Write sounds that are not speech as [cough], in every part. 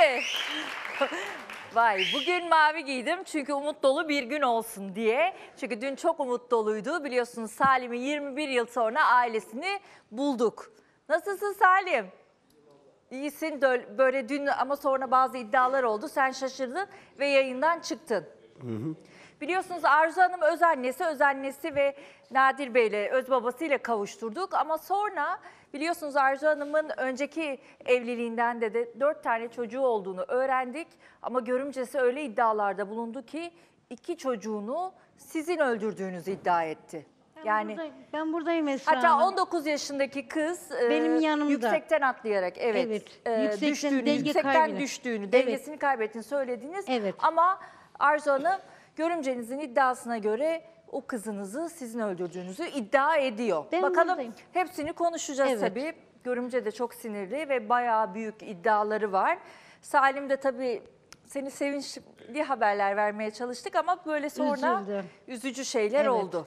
[laughs] Vay bugün mavi giydim çünkü umut dolu bir gün olsun diye. Çünkü dün çok umut doluydu. Biliyorsunuz Salim'i 21 yıl sonra ailesini bulduk. Nasılsın Salim? İyisin böyle dün ama sonra bazı iddialar oldu. Sen şaşırdın ve yayından çıktın. Biliyorsunuz Arzu Hanım öz annesi, öz annesi ve Nadir Bey'le, öz babasıyla kavuşturduk. Ama sonra biliyorsunuz Arzu Hanım'ın önceki evliliğinden de, de dört tane çocuğu olduğunu öğrendik. Ama görümcesi öyle iddialarda bulundu ki iki çocuğunu sizin öldürdüğünüzü iddia etti. Yani Buradayım- ben buradayım Esra hatta Hanım. 19 yaşındaki kız e, Benim yanımda. yüksekten atlayarak evet, Evet, e, yüksekten düştüğünü, denge yüksekten kaybeder. düştüğünü, Evet. dengesini kaybettiğini söylediniz. Evet. Ama Arzu Hanım görümcenizin iddiasına göre o kızınızı sizin öldürdüğünüzü iddia ediyor. Ben Bakalım buradayım. hepsini konuşacağız Evet. tabii. Görümce de çok sinirli ve bayağı büyük iddiaları var. Salim de tabii seni sevinçli haberler vermeye çalıştık ama böyle sonra Üzüldüm. üzücü şeyler Evet. oldu.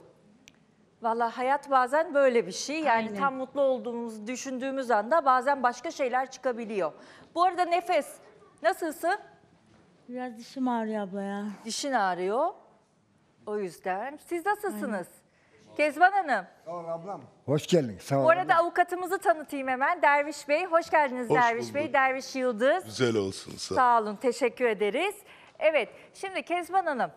Vallahi hayat bazen böyle bir şey. Yani Aynen. tam mutlu olduğumuzu düşündüğümüz anda bazen başka şeyler çıkabiliyor. Bu arada nefes nasılsın? Biraz dişim ağrıyor abla ya. Dişin ağrıyor. O yüzden. Siz nasılsınız? Kezban Hanım. Hoş geldin. Sağ ol. Bu arada avukatımızı tanıtayım hemen. Derviş Bey. Hoş geldiniz Hoş Derviş Bey. bulduk. Derviş Yıldız. Güzel olsun sağ ol. Sağ olun. Teşekkür ederiz. Evet. Şimdi Kezban Hanım.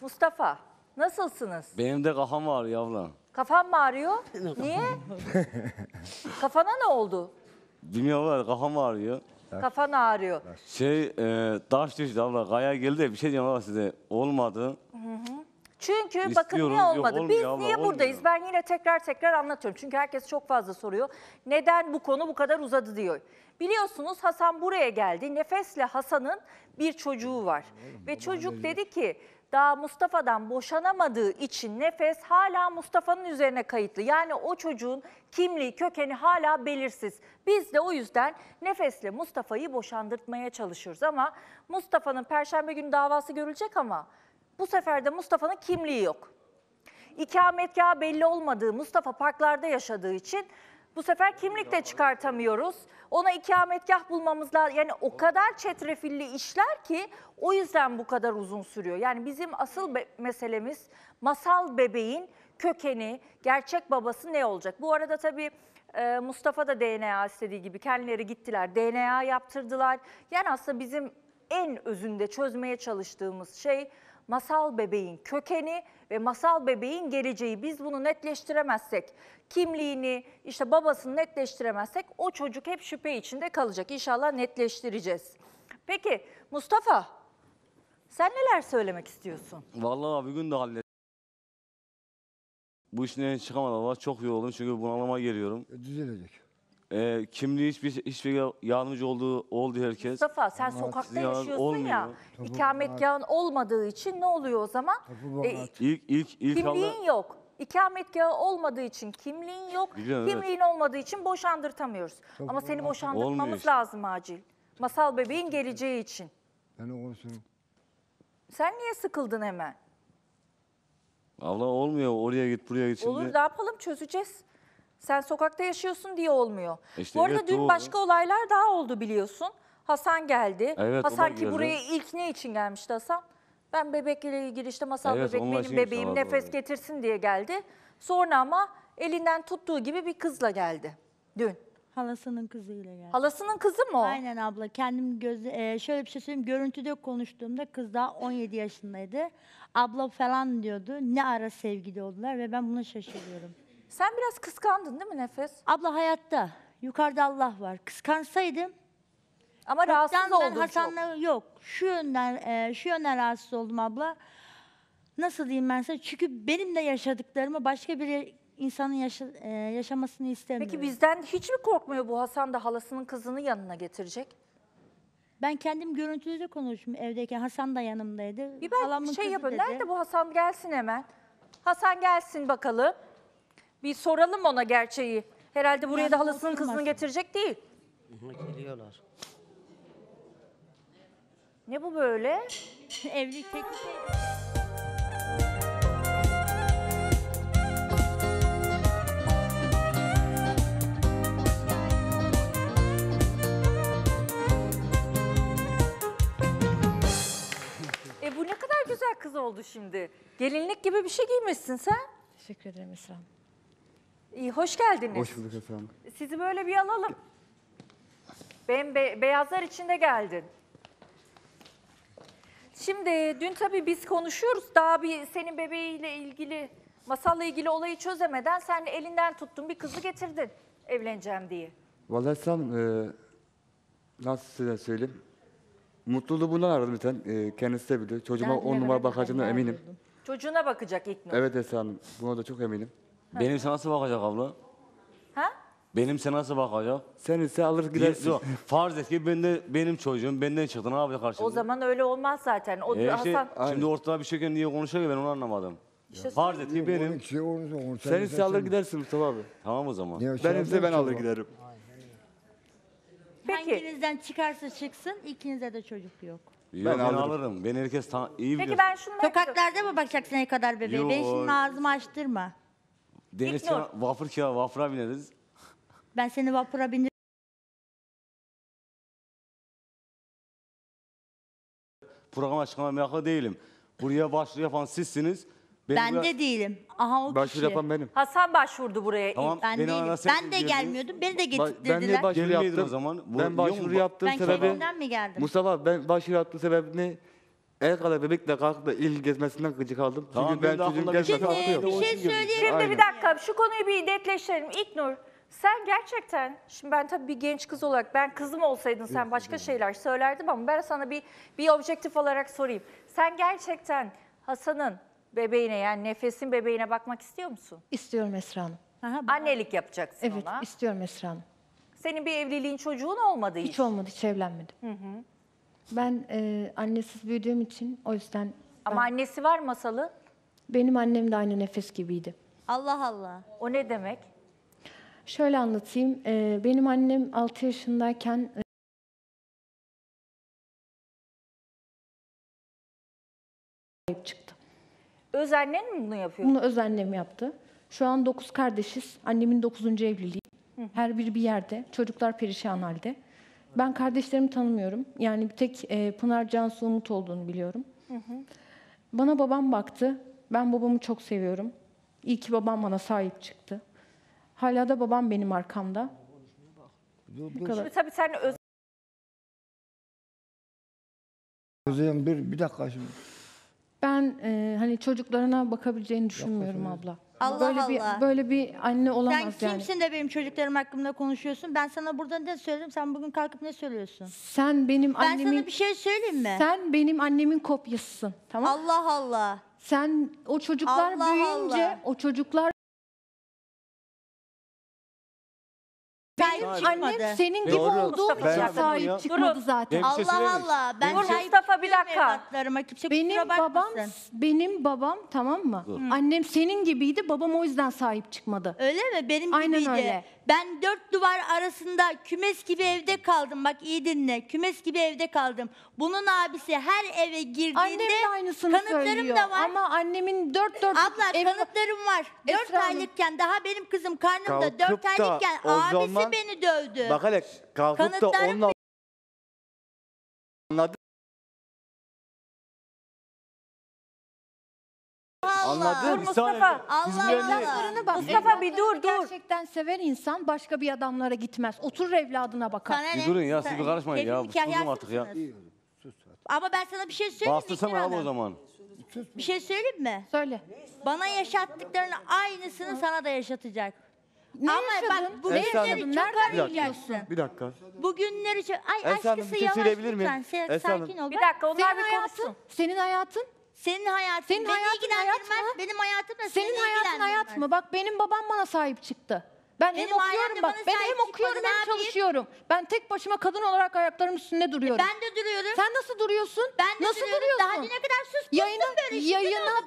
Mustafa. Nasılsınız? Benim de kafam var abla. Kafan mı ağrıyor? Niye? [laughs] Kafana ne oldu? Bilmiyorum kafam ağrıyor. Kafan ağrıyor. Şey e, taş düştü abla kaya geldi de bir şey diyeyim abla size olmadı. Çünkü bakın niye yok, olmadı? Biz olmuyor ama, niye buradayız? olmuyor. Ben yine tekrar tekrar anlatıyorum. Çünkü herkes çok fazla soruyor. Neden bu konu bu kadar uzadı diyor. Biliyorsunuz Hasan buraya geldi. Nefesle Hasan'ın bir çocuğu var. Ve çocuk dedi ki daha Mustafa'dan boşanamadığı için Nefes hala Mustafa'nın üzerine kayıtlı. Yani o çocuğun kimliği, kökeni hala belirsiz. Biz de o yüzden Nefes'le Mustafa'yı boşandırtmaya çalışıyoruz. Ama Mustafa'nın Perşembe günü davası görülecek ama bu sefer de Mustafa'nın kimliği yok. İkametgahı belli olmadığı Mustafa parklarda yaşadığı için bu sefer kimlik de çıkartamıyoruz. Ona ikametgah bulmamız lazım. Yani o kadar çetrefilli işler ki o yüzden bu kadar uzun sürüyor. Yani bizim asıl meselemiz masal bebeğin kökeni, gerçek babası ne olacak? Bu arada tabii e, Mustafa da DNA istediği gibi kendileri gittiler. DNA yaptırdılar. Yani aslında bizim en özünde çözmeye çalıştığımız şey masal bebeğin kökeni ve masal bebeğin geleceği. Biz bunu netleştiremezsek, kimliğini, işte babasını netleştiremezsek o çocuk hep şüphe içinde kalacak. İnşallah netleştireceğiz. Peki Mustafa, sen neler söylemek istiyorsun? Vallahi bir gün de hallet. Bu işten çıkamadım çok yoruldum çünkü bunalıma geliyorum. Düzelecek. E, kimliği hiçbir, hiçbir yardımcı olduğu oldu herkes. Mustafa sen sokakta ya, yaşıyorsun olmuyor. ya, Tapu ikametgahın olmadığı için ne oluyor o zaman? Tapu E, vaat. İlk ilk Kimliğin yok. İkametgahı olmadığı için kimliğin yok. Biliyorum, evet. Kimliğin olmadığı için boşandırtamıyoruz. Ama seni boşandırmamız Olmuyor işte. lazım acil. Masal bebeğin geleceği için. Ben o konusunu. Sen niye sıkıldın hemen? abla olmuyor oraya git buraya git şimdi. Olur ne yapalım çözeceğiz. Sen sokakta yaşıyorsun diye olmuyor. İşte Bu arada evet, dün doğru. başka olaylar daha oldu biliyorsun. Hasan geldi. Evet, Hasan ki buraya ilk ne için gelmişti Hasan? Ben bebekle ilgili işte masal Evet, bebek benim bebeğim nefes doğru. getirsin diye geldi. Sonra ama elinden tuttuğu gibi bir kızla geldi dün. Halasının kızıyla geldi. Halasının kızı mı o? Aynen abla. Kendim göz e, şöyle bir şey söyleyeyim. Görüntüde konuştuğumda kız daha 17 yaşındaydı. Abla falan diyordu. Ne ara sevgili oldular ve ben buna şaşırıyorum. Sen biraz kıskandın değil mi Nefes? Abla hayatta. Yukarıda Allah var. Kıskansaydım Ama rahatsız ben oldun çok. Hasan'la yok. Şu yönden e, şu yönden rahatsız oldum abla. Nasıl diyeyim ben sana? Çünkü benim de yaşadıklarımı başka bir insanın yaşa- e, yaşamasını istemiyorum. Peki bizden hiç mi korkmuyor bu Hasan da halasının kızını yanına getirecek? Ben kendim görüntülü de konuştum evdeyken. Hasan da yanımdaydı. Bir ben Halamın şey kızı yapın. dedi. Nerede bu Hasan gelsin hemen. Hasan gelsin bakalım. Bir soralım ona gerçeği. Herhalde buraya da halasının kızını getirecek değil. Geliyorlar. Ne bu böyle? [laughs] Evlilik teklifi. E bu ne kadar güzel kız oldu şimdi. Gelinlik gibi bir şey giymişsin sen. Teşekkür ederim İslam. İyi, hoş geldiniz. Hoş bulduk efendim. Sizi böyle bir alalım. Ben beyazlar içinde geldin. Şimdi dün tabii biz konuşuyoruz. Daha bir senin bebeğiyle ilgili, masalla ilgili olayı çözemeden sen elinden tuttun bir kızı getirdin evleneceğim diye. Vallahi Hanım, e, nasıl size söyleyeyim? Mutluluğu bundan aradım zaten. E, kendisi de biliyor. Çocuğuma on numara bakacağına eminim. Çocuğuna bakacak İknur. Evet Esra Hanım, buna da çok eminim. Benim sana nasıl bakacak abla? Ha? Benim sana nasıl bakacak? Sen ise alır gidersin. Yok, farz et ki ben de, benim çocuğum benden çıktı. Ne yapacak karşımda? O zaman öyle olmaz zaten. O E işte, Hasan şimdi ortada bir şeyken niye konuşuyor ki ben onu anlamadım. İşte farz et ki benim. Onun kişi olursa onu Sen ise alır gidersin Mustafa abi. Tamam o zaman. Ben ise ben alır giderim. Peki. Hanginizden çıkarsa çıksın ikinize de çocuk yok. Yok, Ben ben, alırım. alırım. Beni herkes ta- iyi biliyor. Peki ben şunu Sokaklarda mı bakacaksın ne kadar bebeği? Ben şimdi ağzımı açtırma. Deniz İknur. kira, vapur kira, vapura bineriz. Ben seni vapura bindir. Programa çıkmaya meraklı değilim. Buraya başvuru yapan sizsiniz. Beni Ben buraya- de değilim. Aha o Başvuru kişi. yapan benim. Hasan başvurdu buraya. Tamam, Ben beni değilim. Ben de diyelim. gelmiyordum. Beni de Ba- ben niye getirttirdiler. başvuru Gelmeydin yaptım? o zaman. Bu- ben yok başvuru mu? yaptığım Ben sebebi... kendimden mi geldim? Mustafa ben başvuru yaptığım sebebini el kadar bebekle kalkıp da il gezmesinden gıcık aldım. Tamam, Çünkü benim ben çocuğun aklımda bir şey. Şimdi bir şey söyleyeyim. Şimdi Aynen. bir dakika şu konuyu bir netleştirelim. İknur sen gerçekten, şimdi ben tabii bir genç kız olarak ben kızım olsaydın sen başka şeyler söylerdim ama ben sana bir, bir objektif olarak sorayım. Sen gerçekten Hasan'ın bebeğine yani nefesin bebeğine bakmak istiyor musun? İstiyorum Esra Hanım. Annelik yapacaksın Evet, ona. istiyorum Esra Hanım. Senin bir evliliğin çocuğun olmadı hiç. Hiç olmadı, hiç evlenmedim. Ben e, annesiz büyüdüğüm için o yüzden Ama annesi var masalı. benim annem de aynı nefes gibiydi. Allah Allah. O ne demek? Şöyle anlatayım. e, benim annem 6 yaşındayken e, sahip çıktı. Öz annen mi bunu yapıyor? Bunu öz annem yaptı. Şu an 9 kardeşiz. Annemin 9. evliliği. Her biri bir yerde. Çocuklar perişan halde. Ben kardeşlerimi tanımıyorum. Yani bir tek e, Pınar Cansu Umut olduğunu biliyorum. Bana babam baktı. Ben babamı çok seviyorum. İyi ki babam bana sahip çıktı. Hala da babam benim arkamda. Şimdi tabii sen öz Özlem bir, bir dakika şimdi. Ben e, hani çocuklarına bakabileceğini düşünmüyorum abla. Allah böyle Allah. bir böyle bir anne olamaz Sen yani. kimsin de benim çocuklarım hakkında konuşuyorsun? Ben sana burada ne söyledim? Sen bugün kalkıp ne söylüyorsun? Sen benim Ben annemin sana bir şey söyleyeyim mi? Sen benim annemin kopyasısın. Tamam? Allah Allah. Sen o çocuklar Allah büyüyünce Allah. o çocuklar Sahip çıkmadı. annem senin gibi Doğru. olduğum Mustafa için sahip çıkmadı zaten. Şey Allah mi? Allah. Ben Dur sahip Mustafa, bir çıkmıyorum dakika. evlatlarıma. Kimse Benim kusura babam bakmasın. benim babam tamam mı? Annem senin gibiydi. Babam o yüzden sahip çıkmadı. Öyle mi? Benim Aynen gibiydi. öyle. Ben dört duvar arasında kümes gibi evde kaldım. Bak iyi dinle. Kümes gibi evde kaldım. Bunun abisi her eve girdiğinde Annem de aynısını kanıtlarım söylüyor. da var. Ama annemin dört dört Abla ev- kanıtlarım var. Dört Esra Hanım. aylıkken daha benim kızım karnımda Kalkıp dört da aylıkken o abisi zaman- beni dövdü. Bak hele kalkıp da Kanıtlarım onunla anladın Allah. Anladın? Bir saniye. Mustafa, Biz Allah buraya Allah. niye- Evlatlarını bak. Mustafa bir dur, dur. Gerçekten seven insan başka bir adamlara gitmez. Oturur evladına bakar. Sana Bir durun ya, siz bir karışmayın ya. Nikah Sustum artık ya. Ama ben sana bir şey söyleyeyim mi Bastırsana İlker abi o Hanım? zaman. Bir şey söyleyeyim mi? Söyle. Bana yaşattıklarının aynısını sana da yaşatacak. Ne Ama yaşadın? bak bu Ne günleri yaşadın? çok Nereden arayacaksın. Bir dakika. Bugünleri çok... Ay Esra Hanım, aşkısı bir şey yavaş söyleyebilir miyim? lütfen. Sen Esra Hanım. sakin ol. bir Bak, dakika onlar Senin bir hayatın, konuşsun. senin hayatın, Senin hayatın Senin beni hayatın hayat mı? Benim hayatım da seni senin hayatın hayat mı? Bak benim babam bana sahip çıktı. Ben Benim hem okuyorum bak. bana Ben sahip hem çıkmadı, okuyorum ne hem yapayım? çalışıyorum. Ben tek başıma kadın olarak ayaklarım üstünde duruyorum. Ben de duruyorum. Sen nasıl duruyorsun? ben de nasıl duruyorum. duruyorsun? Daha düne kadar sus Yayına, böyle. işte, yayına,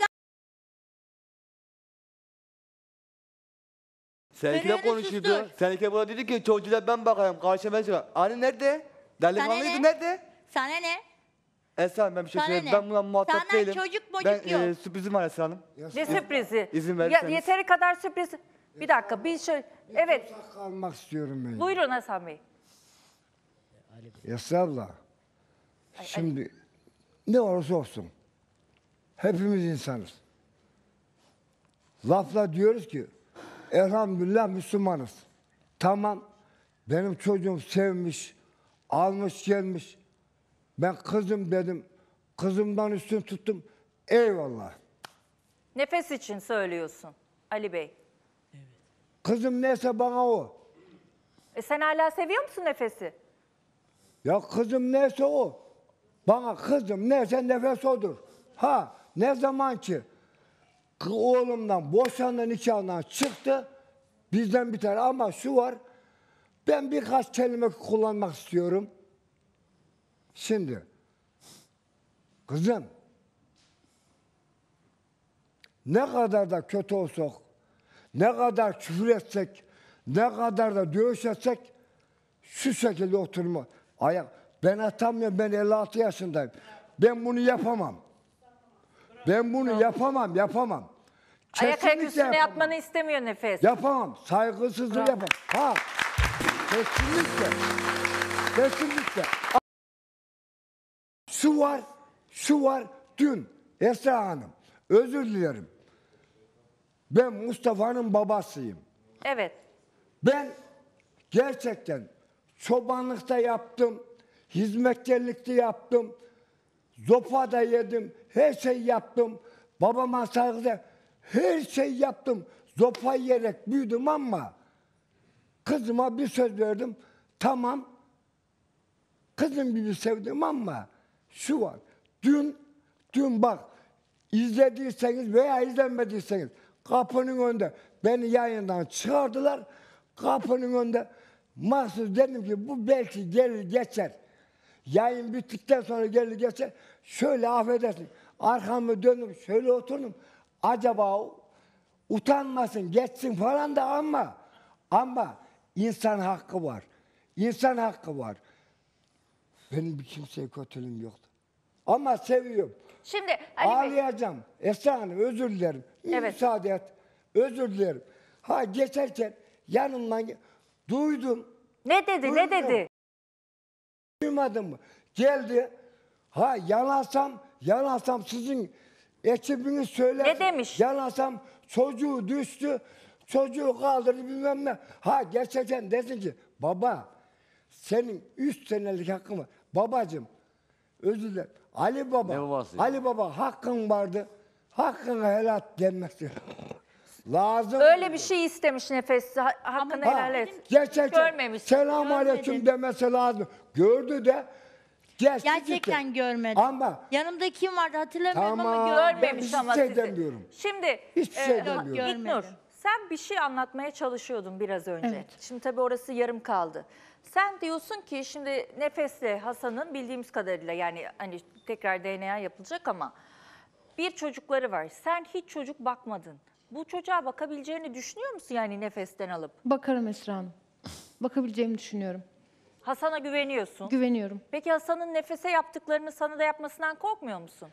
Seninki de Böyle konuşuyordu. sustur. Seninki buna dedi ki çocuğa ben bakayım. Karşıma ben çıkar. Anne nerede? Delikanlıydı ne? nerede? Sana ne? Esra Hanım ben bir şey Sana söyleyeyim. ne? Ben buna muhatap Sana değilim. çocuk mocuk ben, yok. e, sürprizim var Esra Hanım. Ne sürprizi? izin Ya- verirseniz. yeteri kadar sürpriz. Bir dakika bir şey. Evet Kalmak istiyorum ben. buyurun Hasan Bey. Yassı abla. Şimdi ne olursa olsun. Hepimiz insanız. Lafla diyoruz ki elhamdülillah Müslümanız. Tamam benim çocuğum sevmiş, almış gelmiş. Ben kızım dedim. Kızımdan üstün tuttum. Eyvallah. Nefes için söylüyorsun Ali Bey. Kızım neyse bana o. E sen hala seviyor musun Nefes'i? Ya kızım neyse o. Bana kızım neyse nefes odur. Ha ne zaman ki kı- oğlumdan boşandı nikahından çıktı bizden biter ama şu var ben birkaç kelime kullanmak istiyorum. Şimdi kızım ne kadar da kötü olsak, ne kadar küfür etsek, ne kadar da dövüş etsek şu şekilde oturma. Ayak. Ben atamıyorum. Ben 56 yaşındayım. Ben bunu yapamam. Ben bunu yapamam, yapamam. Ayak ayak üstüne yapamam. yatmanı istemiyor Nefes. Yapamam. Saygısızlık yapamam. Ha. Kesinlikle. Kesinlikle. Şu var, şu var. Dün Esra Hanım, özür dilerim. Ben Mustafa'nın babasıyım. Evet. Ben gerçekten çobanlıkta yaptım, hizmetkarlıkta yaptım, zopa da yedim, her şey yaptım. Babama saygıda her şey yaptım. Zopa yiyerek büyüdüm ama kızıma bir söz verdim. Tamam, kızım gibi sevdim ama şu var. Dün, dün bak izlediyseniz veya izlemediyseniz kapının önünde beni yayından çıkardılar. Kapının önünde mahsus dedim ki bu belki gelir geçer. Yayın bittikten sonra gelir geçer. Şöyle affedersin. Arkamı döndüm şöyle oturdum. Acaba utanmasın geçsin falan da ama ama insan hakkı var. İnsan hakkı var. Benim bir kimseye kötülüğüm yoktu. Ama seviyorum. Şimdi Ali Bey. Ağlayacağım. Esra Hanım özür dilerim. Evet. Müsaade et. Özür dilerim. Ha geçerken yanımdan ge- duydum. Ne dedi ne dedi? Duymadın mı? Geldi. Ha yalansam, yalansam sizin ekibiniz söyler. Ne demiş? Yalansam çocuğu düştü. Çocuğu kaldırdı bilmem ne. Ha gerçekten desin ki baba senin üç senelik hakkın var. Babacım özür dilerim. Ali Baba. Ne babası ya? Ali Baba hakkın vardı. Hakkını helal denmesi lazım. Öyle bir şey istemiş Nefes. Ha- Hakkını Ha, helal et. Gerçekten Görmemiş. selam aleyküm demesi lazım. Gördü de geçti Gerçekten görmedim. Ama Yanımda kim vardı hatırlamıyorum Tamam. ama Ben Görmemiş hiçbir ama şey sizi. demiyorum. Şimdi Hiçbir şey e, demiyorum. İlknur, Görmedim. sen bir şey anlatmaya çalışıyordun biraz önce. Evet. Şimdi tabii orası yarım kaldı. Sen diyorsun ki şimdi Nefes'le Hasan'ın bildiğimiz kadarıyla yani hani tekrar DNA yapılacak ama bir çocukları var. Sen hiç çocuk bakmadın. Bu çocuğa bakabileceğini düşünüyor musun yani Nefes'ten alıp? Bakarım Esra Hanım. Bakabileceğimi düşünüyorum. Hasan'a güveniyorsun. Güveniyorum. Peki Hasan'ın Nefes'e yaptıklarını sana da yapmasından korkmuyor musun?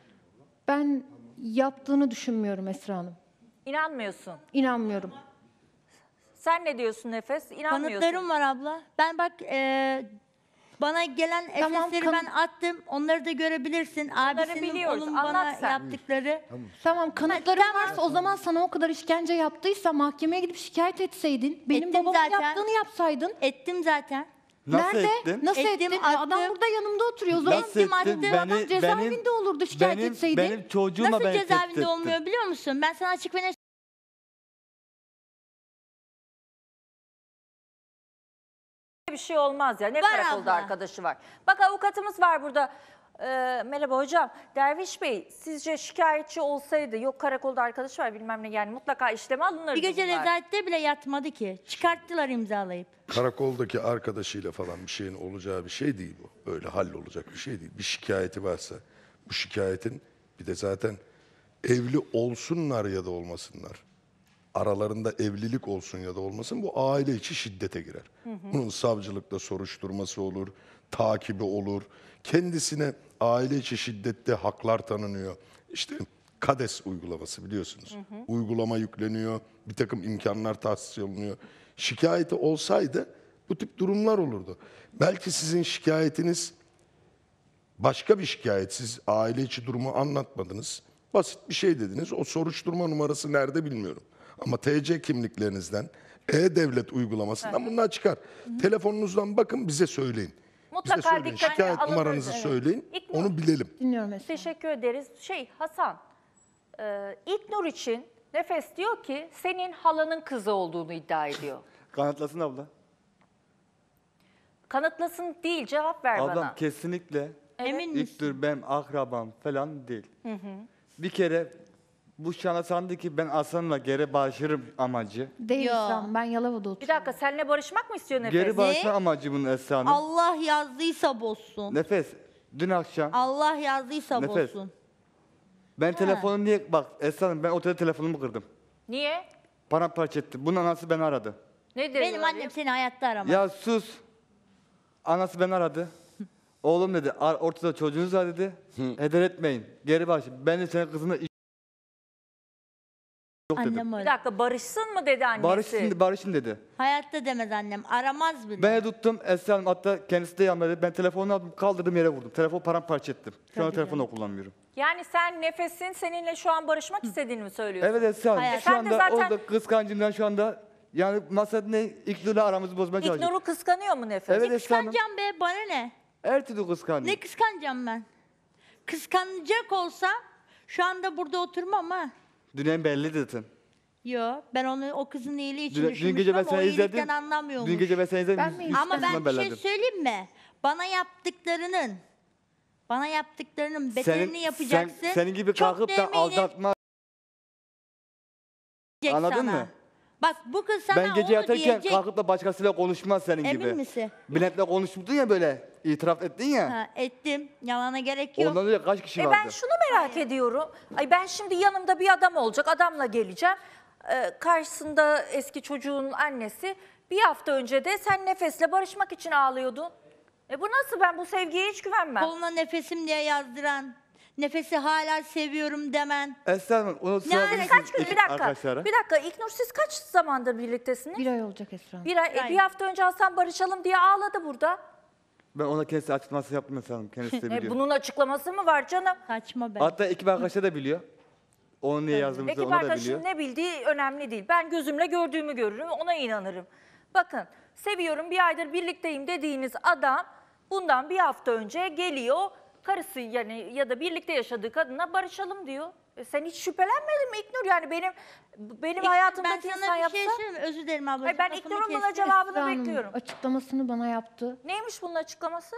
Ben yaptığını düşünmüyorum Esra Hanım. İnanmıyorsun. İnanmıyorum. Sen ne diyorsun Nefes? İnanmıyorsun. Kanıtlarım var abla. Ben bak e, bana gelen Tamam, kanıt- ben attım. Onları da görebilirsin. Abisinin biliyoruz. oğlum bana Anlat sen. yaptıkları. Tamam kanıtlarım varsa o zaman sana o kadar işkence yaptıysa mahkemeye gidip şikayet etseydin. Benim Ettim babamın zaten. yaptığını yapsaydın. Ettim zaten. Nasıl Nerede? ettin? Nasıl Ettim, ettin? attım. Adam burada yanımda oturuyor. O zaman Nasıl ettim? attım. Beni- Adam cezaevinde olurdu şikayet benim, etseydin. Benim çocuğuma Nasıl ben cezaevinde ettim. olmuyor biliyor musun? Ben sana açık ve net bir şey olmaz ya. Ne Var karakolda abla. arkadaşı var. Bak avukatımız var burada. Ee, merhaba hocam. Derviş Bey sizce şikayetçi olsaydı yok karakolda arkadaşı var bilmem ne yani mutlaka işleme alınırdı bir gece bunlar. nezarette bile yatmadı ki. Çıkarttılar imzalayıp. Karakoldaki arkadaşıyla falan bir şeyin olacağı bir şey değil bu. Öyle hallolacak bir şey değil. Bir şikayeti varsa bu şikayetin bir de zaten evli olsunlar ya da olmasınlar. Aralarında evlilik olsun ya da olmasın bu aile içi şiddete girer. Bunun savcılıkta soruşturması olur, takibi olur. Kendisine aile içi şiddette haklar tanınıyor. İşte KADES uygulaması biliyorsunuz. Uygulama yükleniyor, bir takım imkanlar tahsis olunuyor. Şikayeti olsaydı bu tip durumlar olurdu. Belki sizin şikayetiniz başka bir şikayet. Siz aile içi durumu anlatmadınız. Basit bir şey dediniz. O soruşturma numarası nerede bilmiyorum. Ama TC kimliklerinizden, E-Devlet uygulamasından bunlar çıkar. Telefonunuzdan bakın bize söyleyin. Mutlaka bize söyleyin. Şikayet alınır. numaranızı Evet. söyleyin. İlk Onu bilelim. Dinliyorum Esra. Teşekkür ederiz. Şey Hasan, e, İlknur için Nefes diyor ki senin halanın kızı olduğunu iddia ediyor. [laughs] Kanıtlasın abla. Kanıtlasın değil cevap ver Ablam bana. kesinlikle Emin misin? İlknur benim akrabam falan değil. Bir kere bu şana sandı ki ben Aslan'la geri barışırım amacı. Değil Yo. Hanım, Ben Yalova'da Bir oturuyorum. dakika seninle barışmak mı istiyor Nefes? Geri barışma amacı bunun Esra Hanım. Allah yazdıysa bozsun. Nefes. Dün akşam Allah yazdıysa Nefes. bozsun. ben telefonu niye bak Esra Hanım ben otelde telefonumu kırdım. Niye? Paramparça etti. Bunun anası beni aradı. Ne dedi? Benim annem seni hayatta aramaz. Ya sus. Anası beni aradı. Oğlum dedi "ar- ortada çocuğunuz var dedi. Heder etmeyin. Geri baş. Ben de senin kızına iş yok dedim. Annem Bir öyle. dakika barışsın mı dedi annesi? Barışın, barışın dedi. Hayatta demez annem. Aramaz bile. Ben de tuttum Esra Hanım hatta kendisi de yanımda Ben telefonu aldım kaldırdım yere vurdum. Telefon paramparça ettim. Şu an telefonu da kullanmıyorum. Yani sen Nefes'in seninle şu an barışmak istediğini mi söylüyorsun? Evet Esra Hanım. Şu Sen de anda zaten- orada kıskancımdan şu anda yani masada ne İlknur'la aramızı bozmaya çalışıyor. İlknur'u kıskanıyor mu Nefes? Evet Esra Hanım. Kıskanacağım be bana ne? Her türlü kıskanıyor. Ne kıskanacağım ben? Kıskanacak olsa şu anda burada oturmam ha. Dünen belli zaten. Yo ben onu o kızın iyiliği için Dün, dün düşünmüştüm gece ben ama o seni iyilikten izledim. anlamıyormuş. Dün gece ben seni izledim. Ben mi yüz Ama ben bir şey söyleyeyim mi? Bana yaptıklarının bana yaptıklarının bedelini yapacaksın. Sen, senin gibi Çok kalkıp da aldatma. diyecek Anladın sana. mı? Bak bu kız sana Ben gece onu yatarken diyecek. kalkıp da başkasıyla konuşmaz senin Emin gibi. misin? Bülent'le konuştun ya böyle. itiraf ettin ya. Ha, ettim. Yalana gerek yok. Ondan önce kaç kişi E vardı? ben şunu merak ediyorum. Ay ben şimdi yanımda bir adam olacak. Adamla geleceğim. Ee, karşısında eski çocuğun annesi. Bir hafta önce de sen Nefes'le barışmak için ağlıyordun. E bu nasıl ben bu sevgiye hiç güvenmem. Koluna nefesim diye yazdıran, nefesi hala seviyorum demen. Esra Hanım onu Kaç gün? ekip Bir dakika. arkadaşlara. Bir dakika. İlknur siz kaç zamandır birliktesiniz? Bir ay olacak Esra Hanım. Bir ay. e, bir hafta önce Hasan barışalım diye ağladı burada. Ben ona kendisi açıklaması yaptım Esra Hanım. Kendisi de E, biliyor. bunun açıklaması mı var canım? Saçma be. Hatta ekip arkadaşı da biliyor. Onu niye yazdığımızı Ekip ona da biliyor. arkadaşının ne bildiği önemli değil. Ben gözümle gördüğümü görürüm, ona inanırım. Bakın, seviyorum bir aydır birlikteyim dediğiniz adam bundan bir hafta önce geliyor, karısı yani ya da birlikte yaşadığı kadına barışalım diyor. E sen hiç şüphelenmedin mi İknur? Yani benim benim İlk- hayatımdaki ben insan sana bir yapsa... şey söyleyeyim? Özür dilerim ablacığım. Hayır, ben lafını İknur'un kestim. cevabını Esra Hanım bekliyorum. açıklamasını bana yaptı. Neymiş bunun açıklaması?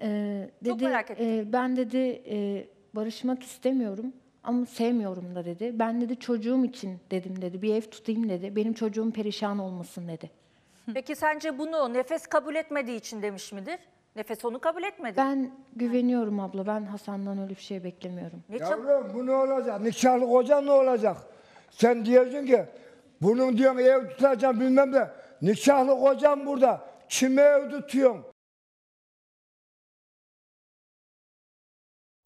Ee, Çok dedi, merak ettim. e, ben dedi e, barışmak istemiyorum ama sevmiyorum da dedi. Ben dedi çocuğum için dedim dedi. Bir ev tutayım dedi. Benim çocuğum perişan olmasın dedi. Peki sence bunu nefes kabul etmediği için demiş midir? Nefes onu kabul etmedi. Ben güveniyorum abla. Ben Hasan'dan öyle bir şey beklemiyorum. Ne çab- Yavrum bu ne olacak? Nikahlı koca ne olacak? Sen diyorsun ki bunun diyorsun ev tutacağım bilmem ne. Nikahlı kocam burada. Kime ev tutuyorsun?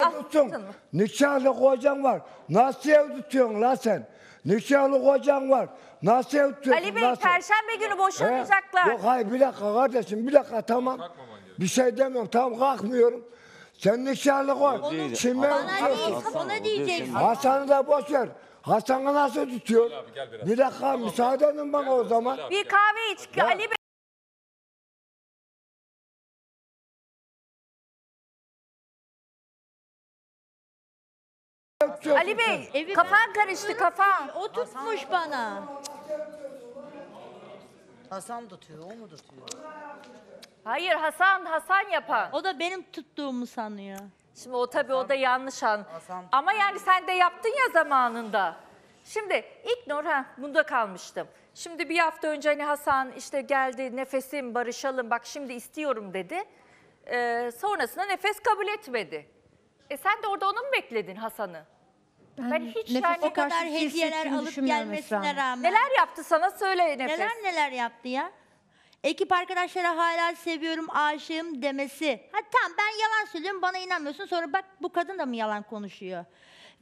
Ah, canım. Nikahlı kocan var. Nasıl ev tutuyorsun la sen? Nikahlı kocan var. Nasıl ev tutuyorsun? Ali Bey, nasıl? Perşembe günü He? boşanacaklar. Yok hayır bir dakika kardeşim bir dakika tamam. Bir şey demiyorum tamam kalkmıyorum. Sen nikahlı koy. Onu Kime ev bana tutuyorsun? değil, ona diyeceksin. Hasan'ı da boş ver. Hasan'ı nasıl tutuyor? Bir dakika müsaade edin bana o zaman. Bir kahve iç. Ali Bey. Ali Bey, kafan karıştı kafan. O tutmuş bana. Hasan tutuyor, o mu tutuyor? Hayır Hasan, Hasan yapan. O da benim tuttuğumu sanıyor. Şimdi o tabii o da yanlış an. Hasan. Ama yani sen de yaptın ya zamanında. Şimdi İknur ha bunda kalmıştım. Şimdi bir hafta önce hani Hasan işte geldi nefesim barışalım bak şimdi istiyorum dedi. Ee, sonrasında nefes kabul etmedi. E sen de orada onu mu bekledin Hasan'ı? Ben hiç nefese yani- O kadar hediyeler alıp düşünmüyorum Esra gelmesine Hanım. rağmen. Neler yaptı sana söyle nefes. Neler neler yaptı ya? Ekip arkadaşlara hala seviyorum, aşığım demesi. Ha tamam ben yalan söylüyorum bana inanmıyorsun. Sonra bak bu kadın da mı yalan konuşuyor?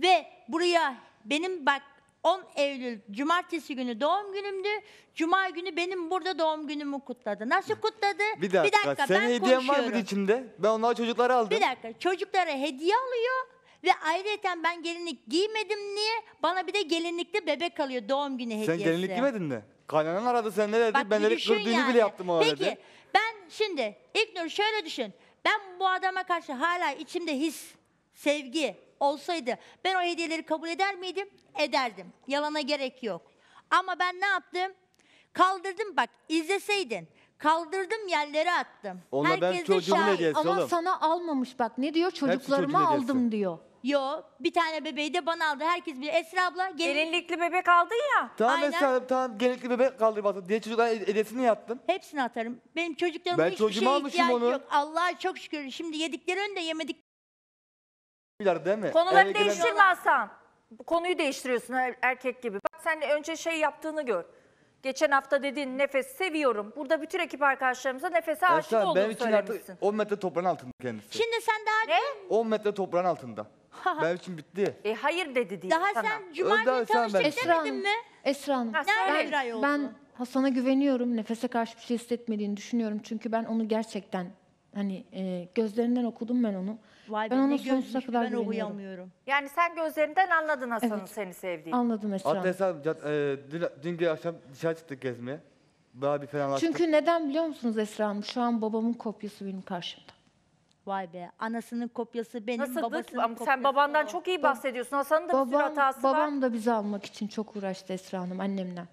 Ve buraya benim bak 10 Eylül cumartesi günü doğum günümdü. Cuma günü benim burada doğum günümü kutladı. Nasıl kutladı? Bir dakika, senin ben hediyen var mıydı konuşuyorum. içinde? Ben onlara çocukları aldım. Bir dakika çocuklara hediye alıyor Ve ayrıca ben gelinlik giymedim niye? Bana bir de gelinlikli bebek alıyor doğum günü hediyesi. Sen gelinlik giymedin mi? Kaynanan aradı sen ne dedi? Bak ben bir dedi düşün kır düğünü yani. bile yaptım o Peki dedi. ben şimdi İlknur şöyle düşün. Ben bu adama karşı hala içimde his, sevgi olsaydı ben o hediyeleri kabul eder miydim? Ederdim. Yalana gerek yok. Ama ben ne yaptım? Kaldırdım bak izleseydin. Kaldırdım yerlere attım. Onlar ben Herkes de çocuğumun şahit. hediyesi Ama oğlum. sana almamış bak ne diyor çocuklarıma çocuğun hediyesi. aldım diyor. Yo bir tane bebeği de bana aldı. Herkes bir Esra abla gelin. Gelinlikli bebek aldın ya. Tamam Aynen. Esra tamam gelinlikli bebek kaldır bak. Diye çocukların hediyesini yaptın. Hepsini atarım. Benim çocuklarımın Ben hiçbir çocuğuma şeye almışım ihtiyacı onu. yok. Allah'a çok şükür. Şimdi yedikleri önde yemedik. Milyar değil mi? Konuları Eve gelen- değiştirme Hasan. Bu Konuyu değiştiriyorsun er- erkek gibi. Bak sen önce şey yaptığını gör. Geçen hafta dedin nefes seviyorum. Burada bütün ekip arkadaşlarımıza nefese aşık Esra olduğunu benim için artık söylemişsin. 10 metre toprağın altında kendisi. Şimdi sen daha Ne? 10 metre toprağın altında. [laughs] benim için bitti. E hayır dedi diye daha sana. sen cuma Önden günü sen tanıştık Esra demedin Hanım, mi? Esra Hanım. Ha, söyle. oldu? Ben Hasan'a güveniyorum. Nefese karşı bir şey hissetmediğini düşünüyorum. Çünkü ben onu gerçekten hani e, gözlerinden okudum ben onu. Vay ben ona ne sonsuza gözmüş, kadar ben güveniyorum. okuyamıyorum. Yani sen gözlerinden anladın Hasan'ın Evet. seni sevdiğini. Anladım Esra Hatta Hanım. Esra cad- e, dün, dün akşam dışarı çıktık gezmeye. Bayağı bir fenalaştık. Çünkü neden biliyor musunuz Esra Hanım? Şu an babamın kopyası benim karşımda. Vay be anasının kopyası benim Nasıl babasının Ama kopyası. sen babandan o. çok iyi bahsediyorsun. Hasan'ın da bir sürü Babam, hatası var. babam da bizi almak için çok uğraştı Esra Hanım annemden.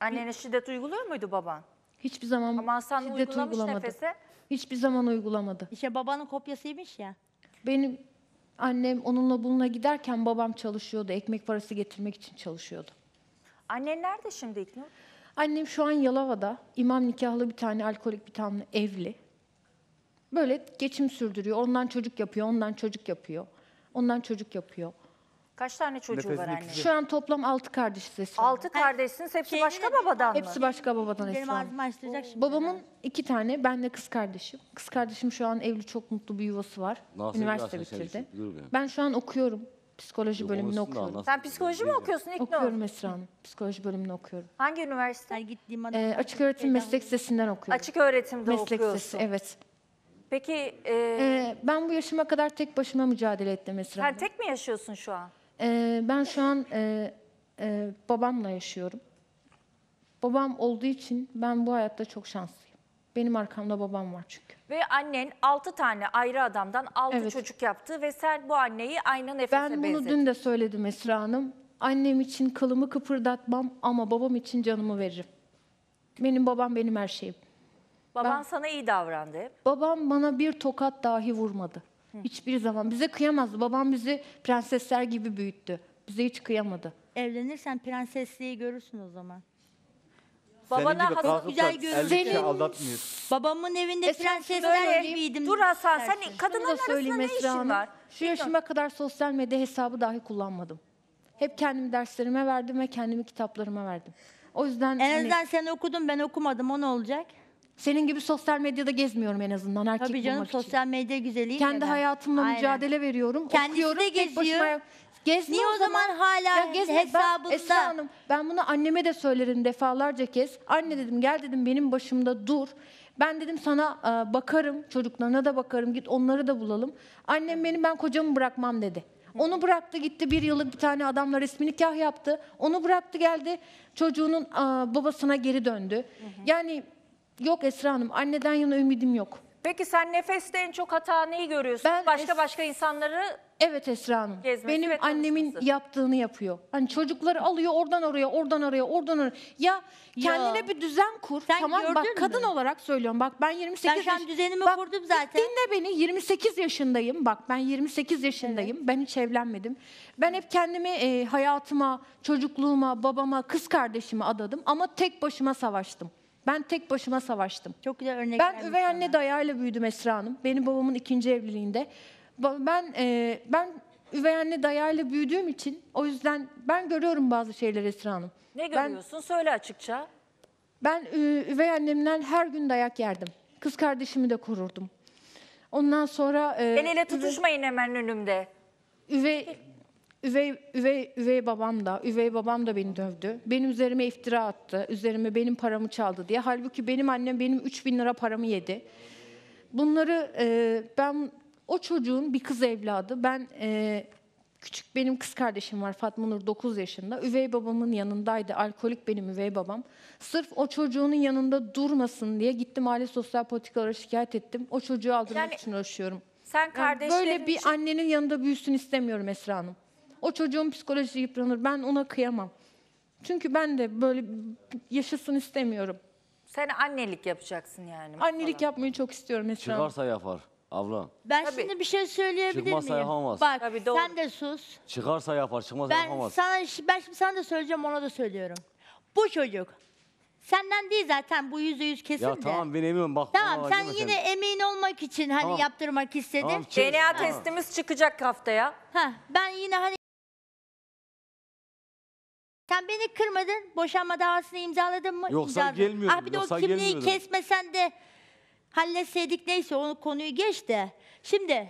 Annene şiddet uyguluyor muydu baban? Hiçbir zaman Ama Hasan şiddet uygulamış uygulamadı. nefese. Hiçbir zaman uygulamadı. İşte babanın kopyasıymış ya. Benim annem onunla bununla giderken babam çalışıyordu. Ekmek parası getirmek için çalışıyordu. Annen nerede şimdi İknur? Annem şu an Yalova'da. imam nikahlı bir tane alkolik bir tane evli. Böyle geçim sürdürüyor. Ondan çocuk yapıyor, ondan çocuk yapıyor. Ondan çocuk yapıyor. Kaç tane çocuğu var Nefesini annenin? Şu an toplam altı kardeşiz Esra Hanım. Altı kardeşsiniz. Hepsi Kendine başka babadan mı? Hepsi başka babadan Benim Esra Hanım. ağzımı açtıracak şimdi. Babamın iki tane, ben de kız kardeşim. Kız kardeşim şu an evli, çok mutlu bir yuvası var. Nasıl Üniversite sen bitirdi. dur be. Ben şu an okuyorum. Psikoloji Yok, bölümünü da okuyorum. anlat. Sen psikoloji mi okuyorsun İknur? Okuyorum Esra Hanım. Psikoloji bölümünü okuyorum. Hangi üniversite? Sen gittiğim adam. Ee, açık öğretim meslek lisesinden okuyorum. Açık öğretimde meslek okuyorsun. lisesi, evet. Peki e, Ee, ben bu yaşıma kadar tek başıma mücadele ettim Esra sen Hanım. tek mi yaşıyorsun şu an? Ee, ben şu an e, e, babamla yaşıyorum. Babam olduğu için ben bu hayatta çok şanslıyım. Benim arkamda babam var çünkü. Ve annen altı tane ayrı adamdan altı Evet. çocuk yaptı ve sen bu anneyi aynı nefese Ben bunu benzettin. dün de söyledim Esra Hanım. Annem için kılımı kıpırdatmam ama babam için canımı veririm. Benim babam benim her şeyim. Baban sana iyi davrandı hep. Babam bana bir tokat dahi vurmadı. Hiçbir zaman. Bize kıyamazdı. Babam bizi prensesler gibi büyüttü. Bize hiç kıyamadı. Evlenirsen prensesliği görürsün o zaman. Babana Senin gibi güzel gözlü. 50 kişi Senin- aldatmıyor. Babamın evinde Esra, prensesler Böyle, gibiydim. dur Hasan sen dersin. kadınların Şunu da arasında söyleyeyim ne Esra işin Hanım. var? Şu yaşıma kadar sosyal medya hesabı dahi kullanmadım. Hep kendim derslerime verdim ve kendimi kitaplarıma verdim. O yüzden En hani azından sen okudun ben okumadım o ne olacak? Senin gibi sosyal medyada gezmiyorum en azından erkek Tabii canım bulmak için. sosyal medya güzeli. Kendi hayatımla mücadele veriyorum. Kendisi okuyorum, de tek geziyor. başıma- Gezme Niye o zaman hala gezme. Ben- hesabında- Esra Hanım ben bunu anneme de söylerim defalarca kez. Anne dedim gel dedim benim başımda dur. Ben dedim sana e, bakarım çocuklarına da bakarım git onları da bulalım. Annem benim ben kocamı bırakmam dedi. Onu bıraktı gitti bir yıllık bir tane adamla resmi nikah yaptı. Onu bıraktı geldi çocuğunun e, babasına geri döndü. Yani yok Esra Hanım anneden yana ümidim yok. Peki sen nefeste en çok hata neyi görüyorsun? Ben başka es- başka insanları Evet Esra Hanım. Gezmesi Benim ve annemin tanışması. yaptığını yapıyor. Hani çocukları alıyor oradan oraya, oradan oraya, oradan oraya. Ya kendine bir düzen kur. Sen tamam bak gördün kadın mü? olarak söylüyorum. Bak ben 28 Ben şu an yaş- düzenimi Bak, kurdum zaten. Dinle beni 28 yaşındayım. Bak ben 28 yaşındayım. Ben hiç evlenmedim. Ben hep kendimi e, hayatıma, çocukluğuma, babama, kız kardeşime adadım ama tek başıma savaştım. Ben tek başıma savaştım. Çok güzel örnek Ben üvey anne dayağıyla büyüdüm Esra Hanım. Benim babamın ikinci evliliğinde. Ben e, ben üvey anne dayağıyla büyüdüğüm için o yüzden ben görüyorum bazı şeyleri Esra Hanım. ne Ben- görüyorsun? Söyle açıkça. Ben ü- üvey annemden her gün dayak yerdim. Kız kardeşimi de korurdum. Ondan sonra e, El ele üvey- tutuşmayın hemen önümde. üvey üvey üvey üvey babam da üvey babam da beni dövdü. Benim üzerime iftira attı. Üzerime benim paramı çaldı diye. Halbuki benim annem benim 3000 lira paramı yedi. Bunları e, ben O çocuğun bir kız evladı. Ben e, küçük benim kız kardeşim var Fatma Nur 9 yaşında. Üvey babamın yanındaydı. Alkolik benim üvey babam. Sırf o çocuğunun yanında durmasın diye gittim aile sosyal politikalara şikayet ettim. O çocuğu aldırmak Yani için uğraşıyorum. Sen Yani kardeşlerin böyle bir için- annenin yanında büyüsün istemiyorum Esra Hanım. O çocuğun psikolojisi yıpranır. Ben ona kıyamam. Çünkü ben de böyle yaşasın istemiyorum. sen annelik yapacaksın yani. Annelik yapmayı çok istiyorum Esra Hanım. Çıkarsa yapar abla. Ben Tabii. şimdi bir şey söyleyebilir Çıkmazsa miyim? yapamaz. Bak Tabii, doğru. sen de sus. Çıkarsa yapar, çıkmazsa Ben yapamaz. sana ben şimdi sana da söyleyeceğim ona da söylüyorum. Bu çocuk senden değil zaten bu yüzde yüz kesin Ya de. tamam ben eminim bak. Tamam sen girme yine emin olmak için hani Tamam. yaptırmak istedin. Tamam, çık- DNA Tamam. testimiz çıkacak haftaya. Ha, ben yine hani sen beni kırmadın, boşanma davasını imzaladın mı? Yoksa İmzaladım. gelmiyordum, Ah bir de yoksa o kimliği gelmiyordum. kesmesen de halletseydik neyse onu konuyu geç de. Şimdi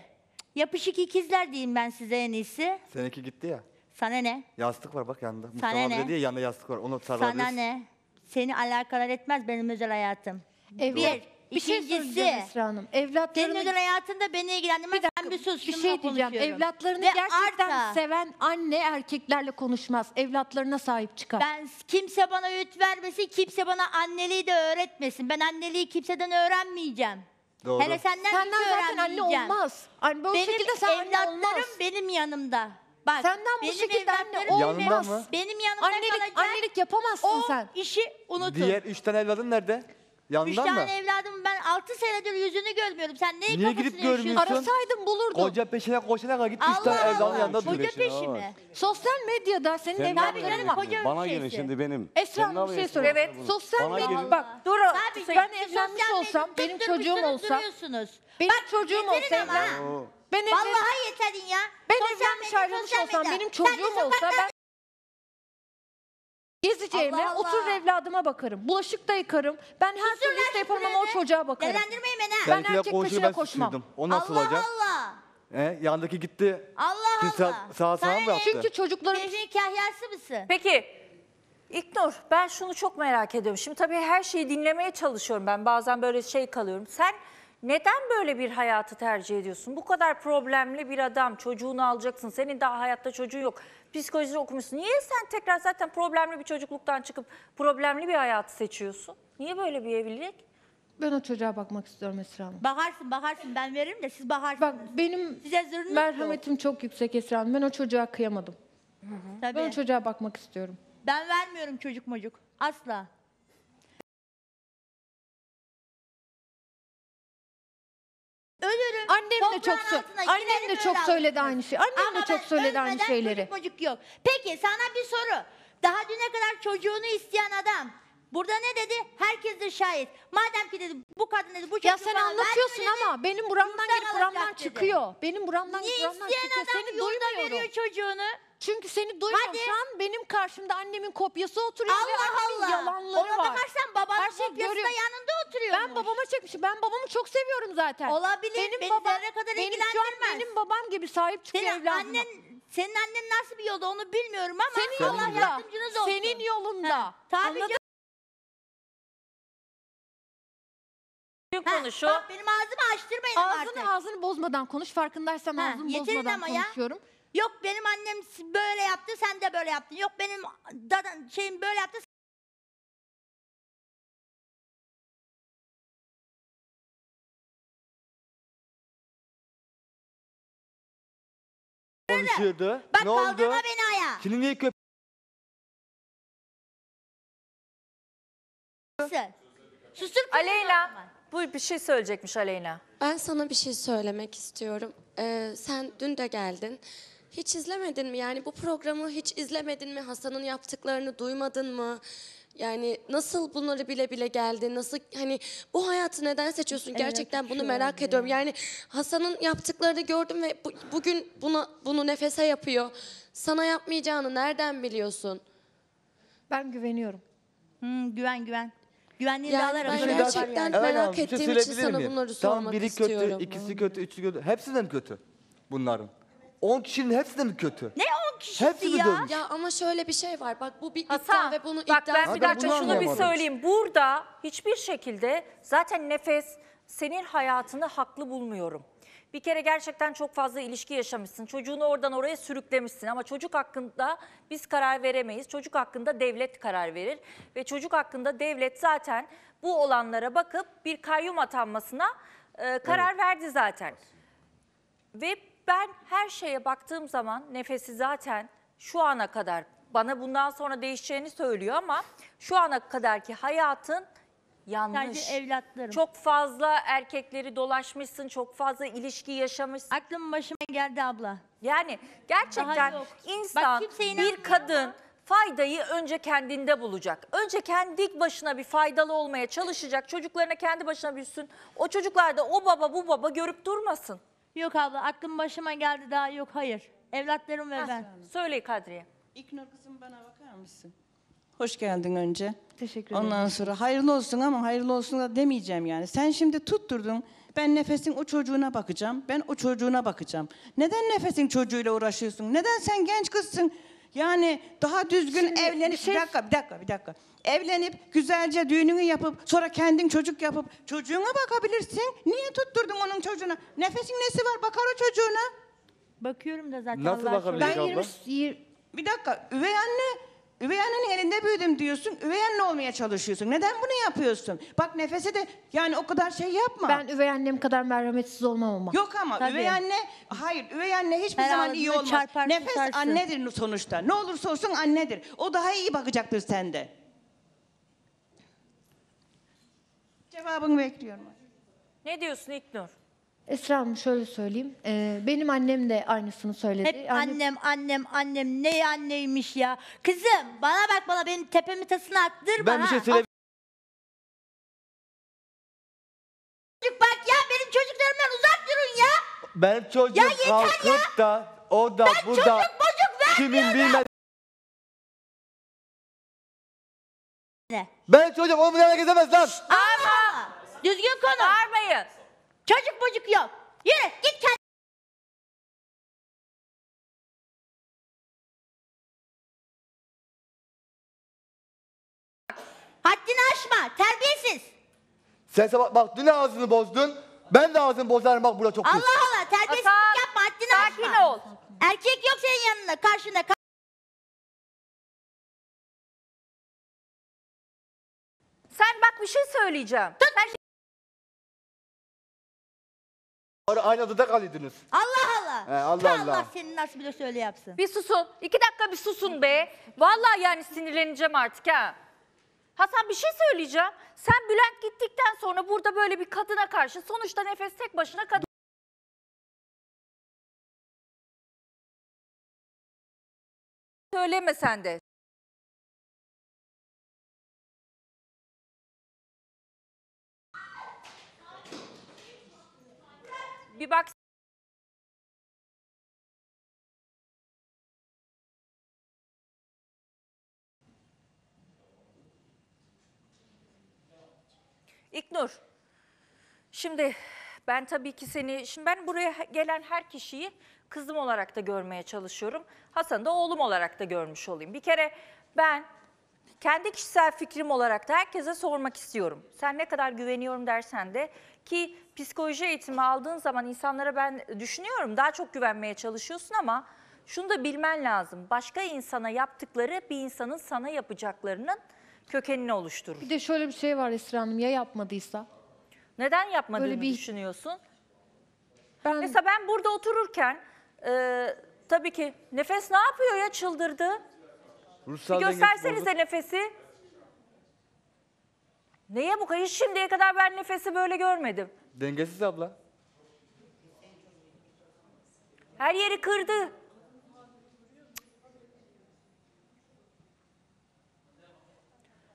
yapışık ikizler diyeyim ben size en iyisi. Seninki gitti ya. Sana ne? Yastık var bak yanında. Sana Mustafa abi ne? dedi ya yanında yastık var. Onu. Sana ne? Seni alakadar etmez benim özel hayatım. Bir, bir şey ikincisi, söyleyeceğim Esra Hanım. Senin Evlatlarını özel hayatında beni ilgilendirmez. Sen bir sus. bir şununla şey diyeceğim. konuşuyorum. Evlatlarını Ve gerçekten arta, seven anne erkeklerle konuşmaz. Evlatlarına sahip çıkar. Ben kimse bana öğüt vermesin, kimse bana anneliği de öğretmesin. Ben anneliği kimseden öğrenmeyeceğim. Doğru. Hele senden, Senden hiç zaten anne öğrenmeyeceğim. olmaz. Anne böyle Benim şekilde sen anne evlatlarım olmaz. benim yanımda. Bak, Senden bu benim şekilde anne evlatlarım olmaz. Mı? Benim yanımda Annelik, kalacak. annelik yapamazsın o sen. işi unutun. Diğer üç tane evladın nerede? Üç Yanından mı? tane evladım ben altı senedir yüzünü görmüyorum. Sen neyin Niye kafasını gidip yaşıyorsun? görmüyorsun? Arasaydın bulurdun. Koca peşine koşana kadar git üç Allah evladın Allah. yanında Koca peşine peşi mi? Sosyal medyada senin Sen ne evlatların canım, var. koca Bana şeysi. gelin şimdi benim. Esra Sen ne Hanım bir şey söyle. Evet. Sosyal Bana medya gelin. bak Dur. Ben siz evlenmiş sosyal olsam medyada benim çocuğum olsa duruyorsunuz. benim Bak, çocuğum getirin olsa ama. evlen. Ben evlen- Vallahi yeterdin ya. Ben Sosyal evlenmiş medya, ayrılmış sosyal olsam medya. benim Sen de çocuğum olsa sokaklarda- ben gezeceğime Allah Allah. oturur evladıma bakarım. Bulaşık da yıkarım. Ben her türlü işte yaparım ama o çocuğa bakarım. Değerlendirmeyin beni. Ben Seninkiler erkek konuşuyor, peşine ben koşmam. susuyordum. O nasıl Allah olacak? Allah. He, yandaki gitti. Allah Şimdi sağ- Allah. sağa sağa mı yaptı? Çünkü çocukların Şehrin kahyası mısın? Peki İknur ben şunu çok merak ediyorum. Şimdi tabii her şeyi dinlemeye çalışıyorum ben. Bazen böyle şey kalıyorum. Sen neden böyle bir hayatı tercih ediyorsun? Bu kadar problemli bir adam çocuğunu alacaksın. Senin daha hayatta çocuğun yok. Psikoloji okumuşsun. Niye sen tekrar zaten problemli bir çocukluktan çıkıp problemli bir hayatı seçiyorsun? Niye böyle bir evlilik? ben o çocuğa bakmak istiyorum Esra Hanım. Bakarsın bakarsın ben veririm de siz bakarsınız. Bak benim Size zırnık merhametim çok yüksek Esra Hanım. Ben o çocuğa kıyamadım. Tabii. Ben o çocuğa bakmak istiyorum. Ben vermiyorum çocuk mocuk. Asla. Ölürüm. Annem de çok sö- altına annem girerim, de öyle çok söyledi aynı şeyi. Annem Ama de çok ben söyledi aynı ölmeden şeyleri. Çocuk mocuk yok. Peki sana bir soru. Daha düne kadar çocuğunu isteyen adam burada ne dedi? Herkes de şahit. Madem ki dedi bu kadın dedi bu çocuğu Ya sen bana anlatıyorsun dedi. ama benim buramdan yurtta gelip buramdan dedi. çıkıyor. Benim buramdan Niye gelip buramdan isteyen çıkıyor. adam Seni yurda duymuyorum. veriyor çocuğunu? Çünkü seni duymuyorum. Hadi. Şu an benim karşımda annemin kopyası oturuyor ve Allah annemin Allah. yalanları Ona var. bakarsan babanın Her şey kopyası da yanında oturuyor. Ben babama çekmişim. Ben babamı çok seviyorum zaten. Olabilir, beni zerre kadar benim şu an ilgilendirmez. benim babam gibi sahip çıkıyor Senin evladına. annen, senin annen nasıl bir yolda onu bilmiyorum ama senin Allah yolunda. yardımcınız olsun. Senin yolunda. Ha, tabii Anladın canım. Ha, konuşu. Bak benim ağzımı açtırmayın ama artık. Ağzını ağzını bozmadan konuş. Farkındaysan Ha, ağzını bozmadan ama ya. konuşuyorum. Yok benim annem böyle yaptı sen de böyle yaptın. Yok benim dadan şeyim böyle yaptı. Konuşuyordu. Bak ne oldu? kaldırma beni ayağa. Şimdi niye köp... Sustur Aleyna bu bir şey söyleyecekmiş Aleyna. Ben sana bir şey söylemek istiyorum. Ee, sen dün de geldin. Hiç izlemedin mi? Yani bu programı hiç izlemedin mi? Hasan'ın yaptıklarını duymadın mı? Yani nasıl bunları bile bile geldin? Nasıl hani bu hayatı neden seçiyorsun? Gerçekten bunu merak ediyorum. Yani Hasan'ın yaptıklarını gördüm ve bu- bugün bunu bunu nefese yapıyor. Sana yapmayacağını nereden biliyorsun? Ben güveniyorum. Hmm, güven güven. Güvenliği Yani dağlar ben arasında gerçekten- yapar yani. merak bir şey ettiğim için söyleyebilir sana miyim? bunları Tamam, sormak biri istiyorum. kötü, ikisi kötü, üçü kötü. Hepsi de mi kötü bunların? 10 kişinin hepsi de mi kötü? Ne on kişisi Hepsi mi ya? dönmüş? Ya ama şöyle bir şey var. Bak bu bir iddia Hasan ve bunu bak iddia ben bir dakika bunu şunu bir anlayamadım. söyleyeyim. Burada hiçbir şekilde zaten nefes senin hayatını haklı bulmuyorum. Bir kere gerçekten çok fazla ilişki yaşamışsın. Çocuğunu oradan oraya sürüklemişsin ama çocuk hakkında biz karar veremeyiz. Çocuk hakkında devlet karar verir ve çocuk hakkında devlet zaten bu olanlara bakıp bir kayyum atanmasına e, karar verdi zaten. Ve ben her şeye baktığım zaman nefesi zaten şu ana kadar bana bundan sonra değişeceğini söylüyor ama şu ana kadarki hayatın yanlış. Sadece evlatlarım. Çok fazla erkekleri dolaşmışsın, çok fazla ilişki yaşamışsın. Aklım başıma geldi abla. Yani gerçekten Daha yok. insan Bak bir kadın faydayı önce kendinde bulacak. Önce kendi başına bir faydalı olmaya çalışacak. Çocuklarına kendi başına büyüsün. O çocuklar da o baba bu baba görüp durmasın. Yok abla aklım başıma geldi daha yok hayır. Evlatlarım ve ben. Söyle Kadriye. İknur kızım bana bakar mısın? Hoş geldin önce. Teşekkür ederim. Ondan sonra hayırlı olsun ama hayırlı olsun da demeyeceğim yani. Sen şimdi tutturdun. Ben nefesin o çocuğuna bakacağım. Ben o çocuğuna bakacağım. Neden nefesin çocuğuyla uğraşıyorsun? Neden sen genç kızsın? Yani daha düzgün Şimdi evlenip bir şey- bir dakika bir dakika bir dakika. Evlenip güzelce düğününü yapıp sonra kendin çocuk yapıp çocuğuna bakabilirsin. Niye tutturdun onun çocuğuna? Nefesin nesi var? Bakar o çocuğuna. Bakıyorum da zaten Nasıl Allah bakabilir? aşkına. Ben abla. 20, yir- Bir dakika, üvey anne, üvey annenin elinde büyüdüm diyorsun, üvey anne olmaya çalışıyorsun. Neden bunu yapıyorsun? Bak nefese de yani o kadar şey yapma. ben üvey annem kadar merhametsiz olmam ama. Yok ama Tabii. üvey anne, hayır üvey anne hiçbir Her zaman iyi olmaz. çarpar, Nefes tutarsın. annedir sonuçta. Ne olursa olsun annedir. O daha iyi bakacaktır sende. Cevabını bekliyorum. Ne diyorsun İknur? Esra Hanım şöyle söyleyeyim. Ee, benim annem de aynısını söyledi. Hep Yani annem annem annem ne anneymiş ya. Kızım bana bak bana benim tepemi tasını attırma Ben bir ha. şey söyle. Çocuk bak ya benim çocuklarımdan uzak durun ya. Benim çocuğum Ya yeter kalkıp da o da burada Çocuk bocuk kimin vermiyorum. bilmedi. Ne? Benim çocuğum onu bile gezemez lan. Ama düzgün konuş. Bağırmayın. Çocuk bocuk yok. Yürü git kendi. Haddini aşma. Terbiyesiz. Sen sabah bak dün ağzını bozdun. Ben de ağzını bozarım bak burada çok pis. Allah Allah terbiyesizlik Hasan, yapma. Haddini Sakin aşma. ol. Erkek yok senin yanında karşında. Sen bak bir şey söyleyeceğim. Ara- Aynı odada kalıyordunuz. Allah Allah. He, Allah Ta Allah. Allah senin nasıl bile söyle yapsın. bir susun. İki dakika bir susun be. Vallahi yani sinirleneceğim artık ha. Hasan bir şey söyleyeceğim. Sen Bülent gittikten sonra burada böyle bir kadına karşı sonuçta nefes tek başına kadın. Söyleme sen de. Bir bak İknur. Şimdi ben tabii ki seni, şimdi ben buraya gelen her kişiyi kızım olarak da görmeye çalışıyorum. Hasan'ı da oğlum olarak da görmüş olayım. Bir kere ben kendi kişisel fikrim olarak da herkese sormak istiyorum. Sen ne kadar güveniyorum dersen de ki psikoloji eğitimi aldığın zaman insanlara ben düşünüyorum daha çok güvenmeye çalışıyorsun ama şunu da bilmen lazım. Başka insana yaptıkları bir insanın sana yapacaklarının kökenini oluşturur. bir de şöyle bir şey var Esra Hanım ya yapmadıysa. Neden yapmadığını Böyle bir- düşünüyorsun? Ben Mesela ben burada otururken e, tabii ki nefes ne yapıyor ya çıldırdı. Bir Ruhsal dengesi göstersenize bozuk. nefesi. Neye bu kadar? Hiç şimdiye kadar ben nefesi böyle görmedim. Dengesiz abla. Her yeri kırdı.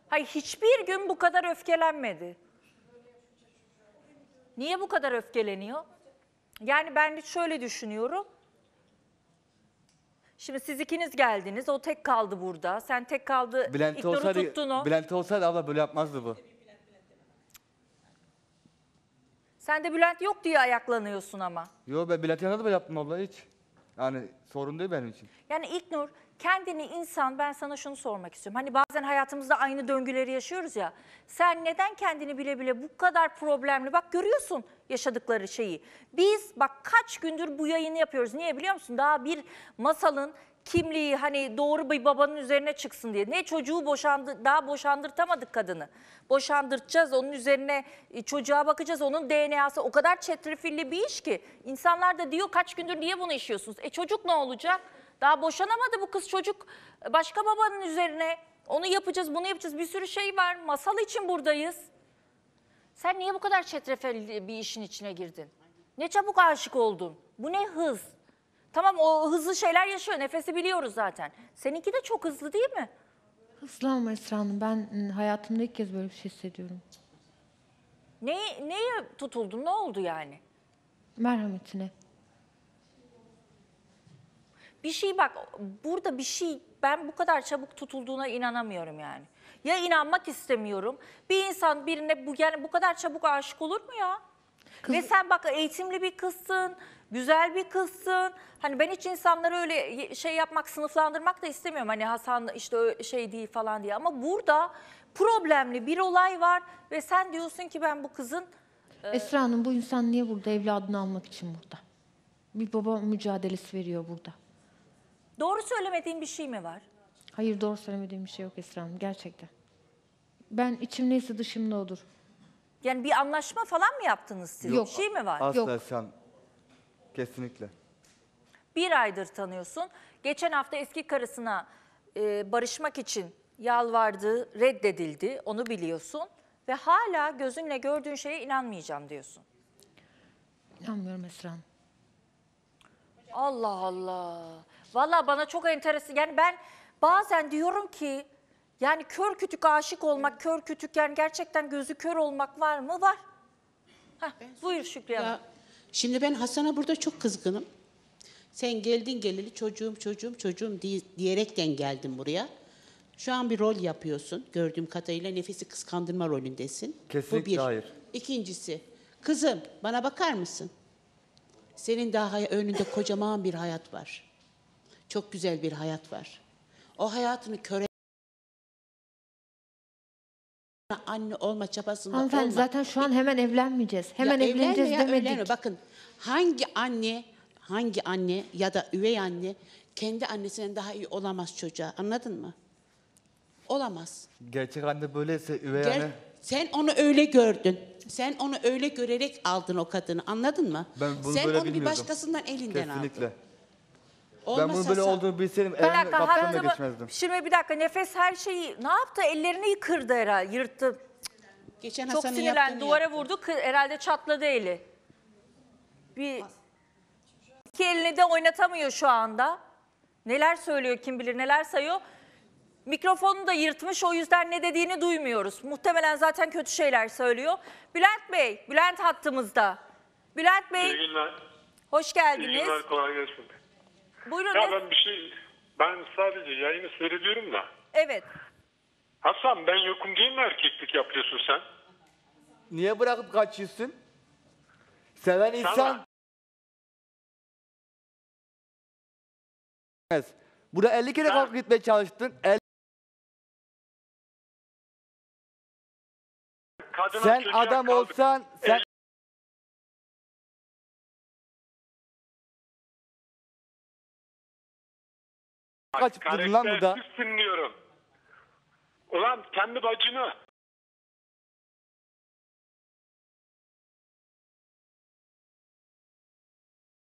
Hayır hiçbir gün bu kadar öfkelenmedi. Niye bu kadar öfkeleniyor? Yani ben de şöyle düşünüyorum. Şimdi siz ikiniz geldiniz. O tek kaldı burada. Sen tek kaldı. Bülent İknur'u olsaydı, tuttun o. Bülent olsaydı abla böyle yapmazdı bu. Sen de Bülent yok diye ayaklanıyorsun ama. Yo ben Bülent yanında da yaptım abla hiç. Yani sorun değil benim için. Yani İlknur kendini insan ben sana şunu sormak istiyorum. Hani bazen hayatımızda aynı döngüleri yaşıyoruz ya. Sen neden kendini bile bile bu kadar problemli bak görüyorsun yaşadıkları şeyi. Biz bak kaç gündür bu yayını yapıyoruz. Niye biliyor musun? Daha bir masalın kimliği hani doğru bir babanın üzerine çıksın diye. Ne çocuğu boşandı daha boşandırtamadık kadını. Boşandırtacağız onun üzerine e, çocuğa bakacağız onun DNA'sı o kadar çetrefilli bir iş ki. insanlar da diyor kaç gündür niye bunu işiyorsunuz? E çocuk ne olacak? Daha boşanamadı bu kız çocuk başka babanın üzerine. Onu yapacağız bunu yapacağız bir sürü şey var. Masal için buradayız. Sen niye bu kadar çetrefilli bir işin içine girdin? Ne çabuk aşık oldun? Bu ne hız? Tamam o hızlı şeyler yaşıyor. Nefesi biliyoruz zaten. Seninki de çok hızlı değil mi? Hızlı ama Esra Hanım ben ıı, hayatımda ilk kez böyle bir şey hissediyorum. Ne, neye tutuldun? Ne oldu yani? Merhametine. Bir şey bak burada bir şey ben bu kadar çabuk tutulduğuna inanamıyorum yani. Ya inanmak istemiyorum. Bir insan birine bu yani bu kadar çabuk aşık olur mu ya? Ve sen bak eğitimli bir kızsın, güzel bir kızsın. Hani ben hiç insanları öyle şey yapmak, sınıflandırmak da istemiyorum. Hani Hasan işte şey değil falan diye. Ama burada problemli bir olay var ve sen diyorsun ki ben bu kızın Esra Hanım bu insan niye burada evladını almak için burada? Bir baba mücadelesi veriyor burada. doğru söylemediğin bir şey mi var? Hayır doğru söylemediğim bir şey yok Esra Hanım gerçekten. Ben içim neyse dışımda odur. Yani bir anlaşma falan mı yaptınız siz? Yok. Bir şey mi var? Asla Yok. sen. Kesinlikle. Bir aydır tanıyorsun. Geçen hafta eski karısına e, barışmak için yalvardı, reddedildi. Onu biliyorsun. Ve hala gözünle gördüğün şeye inanmayacağım diyorsun. İnanmıyorum Esra Hanım. Allah Allah. Vallahi bana çok enteresan. Yani ben bazen diyorum ki yani kör kütük aşık olmak, kör kütük yani gerçekten gözü kör olmak var mı? Var. Heh, buyur Şükriye Hanım. Ya, şimdi ben Hasan'a burada çok kızgınım. Sen geldin geleli çocuğum çocuğum çocuğum diye- diyerekten geldin buraya. Şu an bir rol yapıyorsun. Gördüğüm kadarıyla nefesi kıskandırma rolündesin. Bu Kesinlikle bir. hayır. İkincisi, kızım bana bakar mısın? Senin daha önünde kocaman bir hayat var. Çok güzel bir hayat var. O hayatını köre anne olma çabasında Hanımefendi olma. zaten şu an hemen evlenmeyeceğiz. Hemen Ya evleneceğiz evlenme ya, demedik. evlenme. Bakın hangi anne, hangi anne ya da üvey anne kendi annesinden daha iyi olamaz çocuğa. Anladın mı? Olamaz. Gerçek anne böyleyse üvey Gel, anne. sen onu öyle gördün. Sen onu öyle görerek aldın o kadını. Anladın mı? Ben bunu sen böyle onu bir bilmiyordum. başkasından elinden aldın. Kesinlikle. Olmaz ben bunun böyle olduğunu bilseydim Bir evime dakika kapıdan da geçmezdim. şimdi bir dakika nefes her şeyi ne yaptı? Ellerini kırdı herhalde, yırttı. Geçen Çok Hasan'ın sinirlendi, yaptığını duvara yaptı. vurdu, kı- herhalde çatladı eli. Bir iki elini de oynatamıyor şu anda. Neler söylüyor kim bilir neler sayıyor. Mikrofonu da yırtmış o yüzden ne dediğini duymuyoruz. Muhtemelen zaten kötü şeyler söylüyor. Bülent Bey, Bülent hattımızda. Bülent Bey İyi günler. hoş İyi geldiniz. günler kolay gelsin. Buyurun. Ya ben bir şey ben sadece yayını seyrediyorum da. Evet. Hasan ben yokum değil mi erkeklik yapıyorsun sen? Niye bırakıp kaçıyorsun? Seven insan... Sana- Burada 50 kere kalkıp gitmeye çalıştın. El- Kadına sen çocuğa adam kaldı- olsan sen Durdun lan burada. Karaktersizsin diyorum. Ulan kendi bacını.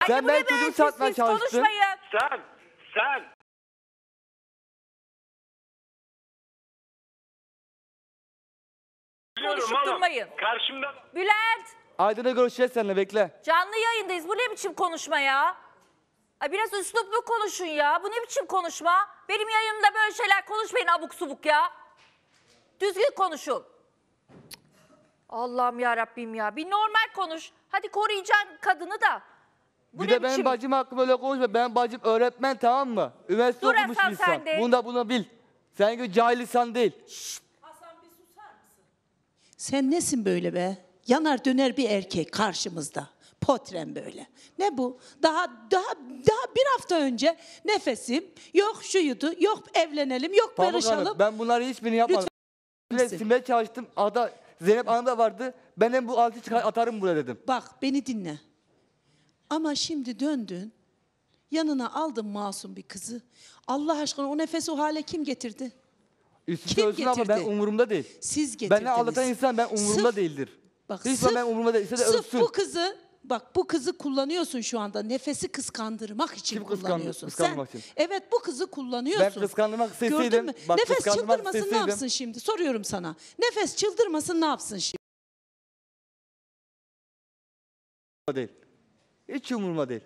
Sen bu ben çocuk satmaya çalıştın. konuşmayın. Sen, sen. Biliyorum Konuşup oğlum. durmayın. Karşımda Bülent. Aydın'a görüşeceğiz seninle bekle. Canlı yayındayız. Bu ne biçim konuşma ya? Ay biraz üsluplu konuşun ya. Bu ne biçim konuşma? Benim yayınımda böyle şeyler konuşmayın abuk subuk ya. Düzgün konuşun. Allah'ım ya Rabbim ya. Bir normal konuş. Hadi koruyacaksın kadını da. Bu bir ne de benim biçim? bacım hakkında öyle konuşma. Benim bacım öğretmen tamam mı? Üniversite Dur okumuş Hasan bir insan. sen de. Bunu da bunu bil. Sen gibi cahil insan değil. Sen nesin böyle be? Yanar döner bir erkek karşımızda. Potren böyle. Ne bu? Daha daha daha bir hafta önce nefesim yok şuydu, yok evlenelim, yok Pamuk barışalım. Hanım, ben bunları hiçbirini yapmadım. Lütfen. Silmeye çalıştım. Ada Zeynep Hanım da vardı. Ben hem bu altı çıkar atarım buraya dedim. Bak beni dinle. Ama şimdi döndün. Yanına aldın masum bir kızı. Allah aşkına o nefesi o hale kim getirdi? Üstüne Kim ölsün ama ben getirdi? umurumda değil. Siz getirdiniz. Beni aldatan insan ben umurumda Sırf- değildir. Bak Hiç sırf, ben umurumda değil. İstese de sırf ölsün. bu kızı bak bu kızı kullanıyorsun şu anda. Nefesi kıskandırmak için Kim kıskandı- kullanıyorsun. kıskandırmak Sen için? evet bu kızı kullanıyorsun. Ben kıskandırmak Gördün isteseydim, mü? bak Nefes kıskandırmak çıldırmasın ne isteseydim- yapsın şimdi? Soruyorum sana. Nefes çıldırmasın ne yapsın şimdi? değil. Hiç umurumda değil.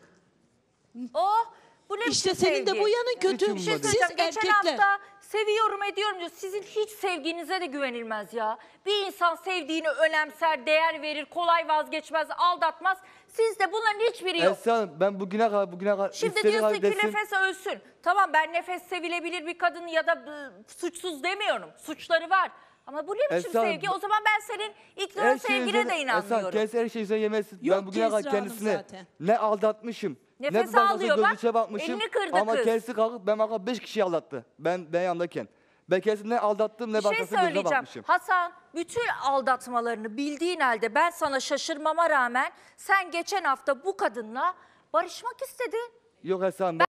Oh bu ne İşte biçim senin de sevgi? bu yanın kötü. Bir şey Siz söyleyeceğim. Geçen erkekler. hafta seviyorum ediyorum diyor. Sizin hiç sevginize de güvenilmez ya. Bir insan sevdiğini önemser, değer verir, kolay vazgeçmez, aldatmaz. Sizde bunların hiçbiri yok. Esra Hanım ben bugüne kadar bugüne kadar Şimdi istediği diyorsun ki desin. nefes ölsün. Tamam ben nefes sevilebilir bir kadın ya da e, suçsuz demiyorum. Suçları var. Ama bu ne biçim Esra Hanım, sevgi? O zaman ben senin şey sevgine üzerine- de Esra inanmıyorum. kendisi her şeyi üzerine yemez. Yok ben bugüne kadar Esra Hanım kendisine zaten. ne aldatmışım. Nefes ne başkası alıyor bak, içe bakmışım. elini kırdı ama kız. kendisi kalkıp ben baka beş kişiyi aldattı. Ben, ben yanındayken. Ben kendisini ne aldattım ne Bir şey söyleyeceğim. bakmışım. Hasan bütün aldatmalarını bildiğin halde ben sana şaşırmama rağmen sen geçen hafta bu kadınla barışmak istedin. Yok Hanım ben...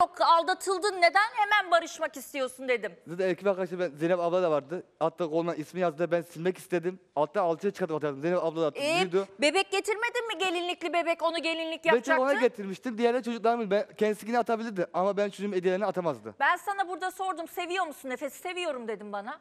Yok aldatıldın neden hemen barışmak istiyorsun dedim. Zaten erkek arkadaşım ben Zeynep abla da vardı. Hatta koluna ismi yazdı ben silmek istedim. Hatta altıya çıkartıp atardım. Zeynep abla da attı. Ee, büyüdü. bebek getirmedin mi gelinlikli bebek onu gelinlik Ben ona getirmiştim. Diğerleri çocuklarımın ben kendisini atabilirdi. Ama ben çocuğum hediyelerini atamazdı. Ben sana burada sordum seviyor musun nefesi seviyorum dedim bana.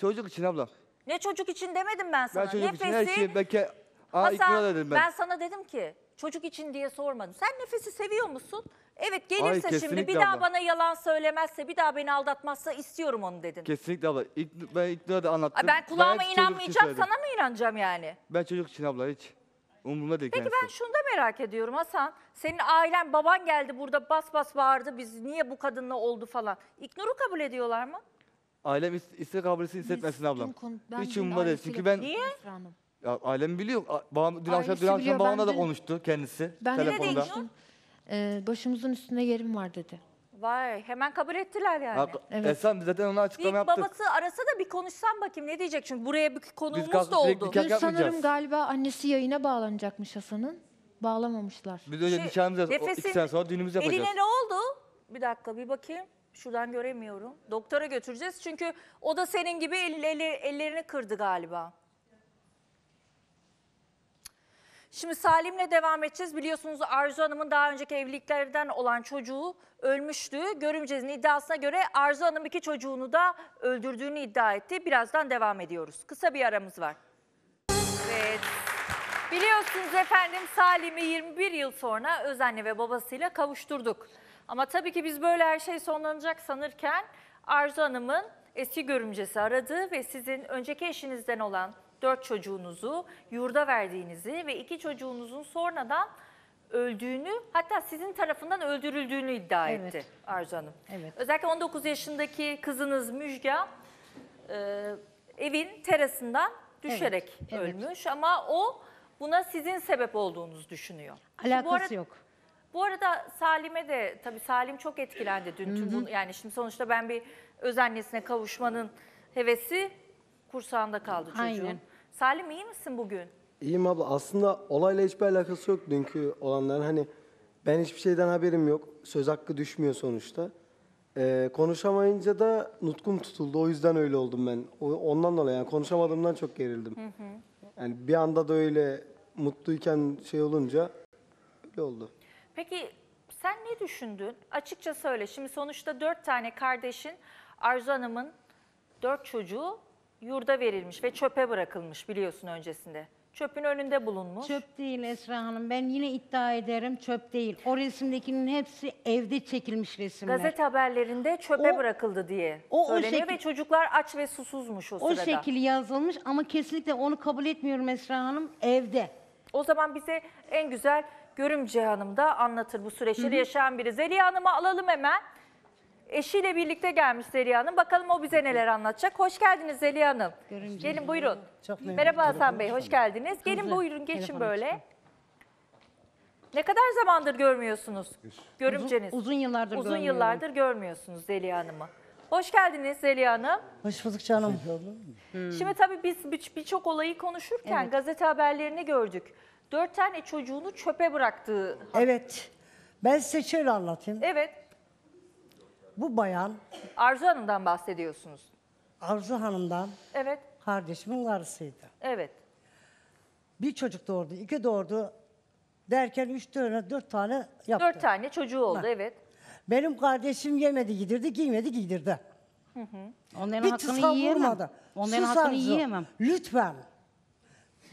Çocuk için abla. Ne çocuk için demedim ben sana. Ben çocuk için her nefesi şeyi ben ke... Aa, ikna Hasan dedim ben. ben. sana dedim ki çocuk için diye sormadım. Sen nefesi seviyor musun? Evet Ay, gelirse şimdi bir kesinlikle daha abla. bana yalan söylemezse bir daha beni aldatmazsa istiyorum onu dedin. Kesinlikle abla. İlk, ben ilk da anlattım. Ay, ben kulağıma hep çocuk için inanmayacağım söyledim. sana mı inanacağım yani? Ben çocuk için abla hiç. Umurumda değil Peki kendisi. ben şunu da merak ediyorum Hasan. Senin ailen baban geldi burada bas bas bağırdı biz niye bu kadınla oldu falan. İknur'u kabul ediyorlar mı? Ailem is- iste kabul etsin hissetmesin ablam. Hiç umurumda değil. Çünkü ben Niye? Ya, ailem biliyor. A- Babam, dün akşam, Ailesi dün akşam biliyor, babamla da dün- konuştu kendisi. Ben de telefonda. konuştum. Ee, başımızın üstünde yerim var dedi. Vay hemen kabul ettiler yani. Ha, Evet. Esra biz zaten ona Bir açıklama yaptık. babası arasa da bir konuşsam bakayım ne diyecek çünkü buraya bir konuğumuz kalkıp da direkt oldu. nikah Dün yapmayacağız. sanırım galiba annesi yayına bağlanacakmış Hasan'ın. Bağlamamışlar. Biz önce Şey, yapacağız. O nefesin iki sene sonra düğünümüzü yapacağız. Eline ne oldu? Bir dakika bir bakayım. Şuradan göremiyorum. Doktora götüreceğiz çünkü o da senin gibi el- eli- ellerini kırdı galiba. Şimdi Salim'le devam edeceğiz. Biliyorsunuz Arzu Hanım'ın daha önceki evliliklerden olan çocuğu ölmüştü. Görümce'nin iddiasına göre Arzu Hanım iki çocuğunu da öldürdüğünü iddia etti. Birazdan devam ediyoruz. Kısa bir aramız var. Evet. Biliyorsunuz efendim Salim'i 21 yıl sonra öz anne ve babasıyla kavuşturduk. Ama tabii ki biz böyle her şey sonlanacak sanırken Arzu Hanım'ın eski görümcesi aradı ve sizin önceki eşinizden olan dört çocuğunuzu yurda verdiğinizi ve iki çocuğunuzun sonradan öldüğünü hatta sizin tarafından öldürüldüğünü iddia Evet. etti Arzu Hanım. Evet. Özellikle 19 yaşındaki kızınız Müjgan e, evin terasından düşerek Evet, evet. ölmüş ama o buna sizin sebep olduğunuzu düşünüyor. Alakası bu arada, yok. Bu arada Salim'e de tabii Salim çok etkilendi dün. Tüm yani şimdi sonuçta ben bir öz annesine kavuşmanın hevesi kursağında kaldı çocuğun. Aynen. Salim iyi misin bugün? İyiyim abla. Aslında olayla hiçbir alakası yok dünkü olanların. Hani ben hiçbir şeyden haberim yok. Söz hakkı düşmüyor sonuçta. Ee, konuşamayınca da nutkum tutuldu. O yüzden öyle oldum ben. O, ondan dolayı yani konuşamadığımdan çok gerildim. Yani bir anda da öyle mutluyken şey olunca öyle oldu. Peki sen ne düşündün? Açıkça söyle. Şimdi sonuçta dört tane kardeşin Arzu Hanım'ın dört çocuğu yurda verilmiş ve çöpe bırakılmış biliyorsun öncesinde. Çöpün önünde bulunmuş. Çöp değil Esra Hanım. Ben yine iddia ederim çöp değil. O resimdekinin hepsi evde çekilmiş resimler. Gazete haberlerinde çöpe O- bırakıldı diye o- o söyleniyor şekil- ve çocuklar aç ve susuzmuş o, o sırada. şekil yazılmış ama kesinlikle onu kabul etmiyorum Esra Hanım. Evde. O zaman bize en güzel Görümce Hanım da anlatır bu süreçleri yaşayan biri. Zeliha Hanım'ı alalım hemen. Eşiyle birlikte gelmiş Zeliha Hanım. Bakalım o bize neler anlatacak. Hoş geldiniz Zeliha Hanım. Gelin buyurun. memnun Merhaba oldum. Hasan Bey, hoş geldiniz. Gelin buyurun, geçin telefonu böyle. Ne kadar zamandır görmüyorsunuz görümceniz? Uzun- uzun yıllardır Uzun görmüyorum. yıllardır görmüyorsunuz Zeliha Hanım'ı. Hoş geldiniz Zeliha Hanım. Hoş bulduk canım. Şimdi tabii biz bir- birçok olayı konuşurken Evet. gazete haberlerini gördük. Dört tane çocuğunu çöpe bıraktığı. Evet. Ben size şöyle anlatayım. Evet. Bu bayan Arzu Hanım'dan bahsediyorsunuz. Arzu Hanım'dan Evet, kardeşimin karısıydı. evet. Bir çocuk doğurdu, iki doğurdu derken üç tane, dört tane yaptı. Dört tane çocuğu oldu, evet. Benim kardeşim yemedi, gidirdi, giymedi, giydirdi. Onların Bir hakkını tıska yiyemem. vurmadı. Onların Sus hakkını Arzu, yiyemem. Lütfen.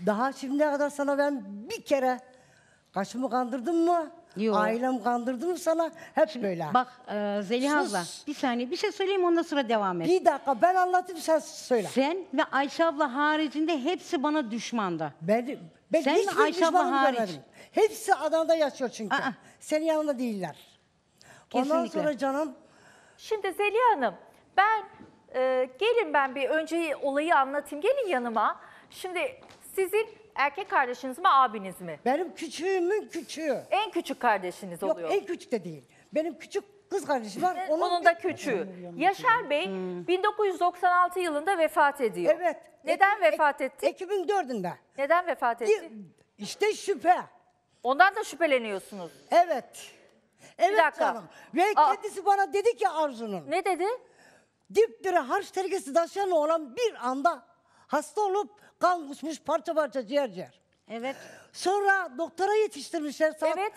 Daha şimdiye kadar sana ben bir kere kaşımı kandırdım mı? Yok. Ailem kandırdı mı sana? Hep böyle. Bak e, Zeliha Sus. abla bir saniye bir şey söyleyeyim ondan sonra devam et. Bir dakika ben anlatayım sen söyle. Sen ve Ayşe abla haricinde hepsi bana düşmandı. Ben, ben Sen hiçbir Ayşe abla hariç. görmedim. Hepsi Adana'da yaşıyor çünkü. Senin yanında değiller. Ondan Kesinlikle. sonra canım Şimdi Zeliha Hanım, ben e, gelin ben bir önce olayı anlatayım. Gelin yanıma. Şimdi sizin erkek kardeşiniz mi, abiniz mi? benim küçüğümün küçüğü. En küçük kardeşiniz Yok oluyor. en küçük de değil. Benim küçük kız kardeşim var. Onun, da küçüğü. Yaşar Bey 1996 yılında vefat ediyor. Evet. Neden vefat etti? Ekim'in dördünde. Neden vefat etti? İşte şüphe. Ondan da şüpheleniyorsunuz. Evet. Evet dakika. canım. Ve kendisi bana dedi ki Arzu'nun. Ne dedi? Dipdiri harç tehlikesi taşıyan oğlan bir anda hasta olup kan kusmuş parça parça ciğer ciğer. Evet. Sonra doktora yetiştirmişler. Saat- Evet.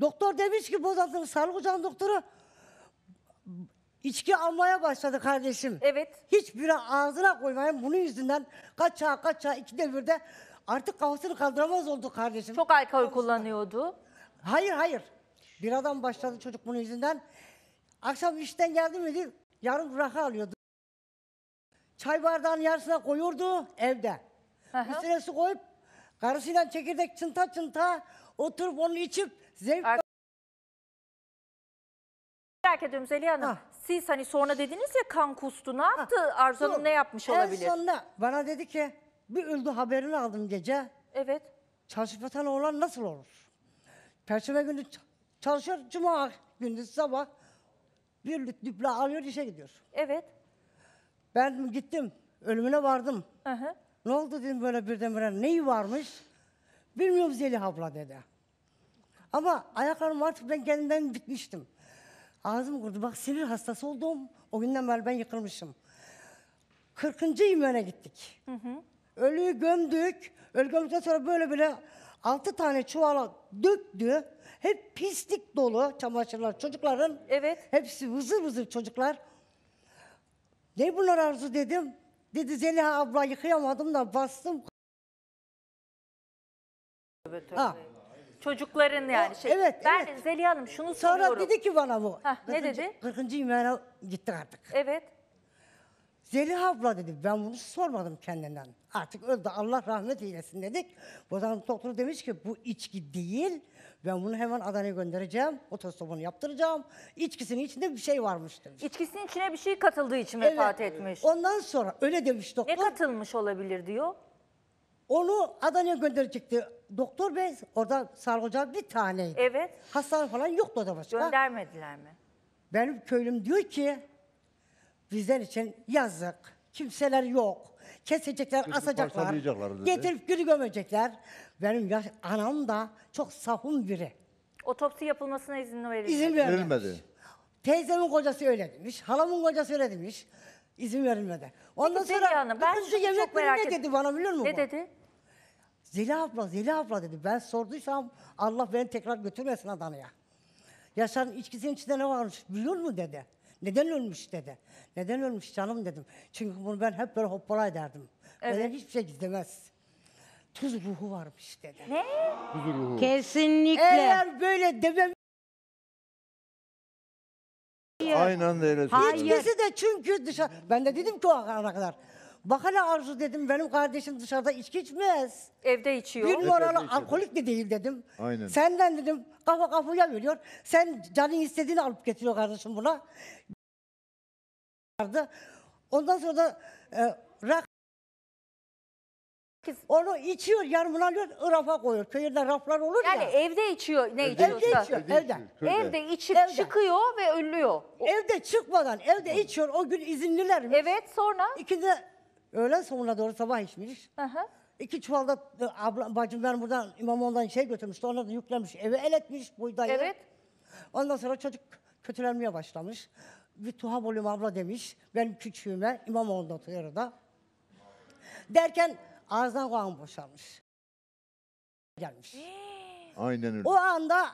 Doktor demiş ki Bozantı'nın sağlık ocağının doktoru içki almaya başladı kardeşim. Evet. Hiçbiri ağzına koymayın. Bunun yüzünden kaça kaça iki devirde artık kafasını kaldıramaz oldu kardeşim. Çok alkol kullanıyordu. Hayır hayır. Bir adam başladı çocuk bunun yüzünden. Akşam işten geldi miydi yarım rakı alıyordu. Çay bardağının yarısına koyurdu evde. Üstüne su koyup karısıyla çekirdek çınta çınta oturup onu içip zevk Merak ediyorum Zeliha Hanım. Siz hani sonra dediniz ya kan kustu. Ne yaptı? Arzu Hanım ne yapmış En olabilir? sonunda bana dedi ki bir öldü haberini aldım gece. Evet. Çalışıp yatan oğlan nasıl olur? Perşembe günü ç- çalışıyor, cuma gündüz sabah bir lüt düple alıyor işe gidiyor. Evet. Ben gittim, ölümüne vardım. Hı hı. Ne oldu dedim böyle birdenbire, neyi varmış? Bilmiyorum Zeliha abla dedi. Ama ayaklarım artık ben kendimden bitmiştim. Ağzım kurdu. Bak sinir hastası oldum. O günden beri ben yıkılmışım. 40. imene gittik. Ölüyü gömdük. Ölü gömdükten sonra böyle böyle altı tane çuvala döktü. Hep pislik dolu çamaşırlar çocukların. Evet. Hepsi vızır vızır çocuklar. Ne bunlar arzu dedim. Dedi Zeliha abla yıkayamadım da bastım. Ha. Çocukların yani şey. evet, ben evet. Zeliha Hanım şunu Sonra soruyorum. dedi ki bana bu. Hah, ne 40. dedi? 40. imene gittik artık. Evet. Zeliha abla dedi ben bunu sormadım kendinden. Artık öldü Allah rahmet eylesin dedik. Bu zaman doktor demiş ki bu içki değil. Ben bunu hemen Adana'ya göndereceğim. Otostopunu yaptıracağım. İçkisinin içinde bir şey varmış demiş. İçkisinin içine bir şey katıldığı için vefat Evet. etmiş. Ondan sonra öyle demiş doktor. Ne katılmış olabilir diyor. Onu Adana'ya gönderecekti. Doktor bey orada ocağı bir taneydi. Evet. Hastane falan yoktu o da başka. Göndermediler mi? Benim köylüm diyor ki bizden için yazık. Kimseler yok. Kesecekler, asacaklar. parçalayacaklar dedi. Getirip gülü gömecekler. Benim yaş, anam da çok safun biri. Otopsi yapılmasına izin verilmedi. İzin vermedi. Verilmedi. Teyzemin kocası öyle demiş. Halamın kocası öyle demiş. İzin verilmedi. Ondan Zeliha sonra Hanım, ben kızı şunu çok yemek merak ne ettim. dedi bana biliyor musun? Ne bu? dedi? Zeliha abla, Zeliha abla dedi. Ben sorduysam Allah beni tekrar götürmesin Adana'ya. Yaşar'ın içkisinin içinde ne varmış biliyor musun dedi. Neden ölmüş dedi. Neden ölmüş canım dedim. Çünkü bunu ben hep böyle hoppala ederdim. Evet. Benden hiçbir şey gizlemez. Tuz ruhu varmış dedi. Ne? Huzur ruhu. Kesinlikle. Eğer böyle demem Aynen de öyle Hayır. İçkisi de çünkü dışarı... Ben de dedim ki o ana kadar. Bak hele Arzu dedim benim kardeşim dışarıda içki içmez. Evde içiyor. Bir numaralı içiyor. alkolik de değil dedim. Aynen. Senden dedim kafa kafaya veriyor. Sen canın istediğini alıp getiriyor kardeşim buna. Vardı. Ondan sonra da e, rak onu içiyor, yarımını alıyor, rafa koyuyor. Köyde raflar olur Yani ya. evde içiyor ne Evde içiyorsa. içiyor, evde. Evde içip Evde. çıkıyor ve ölüyor. Evde çıkmadan, evde içiyor. O gün izinliler mi? Evet, sonra? İkide öğlen sonuna doğru sabah içmiş. İki çuvalda e, abla, bacım ben buradan İmamoğlu'ndan şey götürmüştü. Ona da yüklemiş. Eve el etmiş buğdayı. Evet. Ondan sonra çocuk kötülenmeye başlamış. Bir tuhaf olayım abla demiş. Benim küçüğüme İmamoğlu'nda oturuyor da. Derken ağızdan kan boşalmış. Gelmiş. Aynen öyle. O anda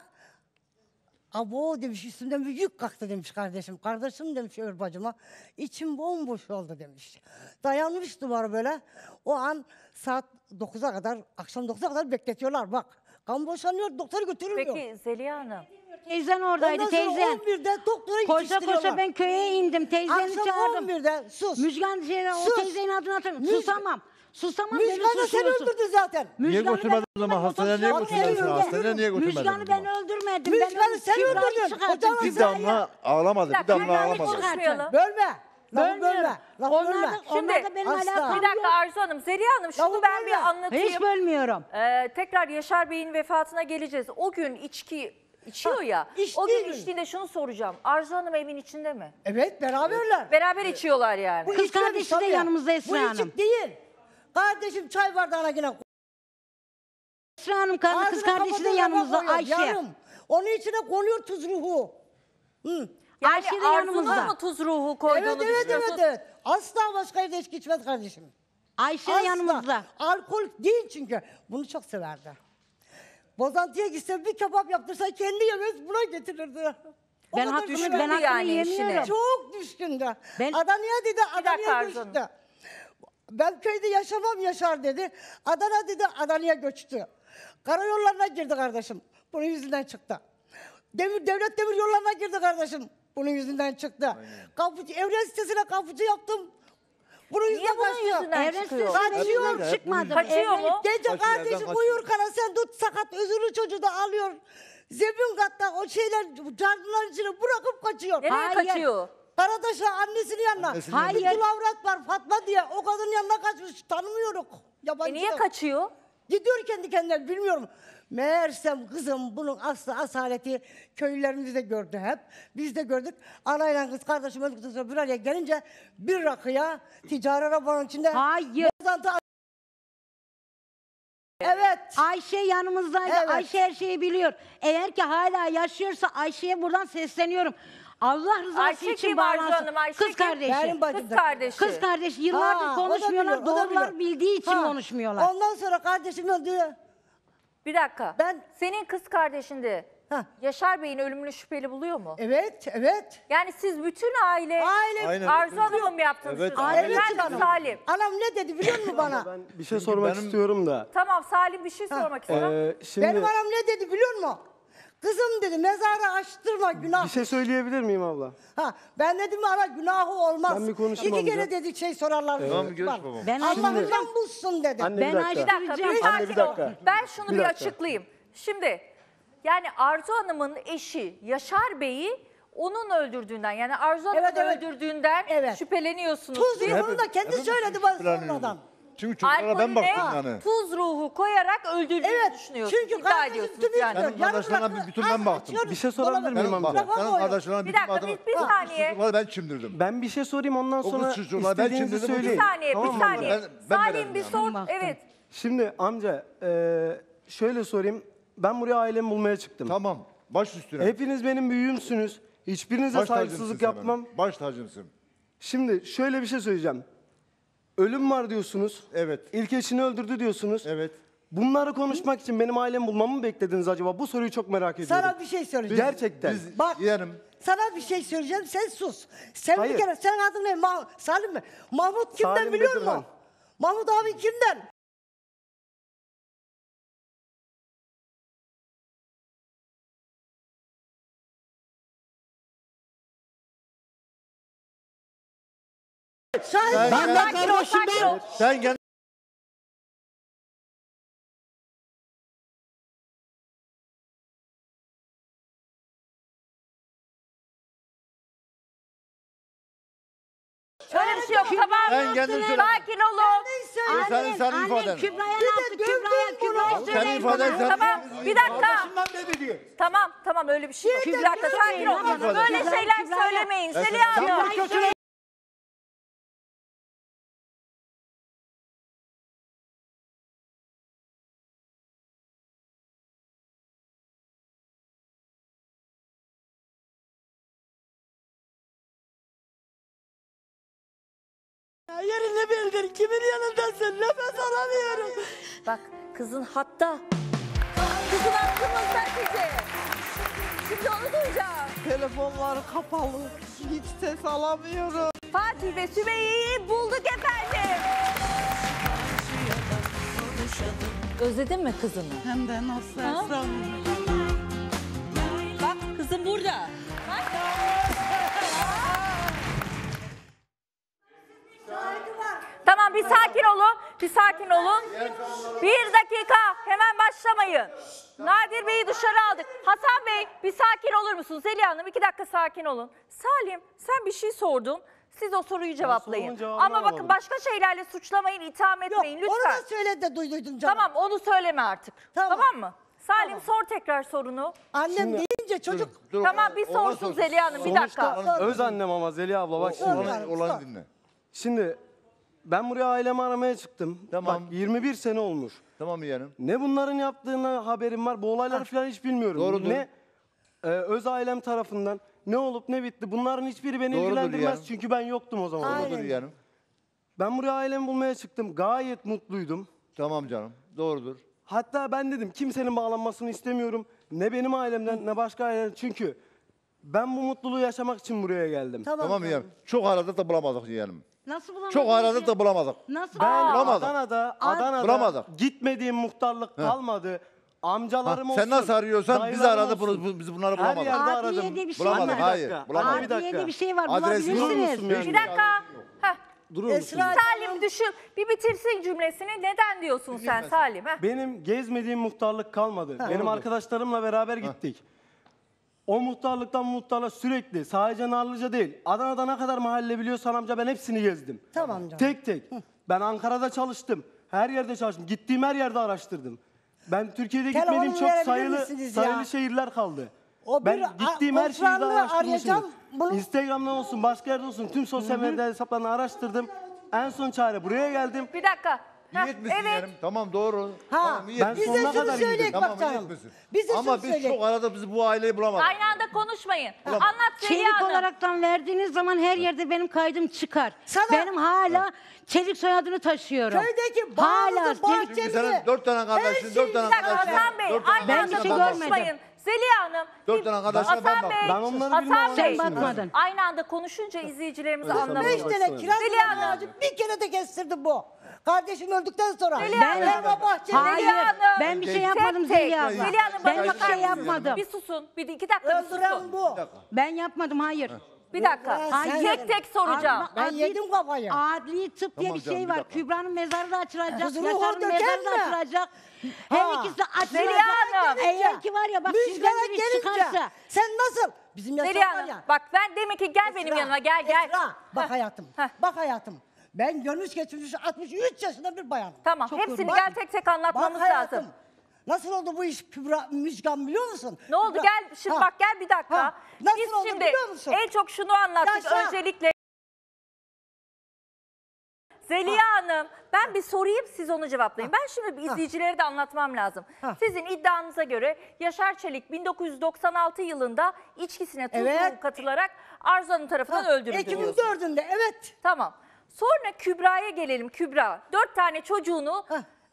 abo demiş üstümden bir yük kalktı demiş kardeşim. Kardeşim demiş öbür bacıma. İçim bomboş oldu demiş. Dayanmış duvara böyle. O an saat 9'a kadar, akşam 9'a kadar bekletiyorlar bak. Kan boşanıyor, doktora götürülmüyor. Peki Zeliha Hanım. Teyzen oradaydı Ondan sonra teyzen. 11'de doktora Koşa yetiştiriyorlar. koşa ben köye indim. Teyzeni Akşam çağırdım. 11'de sus. Müjgan şey, o Sus. teyzenin adını hatırlamıyorum. Müjgan- Susamam. Susamam Müjgan beni da seni suçluyorsun. öldürdü zaten. Niye Müjgan'ı götürmedin o ben zaman? Hastaneye niye otobüse götürmedin? Hastaneye niye götürmedin? Müjgan'ı ben öldürmedim. Müjgan'ı ben sen Kübra'yı öldürdün. çıkarttım. Bir damla ağlamadı. Bir damla ağlamadı. Konuşmayalım. Bölme. Lafı Bölmüyorum. bölme. Lafı Onlar bölme. da- onlar da benim Asla. alakam Bir dakika Arzu Hanım, Zeliha Hanım şunu Lafı ben bir bölme. anlatayım. Hiç bölmüyorum. Ee, tekrar Yaşar Bey'in vefatına geleceğiz. O gün içki içiyor Ha, ya. O gün içtiğinde şunu soracağım. Arzu Hanım evin içinde mi? Evet beraberler. Beraber içiyorlar yani. Bu Kız içmemiş kardeşi de tabii. yanımızda Esra Bu Hanım. içik değil. Kardeşim çay bardağına yine Esra Hanım kız Ağzına kardeşi de kapatıyor, yanımızda koyuyor, Ayşe. Yarım. Onun içine konuyor tuz ruhu. Hı. Yani Ayşe de Arzu'nun yanımızda. mu tuz ruhu koyduğunu Evet evet evet düşünüyorsun? evet. Asla başka evde içki içmez kardeşim. Ayşe de Asla. yanımızda. Alkol değil çünkü. Bunu çok severdi. Bozantıya gitse bir kebap yaptırsa kendi yemez buna getirirdi. O Ben kadar hakkını, düşkündü ben hakkını yani yemiyorum. işine. Çok düşkündü. Ben- Adana'ya dedi, Adana'ya Arzu göçtü. Ben köyde yaşamam Yaşar dedi. Adana dedi, Adana'ya göçtü. Karayollarına girdi kardeşim. Bunun yüzünden çıktı. Demir, devlet demir yollarına girdi kardeşim. Bunun yüzünden çıktı. Kapıcı, evren sitesine kapıcı yaptım. Bunun yüzünden bunun yüzünden Evren çıkıyor? sitesine Kaçıyor. çıkmadım. Kaçıyor mu? Gece Kaçıyor, evden kardeşim kaçıyor. uyurken sen tut sakat özürlü çocuğu da alıyor. Zemin katta o şeyler canlıların içine bırakıp kaçıyor. Nereye Hayır. kaçıyor? Karadaş'a annesinin yanına. Annesinin Hayır. yanına. Bir avrat var Fatma diye o kadının yanına kaçmış tanımıyoruz. Yabancı. E niye kaçıyor? Gidiyor kendi kendine bilmiyorum. Meğersem kızım bunun aslı asaleti köylülerimiz de gördü hep. Biz de gördük. Anayla kız kardeşim öldükten sonra bir araya gelince bir rakıya ticari arabanın içinde Hayır. bozantı Evet. Ayşe yanımızdaydı. Evet. Ayşe her şeyi biliyor. Eğer ki hala yaşıyorsa Ayşe'ye buradan sesleniyorum. Allah rızası Ayşe için kim Arzu bağlansın. Hanım? Ayşe Kız kim? kardeşi. Benim bacım Kız da- kardeşi. Kız kardeşi yıllardır Ha, o da konuşmuyorlar. biliyor, o da Doğrular biliyor. bildiği için Ha, konuşmuyorlar. Ondan sonra kardeşim öldü. Bir dakika. Ben- Senin kız kardeşin de Ha. Yaşar Bey'in ölümünü şüpheli buluyor mu? Evet, evet. Yani siz bütün aile Aile Aynen. Arzu Hanım'ı mı yaptınız? Evet, siz? evet Efendim canım. Salim. Anam ne dedi biliyor musun bana? Ben bir şey sormak benim- istiyorum da. Tamam Salim bir şey sormak istiyorum. Ee, şimdi Benim anam ne dedi biliyor musun? Kızım dedi mezarı açtırma günah. bir şey söyleyebilir miyim abla? Ha, ben dedim ana günahı olmaz. Ben bir konuşayım İki kere dedi şey sorarlar. Tamam, bir görüş babam. Ben Allah'ından bulsun dedi. Anne Ben bir dakika. Bir dakika, bir Anne, bir sakin ol. dakika. Ben şunu bir, Bir dakika. açıklayayım. Şimdi yani Arzu Hanım'ın eşi Yaşar Bey'i onun öldürdüğünden yani Arzu Hanım'ın Evet, evet. öldürdüğünden Evet. şüpheleniyorsunuz. Tuz Siz ruhunu da kendi söyledi bana sonradan. Çünkü çocuklara ben baktım yani. tuz ruhu koyarak öldürdüğünü Evet. düşünüyorsunuz. Çünkü iddia kardeşim ediyorsunuz tümü yani. Benim yarım kardeşlerime bırakın, bir bütün ben az baktım. Bir şey sorabilir dolaba- miyim Benim, amca? bak, Lafa benim koyuyor. kardeşlerime Bir bütün dakika, adamı- bir- bir saniye. çocukları ben çimdirdim. Ben bir şey sorayım ondan sonra ben istediğinizi şimdi dedim, söyleyin. Bir saniye, Tamam bir mı amca? saniye. Ben- ben Salim verelim bir yani. sor. Baktım. Evet. Şimdi amca eee, şöyle sorayım. Ben buraya ailemi bulmaya çıktım. Tamam. Baş üstüne. Hepiniz benim büyüğümsünüz. Hiçbirinize Baş saygısızlık sen yapmam. benim. Baş tacımsın. Şimdi şöyle bir şey söyleyeceğim. Ölüm var diyorsunuz. Evet. İlk eşini öldürdü diyorsunuz. Evet. Bunları konuşmak için benim ailemi bulmamı mı beklediniz acaba? Bu soruyu çok merak ediyorum. Sana bir şey söyleyeceğim. Gerçekten. Biz Bak. yeğenim. Sana bir şey söyleyeceğim sen sus. Sen Hayır. bir kere senin adın ne? Ma- Salim mi? Mahmut kimden Salim biliyor Bedirhan. musun? Mahmut abi kimden? Sen- ben Ben de kardeşim Sen gel. Öyle bir şey yok. Tamam. Sen kendin söyle. Sakin olun. E sen, sen ifaden. Kübra'ya ne yaptı? Kübra'ya, Kübra'ya Sen söyleyin ifaden bana. sen. Tamam. Bir dakika. Kardeşimden dedi diyor. Tamam tamam öyle bir şey yok. Bir dakika sakin. Kübra'ya- Böyle şeyler söylemeyin. Sen- Zeliha sen Hanım. bunu Yerini bildir. Kimin yanındasın? Nefes alamıyorum. Bak kızın hatta. Kızın aklımızda sizi. Şimdi onu duyacağım. Telefonlar kapalı. Hiç ses alamıyorum. Fatih ve Sümeyye'yi bulduk efendim. Özledin mi kızını? Hem de nasıl? Esra Bak kızım burada. Tamam bir sakin olun. Bir sakin olun. Bir dakika. Hemen başlamayın. Nadir Bey'i dışarı aldık. Hasan Bey bir sakin olur musunuz? Zeliha Hanım iki dakika sakin olun. Salim sen bir şey sordun. Siz o soruyu cevaplayın. cevabını Ama bakın başka şeylerle suçlamayın, itham etmeyin Onu lütfen. da söyle de duyduydum canım. Tamam onu söyleme artık. Tamam, Tamam. mı? Salim sor tekrar sorunu. Annem deyince çocuk Dur, Tamam bir sorsun sor. Zeliha Hanım bir dakika. Sonuçta öz annem ama Zeliha abla bak şimdi. Olanı, olanı dinle. Şimdi ben buraya ailemi aramaya çıktım. Tamam. Bak 21 sene olmuş. Tamam yeğenim. Ne bunların yaptığına haberim var. Bu olayları falan hiç bilmiyorum. Doğrudur. Ne e, öz ailem tarafından ne olup ne bitti bunların hiçbiri beni Doğrudur ilgilendirmez. yani. Çünkü ben yoktum o zaman. Doğrudur yeğenim. Ben buraya ailemi bulmaya çıktım. Gayet mutluydum. Tamam canım. Doğrudur. Hatta ben dedim kimsenin bağlanmasını istemiyorum. Ne benim ailemden ne başka aileden. Çünkü ben bu mutluluğu yaşamak için buraya geldim. Tamam, yeğenim. Çok aradık da bulamadık yeğenim. Nasıl bulamadın? Çok aradık da bulamadık. Nasıl Ben Bulamadık. Adana'da, Adana'da Bulamadık. gitmediğim muhtarlık kalmadı. Amcalarım Ha, olsun. sen nasıl arıyorsan biz dayılarım aradık olsun. bunu, biz bunları Her bulamadık. yerde Adliye aradım. diye bir şey Bulamadık, var. hayır, dakika, bulamadık. Bir dakika. Bir şey var. Adresi Durur Bulabilirsiniz. musun bir Bir dakika. Heh. Durur musun? Esra Salim düşün. Bir bitirsin cümlesini. Neden diyorsun sen Salim? Heh. Benim gezmediğim muhtarlık kalmadı. Benim arkadaşlarımla beraber gittik. O muhtarlıktan muhtarla sürekli sadece Narlıca değil. Adana'da ne kadar mahalle biliyorsan amca ben hepsini gezdim. Tamam canım. Tek tek. Ben Ankara'da çalıştım. Her yerde çalıştım. Gittiğim her yerde araştırdım. Ben Türkiye'de Telefonumu gitmediğim çok verebilir sayılı misiniz ya? sayılı şehirler kaldı. O ben bir- gittiğim a- her şeyi de Osmanlı araştırmışım. arayacağım, bunu- Instagram'dan olsun, başka yerde olsun tüm sosyal medya hesaplarını araştırdım. En son çare buraya geldim. Bir dakika. Niyet misin evet. yeğenim? Tamam doğru. Ha, Tamam, niyet ben Bize sonuna şunu kadar söyleyek gidelim. Tamam bak niyet canım. misin? Bize Ama şunu biz söyleyek. çok aradık biz bu aileyi bulamadık. Aynı anda konuşmayın. Tamam. Anlat Zeliha Çelik Hanım. olaraktan verdiğiniz zaman her yerde benim kaydım çıkar. Sana- Benim hala Çelik soyadını taşıyorum. Köydeki hala bağımızı, Çünkü bahçemizi. senin dört tane kardeşin, dört tane Bir dakika kardeşin. Hasan Bey. dört tane Aynı Ben anda bir şey konuşmayın. görmedim. Zeliha Hanım. Dört tane arkadaşına ben Hasan baktım. Bey. Ben onları Hasan bilmiyorum. Bey. Sen bakmadın. Aynı anda konuşunca izleyicilerimiz anlamıyor. Beş Tamam, tane kiraz Zeliha Hanım. ağacı bir kere de kestirdi bu. Kardeşin öldükten sonra. Zeliha Ben Hanım. Hayır. Hanım. Ben bir şey Tek yapmadım tek. Zeliha abla. Zeliha Hanım bana Ben bakar bir şey mısınız? yapmadım. Bir susun. Bir iki dakika bir Öldüren susun. bu. Ben yapmadım hayır. Bir dakika. Hayır. Tek tek soracağım. Ben Adli- yedim kafayı. Adli tıp diye Tamam bir canım, şey bir var. dakika. Kübra'nın mezarı da açılacak. Kızını Yaşar'ın orada mezarı da gelme. açılacak. Her ikisi de açılacak. Zeliha Hanım. Eğer ki var ya bak sizden biri gelince çıkarsa. sen nasıl? Bizim Zeliha var Hanım. ya. Bak ben demek ki gel benim Esra, yanıma gel gel. Esra, bak hayatım. Heh. Bak hayatım. Ben görmüş geçirmiş 63 yaşında bir bayanım. Tamam Çok hepsini yorgun. gel tek tek anlatmamız Bak hayatım. lazım. Nasıl oldu bu iş Kübra Müjgan biliyor musun? Ne oldu Kübra- gel şimdi Ha, bak gel bir dakika. Ha, Nasıl Biz oldu şimdi biliyor musun? en çok şunu anlattık Yaşa. öncelikle. Zeliha Hanım ben bir sorayım siz onu cevaplayın. Ben şimdi izleyicilere de anlatmam lazım. Ha. Sizin iddianıza göre Yaşar Çelik 1996 yılında içkisine tuz Evet. katılarak Arzu Hanım tarafından Ha, öldürüldü Ekim'in diyorsunuz. dördünde evet. Tamam. Sonra Kübra'ya gelelim. Kübra dört tane çocuğunu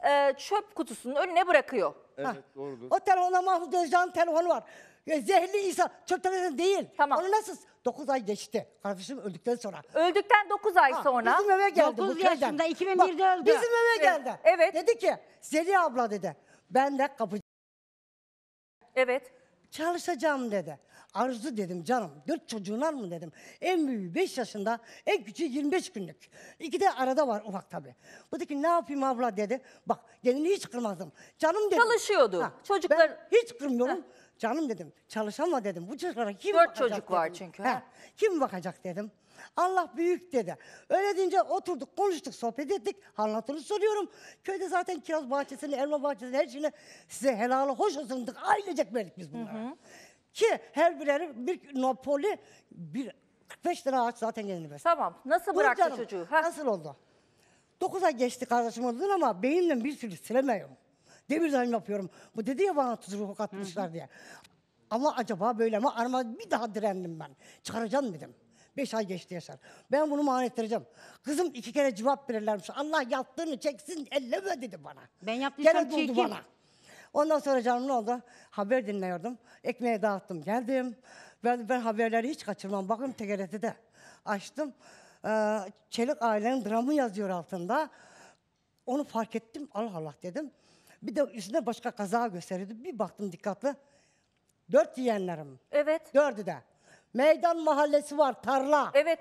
e, çöp kutusunun önüne bırakıyor. Ha. Evet doğrudur. O telefonda Mahmut Özcan'ın telefonu var. Ya zehirli insan. Çöp telefonu değil. Tamam. Onu nasıl? 9 ay geçti. Kardeşim öldükten sonra. Öldükten 9 ay Ha, sonra. Bizim eve geldi bu Dokuz köyden. yaşında, 2001'de öldü. Bizim eve geldi. evet. Dedi ki Zeliha abla dedi. Ben de kapıcı Evet. çalışacağım dedi. Arzu dedim canım. Dört çocuğun var mı dedim. En büyüğü 5 yaşında, en küçüğü 25 günlük. İki de arada var ufak tabii. Bu dedi ki ne yapayım abla dedi. Bak gelini hiç kırmadım. Canım dedim. Çalışıyordu. Çocuklar... Ben hiç kırmıyorum. Canım dedim çalışama dedim. Bu çocuklara kim Dört bakacak çocuk var dedim. çünkü, He, ha? Kim bakacak dedim. Allah büyük dedi. Öyle deyince oturduk, konuştuk, sohbet ettik. Anlatını soruyorum. Köyde zaten kiraz bahçesini, elma bahçesini, her şeyini size helalı hoş olsun dedik. Ailecek verdik biz bunlara. Ki her bireri bir Napoli, bir 45 tane ağaç zaten gelini besliyor. Tamam. Nasıl Buyur bıraktı canım, çocuğu? Nasıl oldu? 9 ay geçti kardeşim oldun ama beyimle bir sürü silemiyorum. Demir daim yapıyorum. Bu dedi ya bana tuz ruhu katmışlar diye. Ama acaba böyle mi? Arama bir daha direndim ben. Çıkaracağım dedim. Beş ay geçti yaşar. Ben bunu mani ettireceğim. Kızım iki kere cevap verirlermiş. Allah yaptığını çeksin elleme dedi bana. Ben yaptıysam Gene durdu çekeyim. bana. Ondan sonra canım ne oldu? Haber dinliyordum. Ekmeği dağıttım geldim. Ben, ben haberleri hiç kaçırmam. Bakın TGRT'de açtım. Ee, Çelik ailenin dramı yazıyor altında. Onu fark ettim. Allah Allah dedim. Bir de üstüne başka kaza gösteriyordu. Bir baktım dikkatli. Dört yeğenlerim. Evet. Dördü de. Meydan mahallesi var tarla. Evet.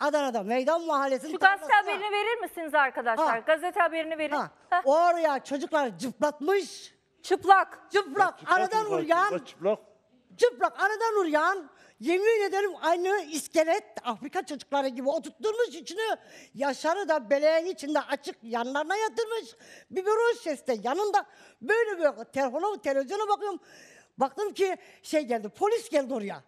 Adana'da meydan mahallesinin Şu gazete haberini verir misiniz arkadaşlar? Ha. Gazete haberini verin. Ha. Oraya çocuklar cıplatmış. Çıplak. Çıplak. Aradan uğrayan. Çıplak. Çıplak aradan uğrayan. Yemin ederim aynı iskelet Afrika çocukları gibi oturtturmuş içini. Yaşarı da beleğin içinde açık yanlarına yatırmış. Biberon şeste yanında. Böyle böyle telefona televizyona bakıyorum. Baktım ki şey geldi polis geldi oraya.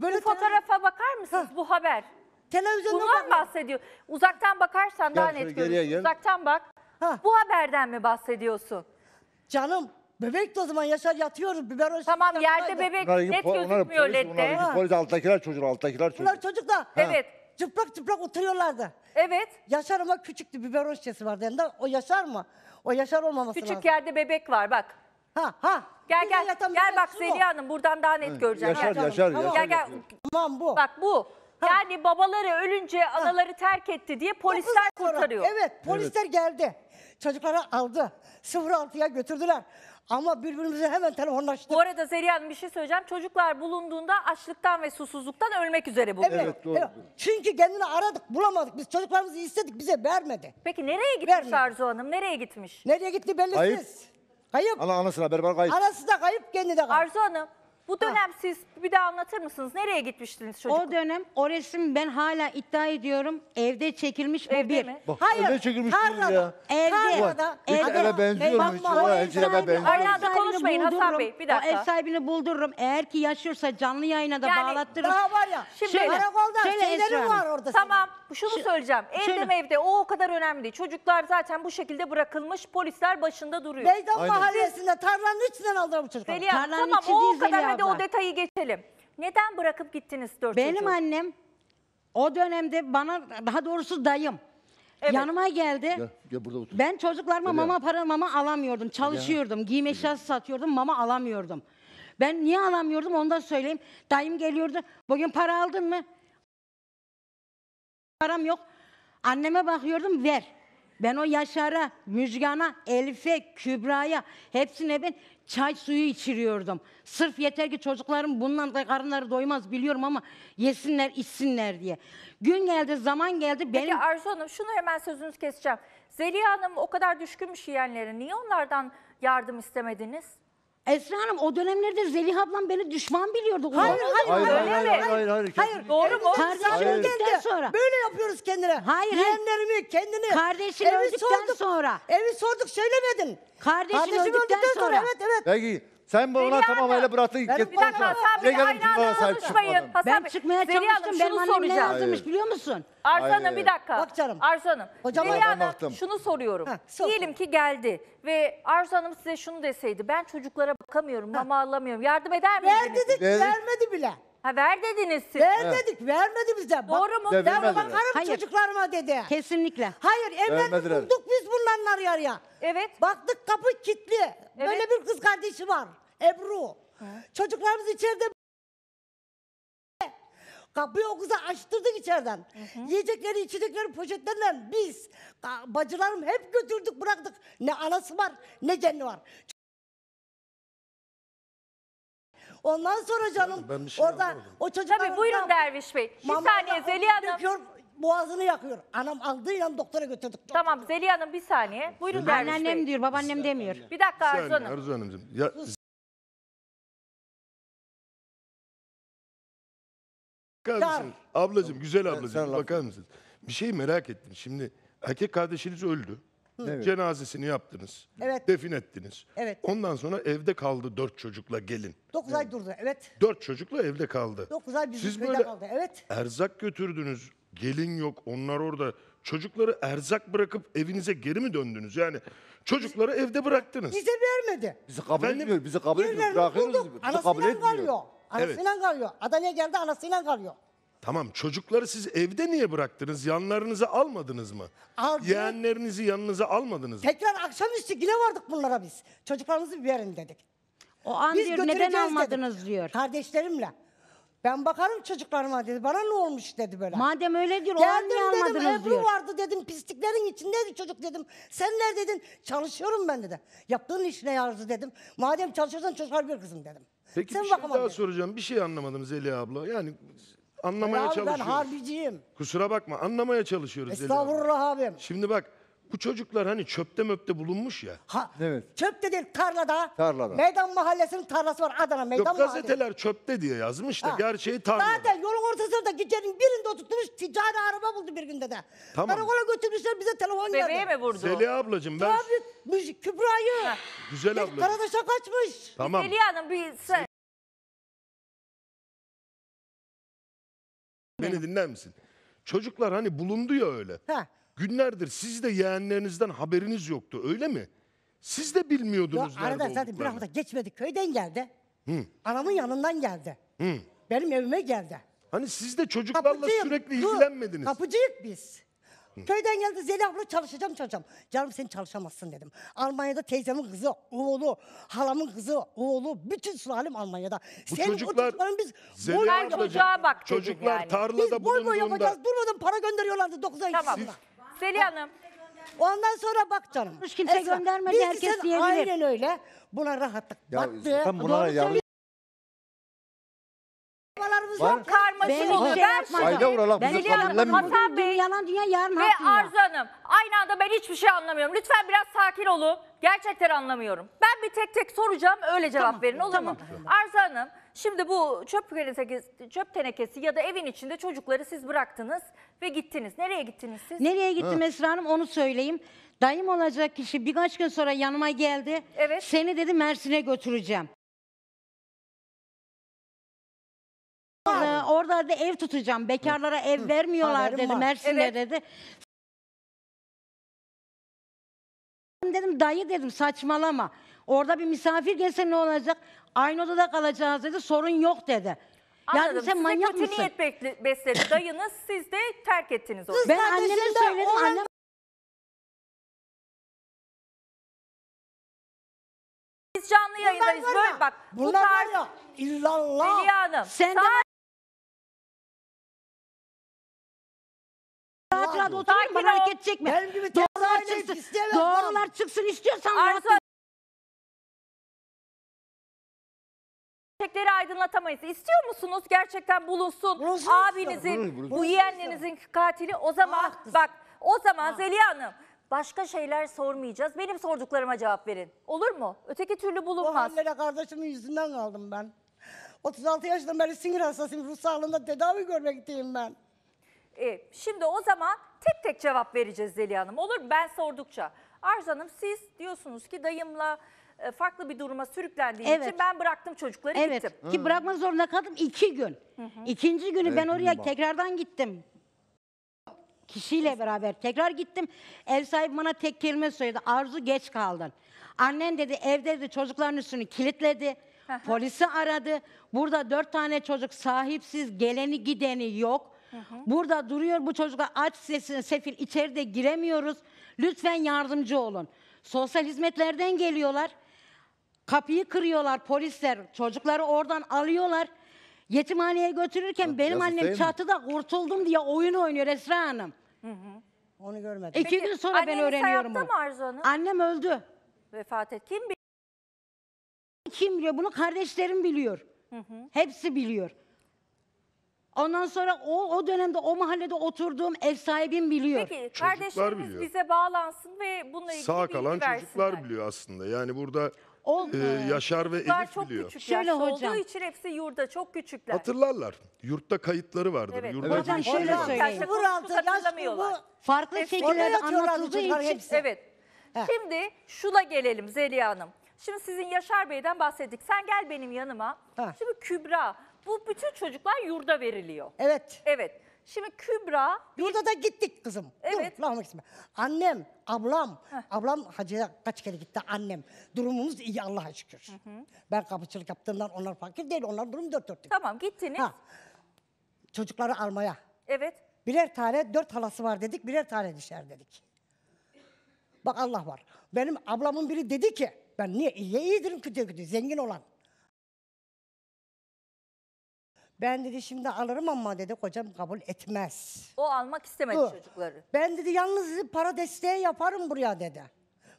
Böyle Bu fotoğrafa bakar mısınız? Bu haber. Televizyonda Bundan bahsediyor. Uzaktan bakarsan Gel daha şöyle net geriye görürsün. gel. Uzaktan bak. Bu haberden mi bahsediyorsun? Canım bebek de o zaman Yaşar yatıyoruz biberon Tamam yerde bebek Bunlar net po- gözükmüyor polis, ledde. iki polis alttakiler çocuk, alttakiler çocuk. Bunlar çocuk da. Evet. Çıplak çıplak oturuyorlardı. Evet. Yaşar ama küçüktü biberon şişesi vardı yanında. O Yaşar mı? O Yaşar olmaması Küçük lazım. yerde bebek var bak. Ha ha. Gel gel. yatan Gel bebek bak şu. Zeliha Hanım buradan daha net göreceksin. Yaşar, Gel. Yaşar, Tamam. Yaşar Gel gel. yapıyor. Tamam bu. Bak bu. Yani babaları ölünce anaları terk etti diye polisler sonra- kurtarıyor. Evet polisler geldi. Çocukları aldı. 06'ya götürdüler. Ama birbirimize hemen telefonlaştık. Bu arada Zeliha Hanım bir şey söyleyeceğim. Çocuklar bulunduğunda açlıktan ve susuzluktan ölmek üzere bulundu. Evet, evet. Çünkü kendini aradık bulamadık. Biz çocuklarımızı istedik bize vermedi. Peki nereye gitmiş Vermedi. Arzu Hanım? Nereye gitmiş? Nereye gitti bellisiz. Kayıp. Kayıp. Ana anasına haber var kayıp. Anası da kayıp kendi de kayıp. Arzu Hanım bu dönem siz bir daha anlatır mısınız? Nereye gitmiştiniz çocuk? O dönem o resim ben hala iddia ediyorum evde çekilmiş bu Evde bir. mi? Bak Hayır, eve çekilmiş tarlada. ya. Evde. Tarlada. Hiç Evde. eve benziyor mu? Hiç Bakma, o o hiç eve benziyor. Ev sahibini konuşmayın Hasan buldururum. Bey, bir O dakika. ev sahibini buldururum. Eğer ki yaşıyorsa canlı yayına da Yani bağlattırırım. Daha var ya. Şimdi- Şimdi karakolda Şöyle Esra şeylerim Hanım. var orada. Tamam şunu söyleyeceğim. Evde şöyle. mi evde o o kadar önemli değil. Çocuklar zaten bu şekilde bırakılmış. Polisler başında duruyor. Meydan Aynen. mahallesinde tarlanın içinden aldılar bu çocukları. Zeliha Tarlanın tamam içi o değil kadar Zeliha hadi abla. o detayı geçelim. Neden bırakıp gittiniz dört Benim çocuğu? annem o dönemde bana daha doğrusu dayım Evet. yanıma geldi. Gel, gel burada otur. Ben çocuklarıma Zeliha. mama para mama alamıyordum. Çalışıyordum. Giyim eşyası satıyordum. Mama alamıyordum. Ben niye alamıyordum onu da söyleyeyim. Dayım geliyordu. Bugün para aldın mı? Param yok. Anneme bakıyordum ver. Ben o Yaşar'a, Müjgan'a, Elif'e, Kübra'ya hepsine ben çay suyu içiriyordum. Sırf yeter ki çocuklarım bundan da karınları doymaz biliyorum ama yesinler içsinler diye. Gün geldi zaman geldi Peki benim Arzu Hanım şunu hemen sözünüzü keseceğim. Zeliha Hanım o kadar düşkünmüş yeğenlerine. Niye onlardan yardım istemediniz? Esra Hanım o dönemlerde Zeliha ablam beni düşman biliyordu. Hayır, hayır, Hayır, hayır, hayır, mi? hayır, hayır. Hayır. Doğru mu? Kardeşim Hayır. öldükten sonra. Böyle yapıyoruz kendine. Hayır, hayır. Yeğenlerimi kendini. Kardeşin öldükten sonra. Evi sorduk söylemedin. Kardeşin öldükten sonra. Evet evet. Peki sen ona Zeliha tamamıyla Hanım. bıraktın. Ben- Bir dakika. Hasan Bey aynı anda konuşmayın. Hasan Ben Bey, çıkmaya Zeliha Hanım, çalıştım. Benim şunu annem ne soracağım. biliyor musun? Arzu Hayır. Hanım bir dakika. Bak canım. Arzu Hanım. Hocam Zeliha ben Hanım baktım. şunu soruyorum. Ha, sor. Diyelim ki geldi ve Arzu Hanım size şunu deseydi. Ben çocuklara bakamıyorum, mama alamıyorum. Yardım eder Ver miydiniz? dedik Verdik. vermedi bile. Ha ver dediniz siz. Ver dedik vermedi bize. Bak, Doğru mu? Ve Ben vermediler. bakarım Hayır. çocuklarıma dedi. Kesinlikle. Hayır evlerini Vermediler. bulduk biz bunlarla araya araya. Evet. Baktık kapı kilitli. Böyle Evet. bir kız kardeşi var. Ebru. Çocuklarımız içeride Kapıyı o kıza açtırdık içeriden. Yiyecekleri, içecekleri poşetlerle biz, ka- bacılarım hep götürdük bıraktık. Ne anası var, ne kendi var. Ondan sonra canım ben bir şey orada o çocuklar Tabii buyurun Derviş Bey. Bir saniye Zeliha Hanım. döküyor, boğazını yakıyor. Anam aldığıyla doktora götürdük. Tamam Zeliha Hanım bir saniye. Buyurun Derviş Bey. Anneannem diyor, babaannem demiyor. Bir dakika Arzu Hanım. Arzu Hanımcığım. Ya, Bakar mısınız? Ablacığım, güzel sen ablacığım laf- bakar mısınız? Bir şey merak ettim. Şimdi erkek kardeşiniz öldü. Evet. Cenazesini yaptınız. Evet. Defin ettiniz. Evet. Ondan sonra evde kaldı dört çocukla gelin. 9 ay durdu evet. Dört çocukla evde kaldı. 9 ay bizim Siz köyde böyle kaldı evet. erzak götürdünüz. Gelin yok, onlar orada. Çocukları erzak bırakıp evinize geri mi döndünüz? Yani çocukları evde bıraktınız. Bize vermedi. Bizi kabul Efendim? etmiyor. Bizi kabul etmiyor. Yerlerini Bırakıyoruz. bulduk. Bizi kabul Anasıyla etmiyor. kalıyor. Anasıyla kalıyor. Adana'ya geldi anasıyla kalıyor. Tamam çocukları siz evde niye bıraktınız? Yanlarınıza almadınız mı? Aldık. Yeğenlerinizi yanınıza almadınız mı? Tekrar akşamüstü yine vardık bunlara biz. Çocuklarınızı verin dedik. O an Biz diyor neden götüreceğiz almadınız dedik. diyor. Kardeşlerimle. Ben bakarım çocuklarıma dedi. Bana ne olmuş dedi böyle. Madem öyle diyor o an Geldim niye dedim almadınız Ebru diyor. vardı dedim pisliklerin içindeydi çocuk dedim. Sen neredeydin? Çalışıyorum ben dedi. Yaptığın iş ne yarısı dedim. Madem çalışıyorsan çocuklar bir kızım dedim. Peki Sen bir şey bakama daha dedim. soracağım. Bir şey anlamadım Zeliha abla. Yani anlamaya Ya abi ben çalışıyoruz. harbiciyim. Kusura bakma anlamaya çalışıyoruz. Estağfurullah abim. Şimdi bak bu çocuklar hani çöpte möpte bulunmuş ya. Ha, Evet. çöp dedi tarlada. Tarlada. Meydan mahallesinin tarlası var Adana meydan Yok mahallesi. gazeteler çöpte diye yazmış da Ha. gerçeği tarlada. Zaten yolun ortasında gecenin birinde oturtmuş ticari araba buldu bir günde de. Tamam. Karakola götürmüşler bize telefon geldi. Bebeğe mi vurdu? Zeliha ablacığım ben Tabii müzik Kübra'yı. güzel Bir ablacığım. Karadaş'a kaçmış. Tamam. Zeliha Hanım bir se- Beni dinler misin? Çocuklar hani bulundu ya öyle. Ha. Günlerdir siz de yeğenlerinizden haberiniz yoktu öyle mi? Siz de Ya bilmiyordunuz nerede arada zaten bir olduklarını. hafta geçmedi. Köyden geldi. Hı. Anamın yanından geldi. Hı. Benim evime geldi. Hani siz de çocuklarla Kapıcıyım. sürekli Dur, ilgilenmediniz. Kapıcıyık biz. Köyden geldi Zeli abla çalışacağım çalışacağım. Canım sen çalışamazsın dedim. Almanya'da teyzemin kızı, oğlu, halamın kızı, oğlu, bütün sülalem Almanya'da. Bu çocuklar- çocukların biz Zeliha boy boy ablacığım, çocuğa bak Çocuklar yani. tarlada Biz boy boy bulunduğunda yapacağız. Durmadan para gönderiyorlardı 9 ay Tamam. içinde. Zeliha Hanım. Ondan sonra bak canım. Hiç kimse göndermedi, herkes diyebilir. Aynen öyle. Buna rahatlık Ya battı. zaten bunlara Doğru söylüyor. Var. yok. Karmaşık Ben oluyor. şey Ben yapmadım. Ayda vuralım. Ben Bizi Zeliha Hanım, kabullenmiyor. Hasan Bey yalan dünya yarın ve hak dünya. Arzu Hanım aynı anda ben hiçbir şey anlamıyorum. Lütfen biraz sakin olun. Gerçekten anlamıyorum. Ben bir tek tek soracağım öyle cevap verin olur mu? Arzu Hanım şimdi bu çöp tenekesi, çöp tenekesi ya da evin içinde çocukları siz bıraktınız ve gittiniz. Nereye gittiniz siz? Nereye gittim Esra Hanım onu söyleyeyim. Dayım olacak kişi birkaç gün sonra yanıma geldi. Evet. Seni dedi Mersin'e götüreceğim. Orada da ev tutacağım. Bekarlara ev vermiyorlar Haberim dedi var. Mersin'de Evet. dedi. Dedim dayı dedim saçmalama. Orada bir misafir gelse ne olacak? Aynı odada kalacağız dedi. Sorun yok dedi. Anladım. Yani sen Size manyak kötü mısın? niyet bekle- besledi [laughs] dayınız. Siz de terk ettiniz onu. Ben kardeşim anneme de söyledim. oğlan- Annem Biz canlı yayındayız. Böyle bak bu Bunlar var tarz ya. İllallah. Hanım. sen de rahat oturun Sakin bana ol. hareket çekme. Benim gibi Doğrular tezahürat çıksın. isteyemem. Doğrular çıksın istiyorsan Arzu rahat. Gerçekleri aydınlatamayız. İstiyor musunuz gerçekten bulunsun Bulunsun abinizin. Bulunsun, bu yeğenlerinizin katili? O zaman Ah bak o zaman Zeliha Hanım başka şeyler sormayacağız. Benim sorduklarıma cevap verin. Olur mu? Öteki türlü Bu bulunmaz. hallere kardeşimin yüzünden kaldım ben. 36 yaşından beri sinir hastasıyım. Ruh sağlığında tedavi görmek gideyim ben. E, şimdi o zaman tek tek cevap vereceğiz Zeliha Hanım. Olur mu? Ben sordukça. Arzu Hanım siz diyorsunuz ki dayımla e, farklı bir duruma sürüklendiğim Evet. için ben bıraktım çocukları Evet gittim. ki bırakmak zorunda kaldım iki gün. İkinci günü ben oraya tekrardan gittim. Kişiyle beraber tekrar gittim. Ev sahibi bana tek kelime söyledi. Arzu geç kaldın. Annen dedi evde dedi çocukların üstünü kilitledi. Polisi aradı. Burada dört tane çocuk sahipsiz geleni gideni yok. Burada duruyor bu çocuklar aç sesini sefil içeride giremiyoruz. Lütfen yardımcı olun. Sosyal hizmetlerden geliyorlar. Kapıyı kırıyorlar polisler. Çocukları oradan alıyorlar. Yetimhaneye götürürken benim yazık annem değil mi? çatıda kurtuldum diye oyun oynuyor Esra Hanım. Onu görmedim. İki gün sonra ben anneniz öğreniyorum hayatta bunu. mı Arzu Hanım? Annem öldü. Vefat et. Kim bilir? Kim biliyor? Bunu kardeşlerim biliyor. Hepsi biliyor. Ondan sonra o, o dönemde o mahallede oturduğum ev sahibim biliyor. Peki Çocuklar kardeşlerimiz biliyor. bize bağlansın ve bununla ilgili Sağ bilgi kalan versinler. çocuklar biliyor aslında. Yani burada e, Yaşar ve Elif çok biliyor. küçük Şöyle hocam. olduğu için hepsi yurda çok küçükler. Hatırlarlar. Yurtta kayıtları vardır. Evet. Yurda Hocam şöyle söyleyeyim. Yaşta Vur altı konuşup yaş hatırlamıyorlar. bu. Farklı oraya yatıyorlar anlatıldığı için hepsi. Evet. Şimdi şuna gelelim Zeliha Hanım. Şimdi sizin Yaşar Bey'den bahsettik. Sen gel benim yanıma. Ha. Şimdi Kübra. Bu bütün çocuklar yurda veriliyor. Evet. Evet. Şimdi Kübra Yurda da gittik kızım. Evet. Dur, lafımı kesme. Annem, ablam, ablam hacıya kaç kere gitti annem. Durumumuz iyi Allah'a şükür. Ben kapıcılık yaptığımdan onlar fakir değil, onlar durum dört dörtlük. tamam gittiniz. Ha. Çocukları almaya. Evet. Birer tane, dört halası var dedik, birer tane düşer dedik. Bak Allah var. Benim ablamın biri dedi ki, ben niye iyiye iyidirim kötüye kötü, zengin olan. Ben dedi şimdi alırım ama dedi kocam kabul etmez. O almak istemedi Dur. çocukları. Ben dedi yalnız dedi, para desteği yaparım buraya dedi.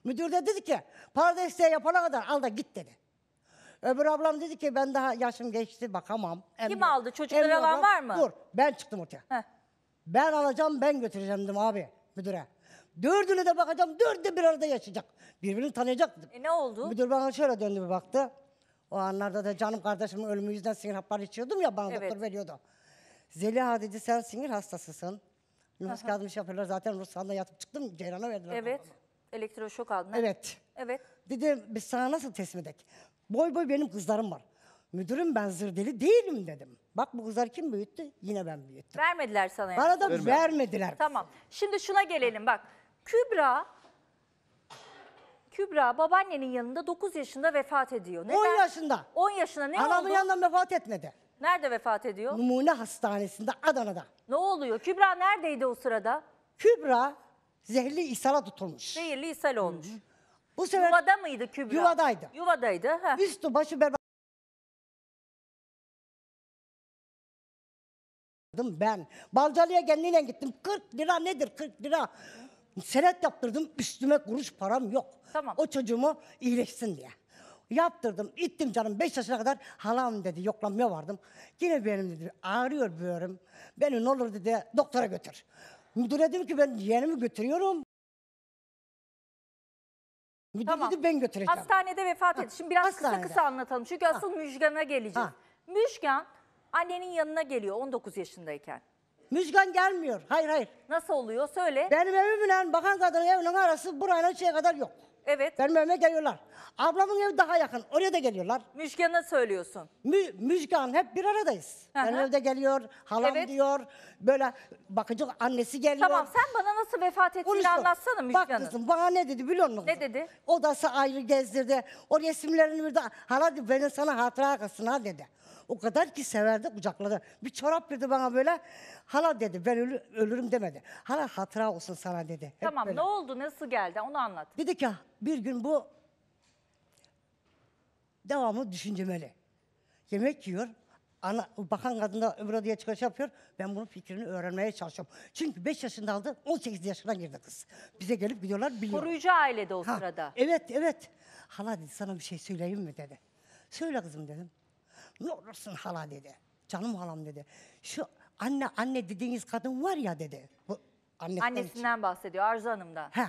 Müdür de dedi ki para desteği yapana kadar al da git dedi. Öbür ablam dedi ki ben daha yaşım geçti bakamam. Kim Emmi- aldı? Çocukları alan ablam- var mı? Dur ben çıktım ortaya. Heh. Ben alacağım ben götüreceğim dedim abi müdüre. Dördüne de bakacağım dördü de bir arada yaşayacak. Birbirini tanıyacak dedim. E ne oldu? Müdür bana şöyle döndü bir baktı. O anlarda da canım kardeşimin ölümü yüzünden sinir hapları içiyordum ya bana Evet. doktor veriyordu. Zeliha dedi sen sinir hastasısın. Nüfus kağıdımı iş yapıyorlar zaten Ruhsar'da yatıp çıktım Ceyran'a verdiler. Evet. Elektroşok aldın. ha? Evet. Evet. Dedim biz sana nasıl teslim edek? Boy boy benim kızlarım var. Müdürüm ben zır deli değilim dedim. Bak bu kızlar kim büyüttü? Yine ben büyüttüm. Vermediler sana yani. Bana da vermediler. Tamam. Şimdi şuna gelelim bak. Kübra Kübra babaannenin yanında 9 yaşında vefat ediyor. 10 yaşında. 10 yaşında ne Anamın oldu? yanından vefat etmedi. Nerede vefat ediyor? Numune Hastanesi'nde Adana'da. Ne oluyor? Kübra neredeydi o sırada? Kübra zehirli ishala tutulmuş. Zehirli ishal olmuş. Bu sefer Yuvada mıydı Kübra? Yuvadaydı. Yuvadaydı. heh. üstü başı berbat. ben. Balcalı'ya kendiyle gittim. 40 lira nedir 40 lira? Senet yaptırdım. Üstüme kuruş param yok. Tamam. O çocuğumu iyileşsin diye. Yaptırdım. ittim canım. 5 yaşına kadar halam dedi. Yoklamaya vardım. Yine benim dedi. Ağrıyor böğrüm. Beni ne olur dedi. Doktora götür. Müdür dedim ki ben yeğenimi götürüyorum. Müdür Tamam. dedi ben götüreceğim. Hastanede vefat etti. Şimdi biraz kısa hastanede. kısa anlatalım. Çünkü asıl Müjgan'a geleceğiz. Ha. Müjgan annenin yanına geliyor 19 yaşındayken. Müjgan gelmiyor. Hayır hayır. Nasıl oluyor? Söyle. Benim evimle bakan kadının evinin arası burayla şeye kadar yok. Evet. Benim evime geliyorlar. Ablamın evi daha yakın. Oraya da geliyorlar. Müjgan'a söylüyorsun. Mü, Müjgan hep bir aradayız. Hı hı. Benim evde geliyor, halam Evet. diyor. Böyle bakıcı annesi geliyor. Tamam sen bana nasıl vefat ettiğini Konuştu. anlatsana Bak Müjgan'ın. kızım bana ne dedi biliyor musun? Ne dedi? Odası ayrı gezdirdi. O resimlerini bir de hala dedi, sana hatıra kalsın ha dedi. O kadar ki severdi kucakladı. Bir çorap verdi bana böyle. Hala dedi ben ölü- ölürüm demedi. Hala hatıra olsun sana dedi. Hep Tamam böyle. ne oldu? Nasıl geldi? Onu anlat. Dedi ki bir gün bu devamlı düşüncemeli. Yemek yiyor. Ana, bakan kadın da öbür odaya çıkış yapıyor. Ben bunun fikrini öğrenmeye çalışıyorum. Çünkü 5 yaşında aldı, 18 yaşına girdi kız. Bize gelip gidiyorlar biliyor. Koruyucu ailede o Ha, sırada. Evet, evet. Hala dedi sana bir şey söyleyeyim mi dedi. Söyle kızım dedim. Ne olursun hala dedi. Canım halam dedi. Şu anne anne dediğiniz kadın var ya dedi. Bu annesinden Annesinden bahsediyor Arzu Hanım'dan. He.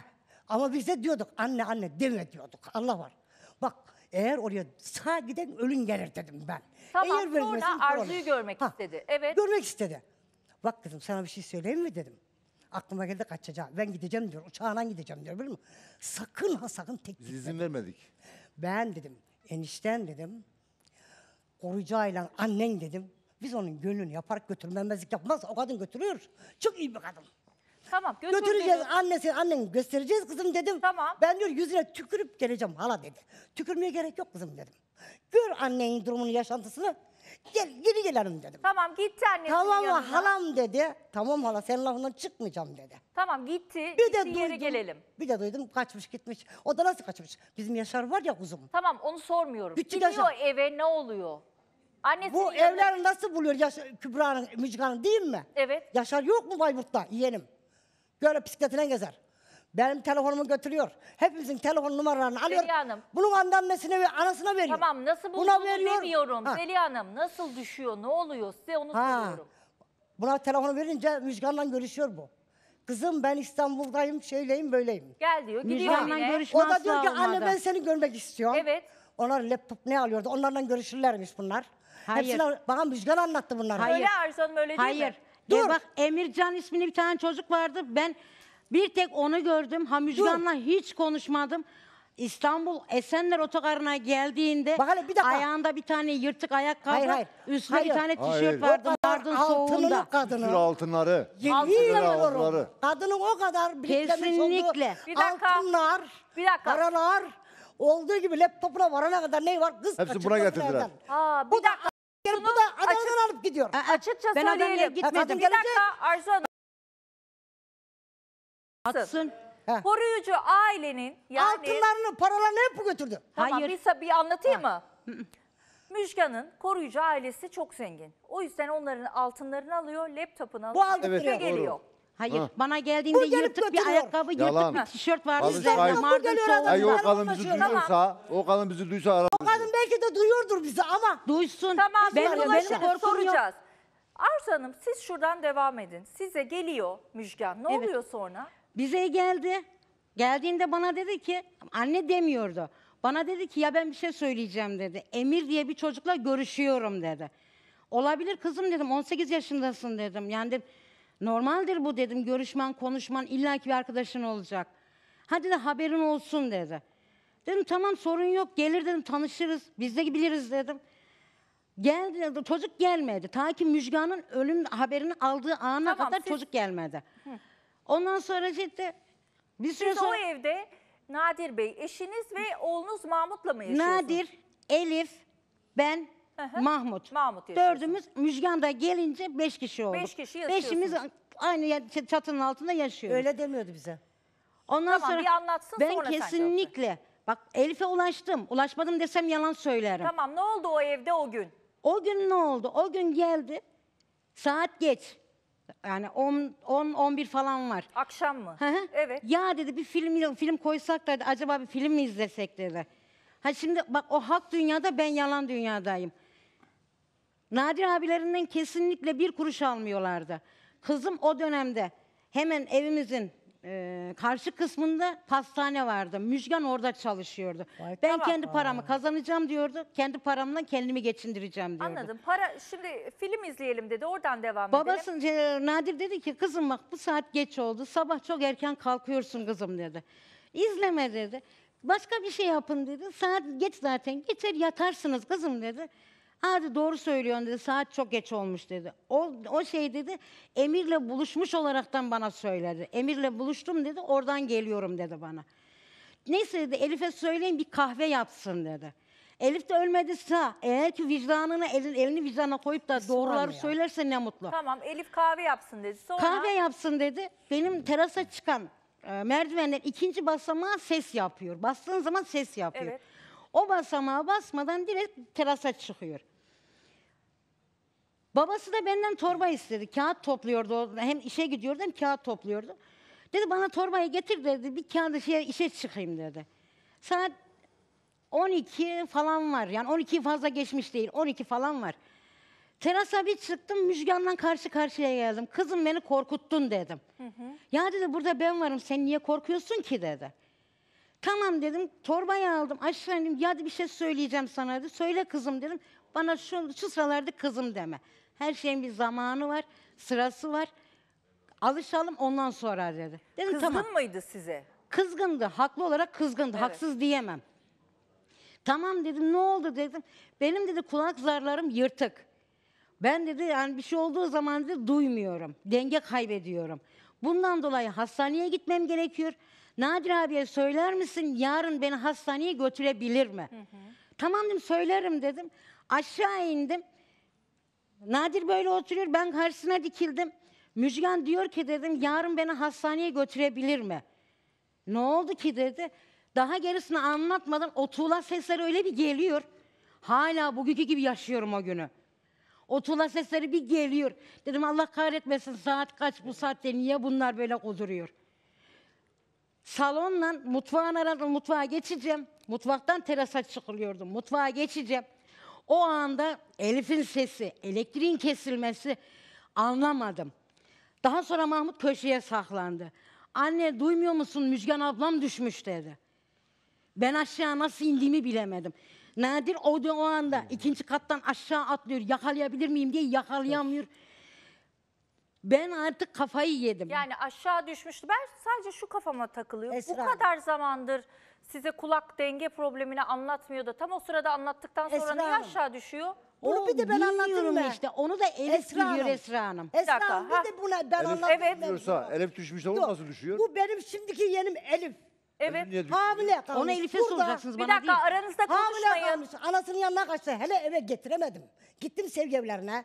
Ama biz de diyorduk anne anne deme diyorduk. Allah var. Bak eğer oraya sağ giden ölün gelir dedim ben. Tamam eğer sonra Arzu'yu olur. görmek Ha, istedi. Evet. Görmek istedi. Bak dedim sana bir şey söyleyeyim mi dedim. Aklıma geldi kaçacağım. Ben gideceğim diyor. Uçağına gideceğim diyor biliyor musun? Sakın ha sakın tek Biz gitme. izin vermedik. Ben dedim enişten dedim. Koruyucuyla annen dedim. Biz onun gönlünü yaparak götürmemezlik yapmaz. O kadın götürüyor. Çok iyi bir kadın. Tamam. Götüreceğiz annesi annen göstereceğiz kızım dedim. Tamam. Ben diyor yüzüne tükürüp geleceğim hala dedi. Tükürmeye gerek yok kızım dedim. Gör annenin durumunu yaşantısını. Gel geri gelelim dedim. Tamam gitti annesinin Tamam mı yanına. halam dedi. Tamam hala senin lafından çıkmayacağım dedi. Tamam gitti. Bir de Gittiği yere duydum. gelelim. Bir de duydum kaçmış gitmiş. O da nasıl kaçmış? Bizim Yaşar var ya kuzum. Tamam onu sormuyorum. Küçük Gidiyor yaşa- eve ne oluyor? Annesinin Bu yanına- evler nasıl buluyor Yaşar, Kübra'nın, Müjgan'ın değil mi? Evet. Yaşar yok mu Bayburt'ta yeğenim? Böyle bisikletine gezer. Benim telefonumu götürüyor. Hepimizin telefon numaralarını alıyor. Zeliha Hanım. Bunun annesine ve anasına veriyor. Tamam nasıl Buna bulduğunu veriyor. demiyorum. Ha. Zeliha Hanım nasıl düşüyor ne oluyor size onu Ha. soruyorum. Buna telefonu verince Müjgan'la görüşüyor bu. Kızım ben İstanbul'dayım, şöyleyim, böyleyim. Gel diyor gidiyor Müjgan'la O da diyor ki anne olmadı." ben seni görmek istiyorum. Evet. Onlar laptop ne alıyordu? Onlarla görüşürlermiş bunlar. Hayır. Hepsine bana Müjgan anlattı bunları. Hayır. Öyle Arzu Hanım öyle değil Hayır. mi? Dur. E bak Emircan isminde bir tane çocuk vardı. Ben bir tek onu gördüm. Ha Müjgan'la hiç konuşmadım. İstanbul Esenler Otogarı'na geldiğinde Bak hele bir dakika. ayağında bir tane yırtık ayakkabı, Hayır, hayır. üstüne bir Hayır. tane tişört Hayır. vardı altının soğuğunda. o kadını. Sür altınları. Yemin Altınları, ediyorum. altınları. Kadının o kadar biriktirmiş Kesinlikle. olduğu Bir dakika. altınlar, Bir dakika. paralar olduğu gibi laptopuna varana kadar ne var? Kız Hepsi kaçırmasın buna getirdiler. evden. Aa, bir Bu da dakika. gelip bu da adamdan alıp gidiyor. Açıkça ben adamla söyleyelim. gitmedim. Kadın Bir dakika gelecek. Arzu Hanım. Atsın. Koruyucu ailenin yani... Altınlarını, paralarını hep bu götürdü. Tamam Hayır. bir, bir anlatayım mı? Müjgan'ın koruyucu ailesi çok zengin. O yüzden onların altınlarını alıyor, laptopunu Bu alıyor, aldı götürüyor, götürüyor. geliyor. Hayır Ha. bana geldiğinde Bu gelip yırtık bir götürüyor. ayakkabı, Yalan. yırtık bir tişört Üzerinde şahit. Mardin Bu geliyor adam. Ay o kadın bizi Tamam. duyuyorsa, o kadın bizi duysa arar. O kadın belki de duyuyordur bizi ama Duysun. Tamam benim, biz benim ulaşırız, korkum yok. soracağız. Arzu Hanım siz şuradan devam edin. Size geliyor Müjgan. Ne Evet. oluyor sonra? Bize geldi. Geldiğinde bana dedi ki, anne demiyordu. Bana dedi ki ya ben bir şey söyleyeceğim dedi. Emir diye bir çocukla görüşüyorum dedi. Olabilir kızım dedim 18 yaşındasın dedim. Yani dedim, normaldir bu dedim görüşman konuşman illaki bir arkadaşın olacak. Hadi de haberin olsun dedi. Dedim tamam sorun yok gelir dedim tanışırız biz de biliriz dedim. Geldi dedi, çocuk gelmedi. Ta ki Müjgan'ın ölüm haberini aldığı ana Tamam, kadar siz- çocuk gelmedi. Ondan sonra işte bir süre Siz o sonra evde Nadir Bey eşiniz ve oğlunuz Mahmut'la mı yaşıyorsunuz? Nadir, Elif, ben, hı. Mahmut. Mahmut. Dördümüz Müjgan da gelince beş kişi olduk. Beş kişi yaşıyorsunuz. Beşimiz aynı çatının altında yaşıyoruz. öyle demiyordu bize. Ondan Tamam, sonra bir anlatsın, ben sonra sen cevap ver. kesinlikle bak Elif'e ulaştım. Ulaşmadım desem yalan söylerim. Tamam ne oldu o evde o gün? O gün ne oldu? O gün geldi. Saat geç. Yani 10 10 11 falan var. Akşam mı? Hı hı. Evet. Ya dedi bir film film koysak da acaba bir film mi izlesek dedi. Ha şimdi bak o hak dünyada ben yalan dünyadayım. Nadir abilerinden kesinlikle bir kuruş almıyorlardı. Kızım o dönemde hemen evimizin e, karşı kısmında pastane vardı. Müjgan orada çalışıyordu. ben tamam. kendi paramı kazanacağım diyordu. Kendi paramla kendimi geçindireceğim diyordu. Anladım. Para şimdi film izleyelim dedi. Oradan devam edelim. Babası şey, Nadir dedi ki kızım bak bu saat geç oldu. Sabah çok erken kalkıyorsun kızım dedi. İzleme dedi. Başka bir şey yapın dedi. Saat geç zaten. Geçer yatarsınız kızım dedi. Hadi doğru söylüyorsun dedi. Saat çok geç olmuş dedi. O, o şey dedi. Emir'le buluşmuş olaraktan bana söyledi. Emir'le buluştum dedi. Oradan geliyorum dedi bana. Neyse dedi Elif'e söyleyin bir kahve yapsın dedi. Elif de ölmediyse eğer ki vicdanını elin, elini vicdanına koyup da doğruları ya. söylerse ne mutlu. Tamam Elif kahve yapsın dedi. Sonra Kahve yapsın dedi. Benim terasa çıkan e, merdivenden ikinci basamağa ses yapıyor. Bastığın zaman ses yapıyor. Evet. O basamağa basmadan direkt terasa çıkıyor. Babası da benden torba istedi. Kağıt topluyordu. Hem işe gidiyordu hem kağıt topluyordu. Dedi bana torbayı getir dedi. Bir kağıdı şeye, işe çıkayım dedi. Saat 12 falan var. Yani 12 fazla geçmiş değil. 12 falan var. Terasa bir çıktım, Müjgan'la karşı karşıya geldim. Kızım beni korkuttun dedim. Ya dedi burada ben varım, sen niye korkuyorsun ki dedi. Tamam dedim, torbayı aldım, aşağı indim. Ya bir şey söyleyeceğim sana dedi. Söyle kızım dedim. Bana şu, şu sıralarda kızım deme. Her şeyin bir zamanı var, sırası var. Alışalım ondan sonra dedi. Dedim kızgın tamam. mıydı size? Kızgındı, haklı olarak kızgındı. Evet. Haksız diyemem. Tamam dedim, ne oldu dedim. Benim dedi kulak zarlarım yırtık. Ben dedi yani bir şey olduğu zaman dedi duymuyorum. Denge kaybediyorum. Bundan dolayı hastaneye gitmem gerekiyor. Nadir abiye söyler misin yarın beni hastaneye götürebilir mi? Tamam dedim söylerim dedim. Aşağı indim. Nadir böyle oturuyor ben karşısına dikildim. Müjgan diyor ki dedim yarın beni hastaneye götürebilir mi? Ne oldu ki dedi. Daha gerisini anlatmadan o tuğla sesleri öyle bir geliyor. Hala bugünkü gibi yaşıyorum o günü. O tuğla sesleri bir geliyor. Dedim Allah kahretmesin saat kaç bu saatte niye bunlar böyle kuduruyor? Salonla mutfağın arasında mutfağa geçeceğim. Mutfaktan terasa çıkılıyordum. Mutfağa geçeceğim. O anda Elif'in sesi, elektriğin kesilmesi anlamadım. Daha sonra Mahmut köşeye saklandı. Anne duymuyor musun Müjgan ablam düşmüş dedi. Ben aşağı nasıl indiğimi bilemedim. Nadir o da o anda ikinci kattan aşağı atlıyor. Yakalayabilir miyim diye yakalayamıyor. Ben artık kafayı yedim. Yani aşağı düşmüştü. Ben sadece şu kafama takılıyor. Esra Bu Hanım. kadar zamandır size kulak denge problemini anlatmıyor da tam o sırada anlattıktan sonra Esra niye Hanım. aşağı düşüyor? Bunu bir de ben anlatayım bilmiyorum mı? işte. Onu da Elif biliyor Hanım. Esra Hanım. Esra dakika, Hanım ha. bir de buna ben Elif anlatayım. Evet. düşüyorsa, Elif düşmüşse o nasıl düşüyor? Bu benim şimdiki yeğenim Elif. Evet. Niye düşüyor? Hamile kalmış. Onu Elif'e Burada soracaksınız Bir bana dakika değil. aranızda Hamile konuşmayın. kalmış. Anasının yanına kaçtı. Hele eve getiremedim. Gittim sevgi evlerine.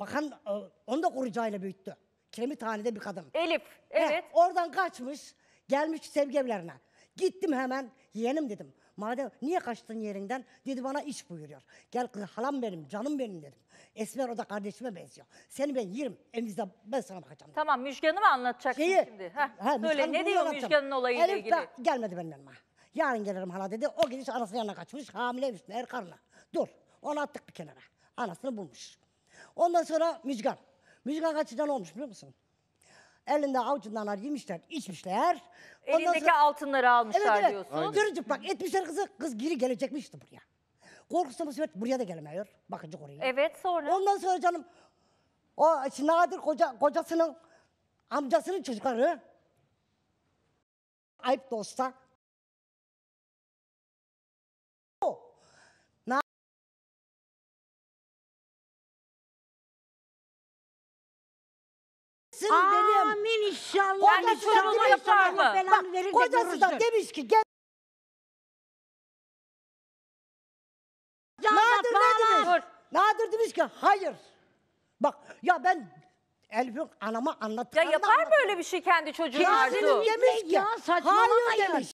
Bakan e, onu da kurucağıyla büyüttü. Kiremithanede bir kadın. Elif, He, evet. oradan kaçmış. Gelmiş sevgi evlerine. Gittim hemen yeğenim dedim. Madem niye kaçtın yerinden? Dedi bana iş buyuruyor. Gel kız halam benim, canım benim dedim. Esmer o da kardeşime benziyor. Seni ben yerim. Evimizde ben sana bakacağım. Tamam Müjgan'ı mı anlatacaksın Şeyi, şimdi? Heh, ha, söyle ne bunu diyor anlatacağım. Müjgan'ın olayıyla Elif ilgili? de gelmedi benim yanıma. Yarın gelirim hala dedi. O gidiş anasının yanına kaçmış. Hamileymiş meğer karnına. Dur. Onu attık bir kenara. Anasını bulmuş. Ondan sonra Müjgan. Müjgan kaçıdan olmuş biliyor musun? Elinde avucundan yemişler, içmişler. Ondan Elindeki sonra- altınları almışlar diyorsun. Aynen. Çocuk bak etmişler kızı. Kız geri gelecekmişti buraya. Korkusu bu sefer buraya da gelemiyor. Bakıcı koruyor. Evet sonra? Ondan sonra canım o Nadir koca, kocasının amcasının çocukları ayıp da olsa Sizin benim Amin inşallah. Yani Kocası da çocuğunu demiş- yapar mı? Allah belanı verir de Kocası da görürsün. demiş ki gel Canla Nadir ne bağlan. demiş? Nadir demiş ki hayır. Bak ya ben Elif'in anama Ya anlattıklarını yapar mı öyle bir şey kendi çocuğuna Arzu? demiş ki Ya saçmalamayın. hayır demiş.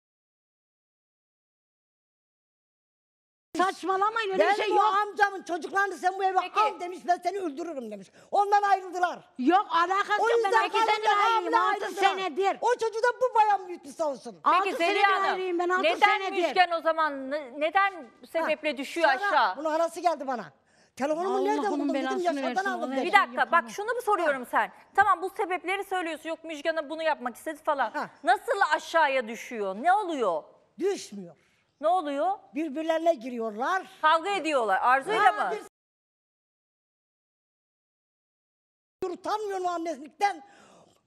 Saçmalamayın öyle Benim şey o yok. amcamın çocuklarını sen bu eve Peki. al demiş ben seni öldürürüm demiş. Ondan ayrıldılar. Yok alakası O yok. yüzden Ben iki senedir karımla ayrıyım. hamile ayrıldılar. senedir. O çocuğu da bu bayan büyüttü sağ olsun. Altı Peki senedir Zeliha Hanım, ayrıyım ben altı neden senedir. Müjgan o zaman ne- neden sebeple düşüyor Sonra aşağı? Bunun arası geldi bana. Telefonumu nereden Allah onun buldum dedim belasını Yaşar'dan versin, aldım dedim. Bir dakika bak şunu mu soruyorum sen? Tamam bu sebepleri söylüyorsun. Yok Müjgan'a bunu yapmak istedi falan. Ha. Nasıl aşağıya düşüyor? Ne oluyor? Düşmüyor. Ne oluyor? Birbirlerine giriyorlar. Kavga ediyorlar. Arzu'yla mı? Nadir Utanmıyorum anneslikten.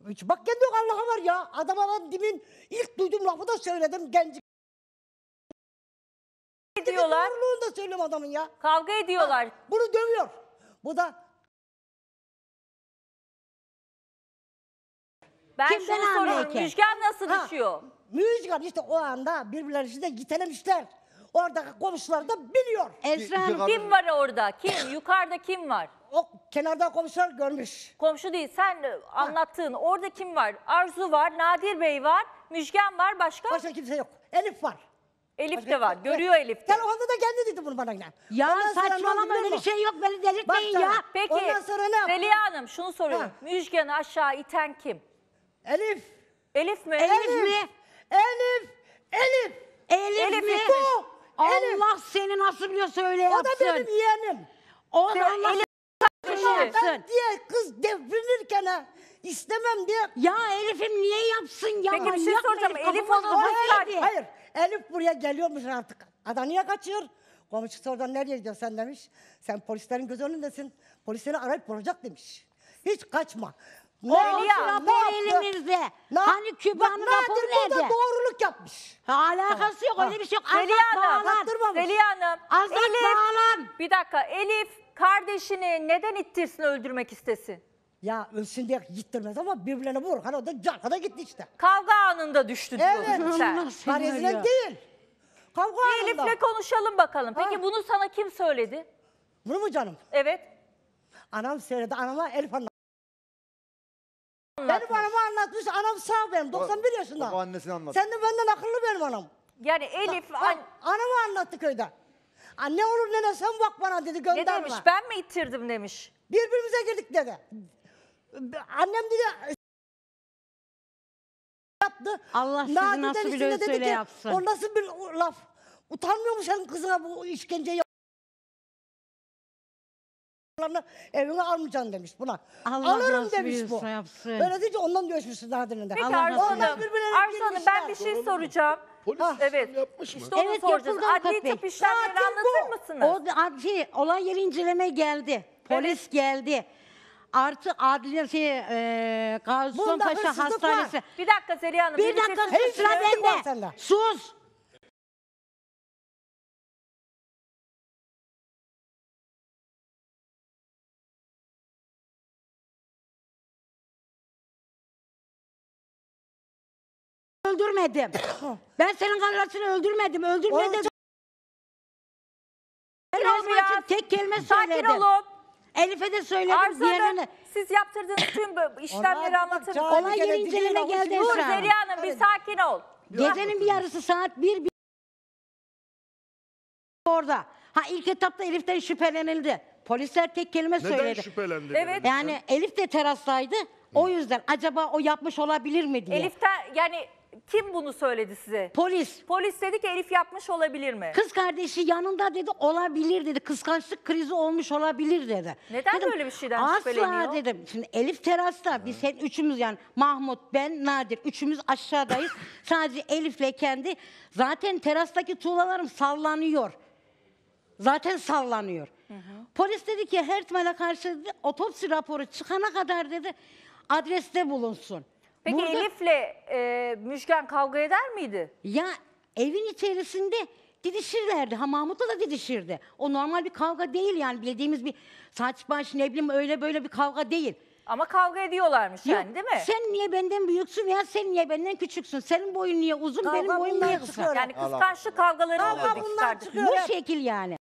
Hiç bak kendi Allah'a var ya. Adama ben demin ilk duyduğum lafı da söyledim genç. Ediyorlar. Doğruluğunu da söylüyorum adamın ya. Kavga ediyorlar. Bunu dövüyor. Bu da Ben Kimden şunu soruyorum. Müjgan nasıl Ha. düşüyor? Müjgan işte o anda birbirlerinin içinde gitelemişler. Oradaki komşular da biliyor. Esra Hanım. Kim var orada? Kim? [laughs] Yukarıda kim var? O kenarda komşular görmüş. Komşu değil. Sen de anlattığın orada kim var? Arzu var, Nadir Bey var, Müjgan var, başka? Başka kimse yok. Elif var. Elif de var. Görüyor Elif de. Telefonda da kendi dedi bunu bana yine. Ya Ondan sonra ne oldu saçmalama biliyor öyle bir musun? şey yok. Beni delirtmeyin Bak ya. sana. Peki Ondan sonra ne yaptı? Zeliha Hanım şunu soruyorum. Ha. Müjgan'ı aşağı iten kim? Elif. Elif mi? Elif mi? Elif. Elif. Elif, Elif mi? Bu. Elif. Allah seni nasıl biliyorsa öyle O da yapsın. benim yeğenim. O da Sen Allah Elif seni yapsın. Ben diye kız devrilirken ha, istemem diye. Ya Elif'im niye yapsın ya? Peki bir şey Manyak soracağım. Elif onu bozdu. nasıl- Hayır. Elif buraya geliyormuş artık. Adana'ya kaçıyor. Komşusu oradan nereye gidiyorsun sen demiş. Sen polislerin göz önündesin. Polisleri arayıp bulacak demiş. Hiç kaçma. Ne yaptı? elimizde. Ne- Hani Küba'nın raporu Nadir burada nerede? doğruluk yapmış. Ha, alakası yok öyle bir şey yok. Azat Zeliha Hanım. bağlan. Zeliha Hanım. Azat bağlan. Bir dakika. Elif kardeşini neden ittirsin öldürmek istesin? Ya ölsün diye gittirmez ama birbirlerine vurur. Hani o da arkada gitti işte. Kavga anında düştü diyorsun Evet. sen. Seni Parizle ya. değil. Kavga Elif'le anında. konuşalım bakalım. Peki Ha. bunu sana kim söyledi? Bunu mu canım? Evet. Anam söyledi. Anama Elif anlattı. Anlatmış. Benim anama anlatmış. Anam sağ benim. 91 yaşında. Baba annesini anlat. Sen de benden akıllı benim anam. Yani Elif Bak, an- anamı anlattı köyde. Anne olur nene sen bak bana dedi ne gönderme. demiş? Ben mi ittirdim demiş. Birbirimize girdik dedi. Annem dedi yaptı. Allah sizi Nadide nasıl biliyorsa öyle ki, yapsın. O nasıl bir laf? Utanmıyor musun senin kızına bu işkenceyi evine almayacaksın demiş buna. Allah Alırım demiş bu. biliyorsa yapsın. Öyle deyince ondan görüşmüşsün Nadine'den. Peki Allah Arzu Hanım, olsun. birbirlerine Arzu Hanım ben bir şey soracağım. Polis evet. yapmış mı? İşte onu Evet, soracağız. yapıldı Adli avukat bey. tıp işlemlerini anlatır mısınız? O da- ad- şey, olay yeri inceleme geldi. Polis geldi. Artı adliye şey, e, Bunda Paşa hırsızlık var. Hastanesi. Bir dakika Zeliha Hanım. Bir dakika sus sıra hırsızlık var bende. sende. Sus. Öldürmedim. [coughs] ben senin kardeşini öldürmedim. Öldürmedim. Ben Sakin ol her zaman için biraz. tek kelime Sakin söyledim. olun. Elif'e de söyledim. Arzu Hanım siz yaptırdığınız tüm bu işlemleri anlatır mısınız? Olay yeri diliyle inceleme avuç geldi. Dur Esra Hanım. Zeliha Hanım bir sakin ol. Gecenin bir yarısı saat bir, bir orada. Ha ilk etapta Elif'ten şüphelenildi. Polisler tek kelime Neden söyledi. şüphelendi? Evet. Yani Elif de terastaydı. O yüzden acaba o yapmış olabilir mi diye. Elif'ten yani kim bunu söyledi size? Polis. Polis dedi ki Elif yapmış olabilir mi? Kız kardeşi yanında dedi olabilir dedi. Kıskançlık krizi olmuş olabilir dedi. Neden böyle bir şeyden Asla şüpheleniyor? dedim. Şimdi Elif terasta biz sen üçümüz yani Mahmut ben Nadir üçümüz aşağıdayız. [laughs] Sadece Elif'le kendi zaten terastaki tuğlalarım sallanıyor. Zaten sallanıyor. Polis dedi ki her ihtimale karşı dedi, otopsi raporu çıkana kadar dedi adreste bulunsun. Peki Burada- Elif'le e, Müjgan kavga eder miydi? ya evin içerisinde didişirlerdi. Ha Mahmut'la da didişirdi. O normal bir kavga değil yani bildiğimiz bir saç baş ne bileyim öyle böyle bir kavga değil. Ama kavga ediyorlarmış Yok, yani değil mi? Sen niye benden büyüksün veya sen niye benden küçüksün? Senin boyun niye uzun, Kavga benim boyum bundan niye kısa? çıkıyor. Yani kıskançlık kavgaları Kavga oluyordu bundan kardeş. çıkıyor. Bu şekil yani.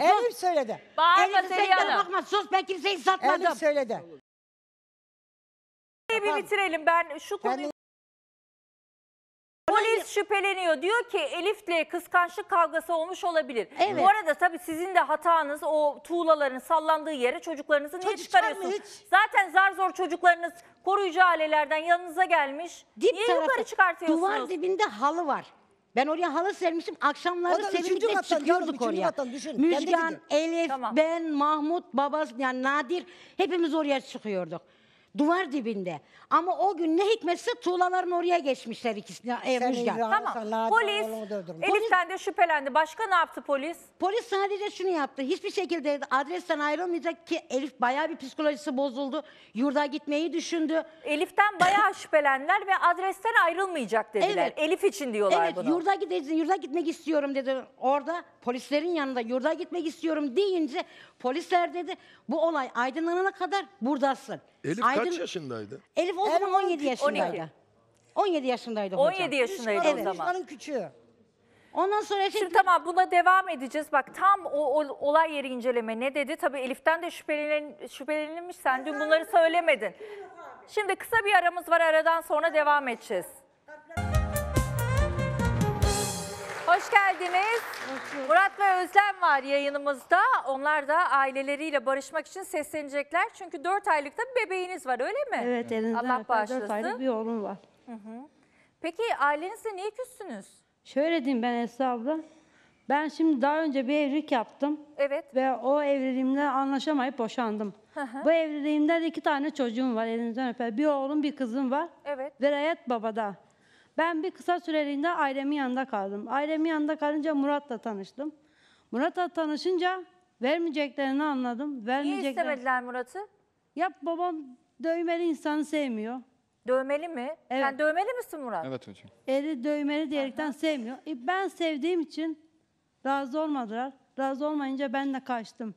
Elif söyledi. Bağırma Elif'e Zeliha sen Hanım. bakma sus ben kimseyi satmadım. Elif söyledi. Bir bitirelim ben şu konuyu. Kendi- Polis şüpheleniyor. Diyor ki Elif'le kıskançlık kavgası olmuş olabilir. Evet. Bu arada tabii sizin de hatanız o tuğlaların sallandığı yere çocuklarınızı niye Çocuk mı çıkarıyorsunuz? hiç? Zaten zar zor çocuklarınız koruyucu ailelerden yanınıza gelmiş. Dip niye tarafta yukarı çıkartıyorsunuz? Duvar dibinde halı var. Ben oraya halı sermişim. O Akşamları üçüncü kattan diyorum, çıkıyorduk üçüncü oraya. kattan düşün, kendi Müjgan. Elif, Tamam. ben, Mahmut, babası yani Nadir hepimiz oraya çıkıyorduk. Duvar dibinde. Ama o gün ne hikmetse tuğlaların oraya geçmişler ikisi. E. İbrahim, Tamam. Polis. Elif'ten de şüphelendi. Başka ne yaptı polis? Polis sadece şunu yaptı. Hiçbir şekilde adresten ayrılmayacak ki Elif bayağı bir psikolojisi bozuldu. Yurda gitmeyi düşündü. Elif'ten bayağı [laughs] şüphelendiler ve adresten ayrılmayacak dediler. Evet. Elif için diyorlar Evet bunu. yurda gideceğiz, yurda gitmek istiyorum dedi. Orada polislerin yanında yurda gitmek istiyorum deyince polisler dedi bu olay aydınlanana kadar buradasın. Elif Aydın- kaç yaşındaydı? Elif o Elif zaman 17 12. yaşındaydı. 17 yaşındaydı hocam. 17 yaşındaydı o zaman. Müjgan'ın küçüğü. Ondan sonra Şimdi şimdi tamam buna devam edeceğiz. Bak tam o, o olay yeri inceleme ne dedi? Tabii Elif'ten de şüphelenen, şüphelenilmiş. Sen dün bunları söylemedin. Şimdi kısa bir aramız var. Aradan sonra devam edeceğiz. Hoş geldiniz. Murat ve Özlem var yayınımızda. Onlar da aileleriyle barışmak için seslenecekler. Çünkü 4 aylıkta bir bebeğiniz var öyle mi? Evet elinizden Allah bağışlasın. dört aylık bir oğlum var. Peki ailenizle niye küssünüz? Şöyle diyeyim ben Esra abla. Ben şimdi daha önce bir evlilik yaptım. Evet. Ve o evliliğimle anlaşamayıp boşandım. Hı hı. Bu evliliğimde de iki tane çocuğum var elinizden öper. Bir oğlum bir kızım var. Evet. Velayet babada. Ben bir kısa süreliğinde ailemin yanında kaldım. Ailemin yanında kalınca Murat'la tanıştım. Murat'la tanışınca vermeyeceklerini anladım. Niye Vermeyecekler. istemediler Murat'ı? Ya babam dövmeli insanı sevmiyor. Dövmeli mi? Evet. Sen dövmeli misin Murat? Evet hocam. Eli dövmeli diyerekten sevmiyor. E, ben sevdiğim için razı olmadılar. Razı olmayınca ben de kaçtım.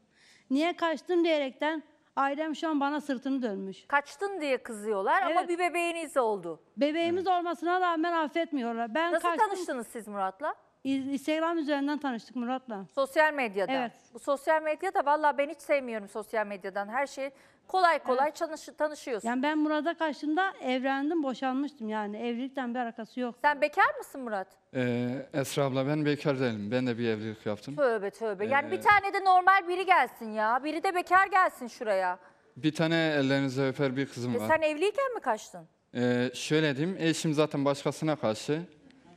Niye kaçtım diyerekten ailem şu an bana sırtını dönmüş. Kaçtın diye kızıyorlar ama Evet. bir bebeğiniz oldu. Bebeğimiz olmasına rağmen affetmiyorlar. Ben Nasıl kaçtım. tanıştınız siz Murat'la? İ- Instagram üzerinden tanıştık Murat'la. Sosyal medyada. Evet. Bu sosyal medyada vallahi ben hiç sevmiyorum sosyal medyadan. Her şey kolay kolay tanış- tanışıyorsun. Yani ben Murat'a kaçtığımda evlendim, boşanmıştım yani. Evlilikten bir alakası yok. Sen bekar mısın Murat? Ee, Esra abla ben bekar değilim. Ben de bir evlilik yaptım. Tövbe tövbe. Yani Ee, bir tane de normal biri gelsin ya. Biri de bekar gelsin şuraya. Bir tane ellerinize öper bir kızım E var. sen evliyken mi kaçtın? Ee, şöyle diyeyim, eşim zaten başkasına karşı.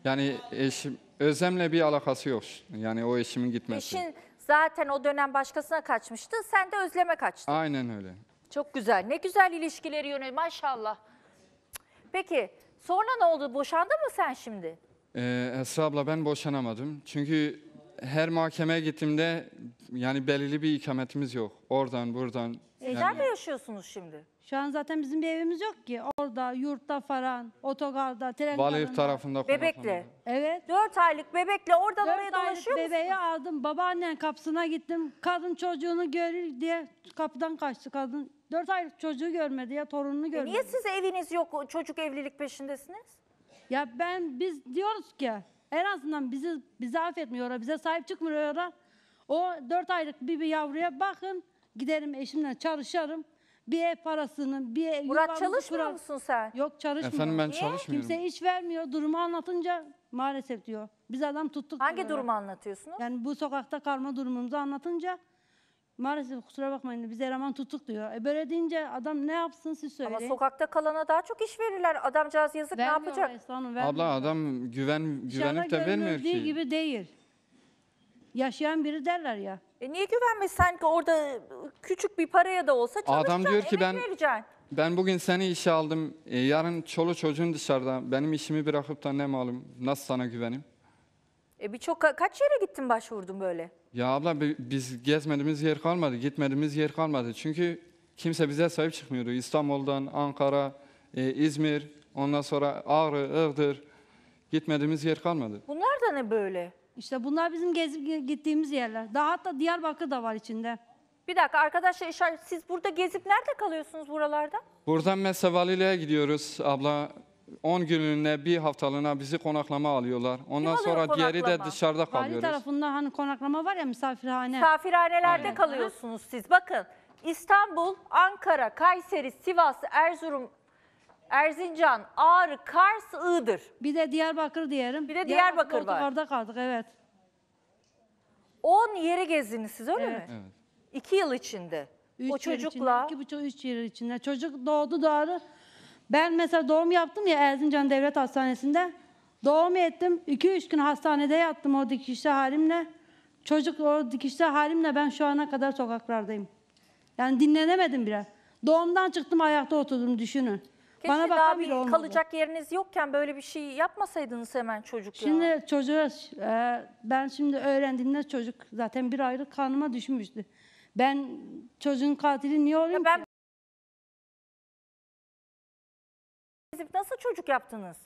Yani eşim, Özlem'le bir alakası yok. Yani o eşimin gitmesi. Eşin zaten o dönem başkasına kaçmıştı. Sen de Özlem'e kaçtın. Aynen öyle. Çok güzel. Ne güzel ilişkileri yöneliyor maşallah. Peki sonra ne oldu? Boşandın mı sen şimdi? Ee, Esra abla ben boşanamadım. Çünkü her mahkemeye gittiğimde yani belirli bir ikametimiz yok. Oradan buradan. E, yani- Nerede yaşıyorsunuz şimdi? Şu an zaten bizim bir evimiz yok ki. Orada, yurtta falan, otogarda, tren Balık garında. tarafında Bebekle. Evet. 4 aylık bebekle oradan Dört oraya dolaşıyor musun? bebeği aldım. Babaannen kapısına gittim. Kadın çocuğunu görür diye kapıdan kaçtı kadın. Dört aylık çocuğu görmedi ya torununu E görmedi. niye siz eviniz yok, çocuk evlilik peşindesiniz? Ya ben biz diyoruz ki en azından bizi bizi affetmiyorlar, bize sahip çıkmıyorlar. O dört aylık bir, bir yavruya bakın, giderim eşimle çalışırım. Bir ev parasını, bir ev Murat çalışmıyor kurar- musun sen? Yok çalışmıyorum. Efendim, ben Niye? çalışmıyorum. Kimse iş vermiyor. Durumu anlatınca maalesef diyor. Biz adam tuttuk. Hangi diyorlar. durumu anlatıyorsunuz? Yani bu sokakta kalma durumumuzu anlatınca maalesef kusura bakmayın biz eleman tuttuk diyor. E böyle deyince adam ne yapsın siz söyleyin. Ama sokakta kalana daha çok iş verirler. Adamcağız yazık ne Vermiyor yapacak? Esra Hanım, vermiyor. Abla adam güven güvenip de vermiyor göründüğü ki. gibi değil. Yaşayan biri derler ya. E niye güvenmez? Sen ki orada küçük bir paraya da olsa çalışacaksın, Adam diyor ki emek ben vereceksin. ben bugün seni işe aldım. E, yarın çoluk çocuğun dışarıda. Benim işimi bırakıp da ne malum nasıl sana güvenim? E birçok kaç yere gittin başvurdun böyle? Ya abla bi- biz gezmediğimiz yer kalmadı, gitmediğimiz yer kalmadı. Çünkü kimse bize sahip çıkmıyordu. İstanbul'dan, Ankara, e, İzmir, ondan sonra Ağrı, Iğdır. Gitmediğimiz yer kalmadı. Bunlar da ne böyle? İşte bunlar bizim gezip gittiğimiz yerler. Daha hatta Diyarbakır da var içinde. Bir dakika arkadaşlar işaret, siz burada gezip nerede kalıyorsunuz buralarda? Buradan mesela Valili'ye gidiyoruz abla. 10 günlüğüne, bir haftalığına bizi konaklama alıyorlar. Ondan alıyor sonra diğeri de konaklama? dışarıda Vali kalıyoruz. tarafında hani konaklama var ya misafirhane. Misafirhanelerde Aynen. kalıyorsunuz siz. Bakın İstanbul, Ankara, Kayseri, Sivas, Erzurum, Erzincan, Ağrı, Kars, Iğdır. Bir de Diyarbakır diyelim. Bir de Diyarbakır var. Otogarda kaldık evet. 10 yeri gezdiniz siz öyle Evet. mi? 2 yıl içinde. Üç o yıl çocukla Içinde, iki buçuk, üç yıl içinde. Çocuk doğdu doğru. Ben mesela doğum yaptım ya Erzincan Devlet Hastanesi'nde. Doğum ettim. 2-3 gün hastanede yattım o dikişli halimle. Çocuk o dikişli halimle ben şu ana kadar sokaklardayım. Yani dinlenemedim bile. Doğumdan çıktım ayakta oturdum düşünün. Keşke Bana daha bir olmadı. kalacak yeriniz yokken böyle bir şey yapmasaydınız hemen çocuk ya. Şimdi çocuğa e, ben şimdi öğrendiğimde çocuk zaten bir aylık karnıma düşmüştü. Ben çocuğun katili niye olayım ben ki? Gezip nasıl çocuk yaptınız?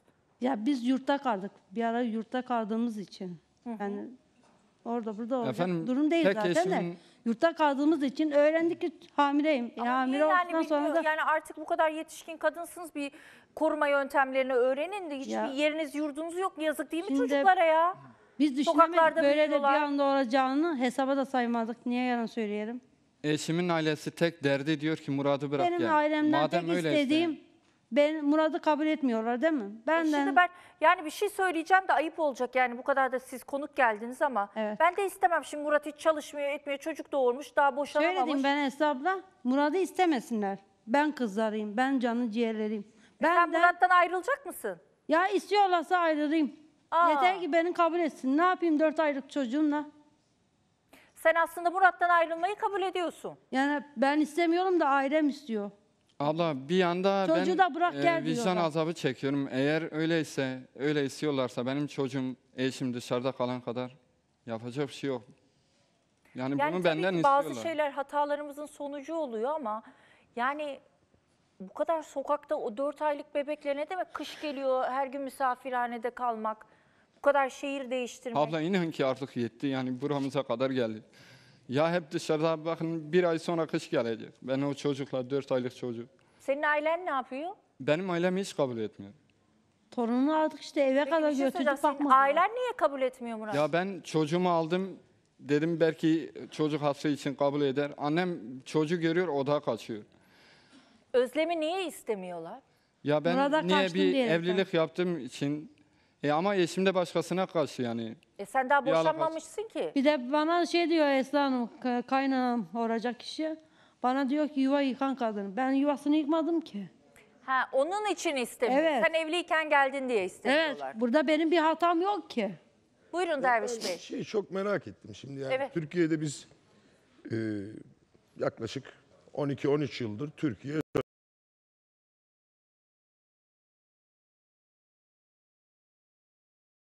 Ya biz yurtta kaldık. Bir ara yurtta kaldığımız için. Yani orada burada olacak Efendim, durum değil tek zaten de. eşimin- Yurtta kaldığımız için öğrendik ki hamileyim. E, hamile Niye olduktan yani, sonra bilmiyor- da yani artık bu kadar yetişkin kadınsınız bir koruma yöntemlerini öğrenin de hiçbir Ya. yeriniz yurdunuz yok yazık değil mi Şimdi çocuklara ya? biz Sokaklarda düşünemedik böyle de bir büyüyorlar. anda olacağını hesaba da saymadık. Niye yalan söyleyelim? Eşimin ailesi tek derdi diyor ki Murat'ı bırak Benim gel. ailemden Madem tek öyleyse- istediğim ben Murat'ı kabul etmiyorlar değil mi? E Benden Şimdi ben yani bir şey söyleyeceğim de ayıp olacak yani bu kadar da siz konuk geldiniz ama ben de istemem şimdi Murat hiç çalışmıyor etmiyor çocuk doğurmuş daha Şöyle boşanamamış. diyeyim ben Esra abla, Murat'ı istemesinler. Ben kızlarıyım, ben canı ciğerleriyim. Ben E Sen Murat'tan ayrılacak mısın? Ya istiyorlarsa ayrılayım. Aa. Yeter ki beni kabul etsin. Ne yapayım dört aylık çocuğumla? Sen aslında Murat'tan ayrılmayı kabul ediyorsun. Yani ben istemiyorum da ailem istiyor. Abla bir anda Çocuğu ben da bırak e, gel vicdan diyorlar. azabı çekiyorum. Eğer öyleyse, öyle istiyorlarsa benim çocuğum, eşim dışarıda kalan kadar yapacak bir şey yok. Yani, Yani bunu tabii benden ki bazı istiyorlar. şeyler hatalarımızın sonucu oluyor ama yani bu kadar sokakta o 4 aylık bebekle ne demek kış geliyor her gün misafirhanede kalmak. Bu kadar şehir değiştirmek. Abla inan ki artık yetti yani buramıza kadar geldi. Ya hep dışarıda bakın bir ay sonra kış gelecek. Ben o çocukla, dört aylık çocuk. Senin ailen ne yapıyor? Benim ailem hiç kabul etmiyor. Torununu aldık işte eve Peki kadar bir şey götürdük. Senin bakmadılar. ailen niye kabul etmiyor Murat? Ya ben çocuğumu aldım. Dedim belki çocuk hası için kabul eder. Annem çocuğu görüyor o da kaçıyor. Özlem'i niye istemiyorlar? Ya ben Murat'a niye kaçtın bir diyerekten. evlilik yaptığım için e ama eşim de başkasına karşı yani. E sen daha alakası- boşanmamışsın ki. Bir de bana şey diyor Esra Hanım, k- kaynanam olacak kişi. Bana diyor ki yuva yıkan kadın. Ben yuvasını yıkmadım ki. Ha onun için istemiyor. Evet. Sen evliyken geldin diye Evet, istemiyorlar. burada benim bir hatam yok ki. Buyurun Derviş Bey. Şeyi çok merak ettim şimdi yani Evet. Türkiye'de biz e, yaklaşık 12-13 yıldır Türkiye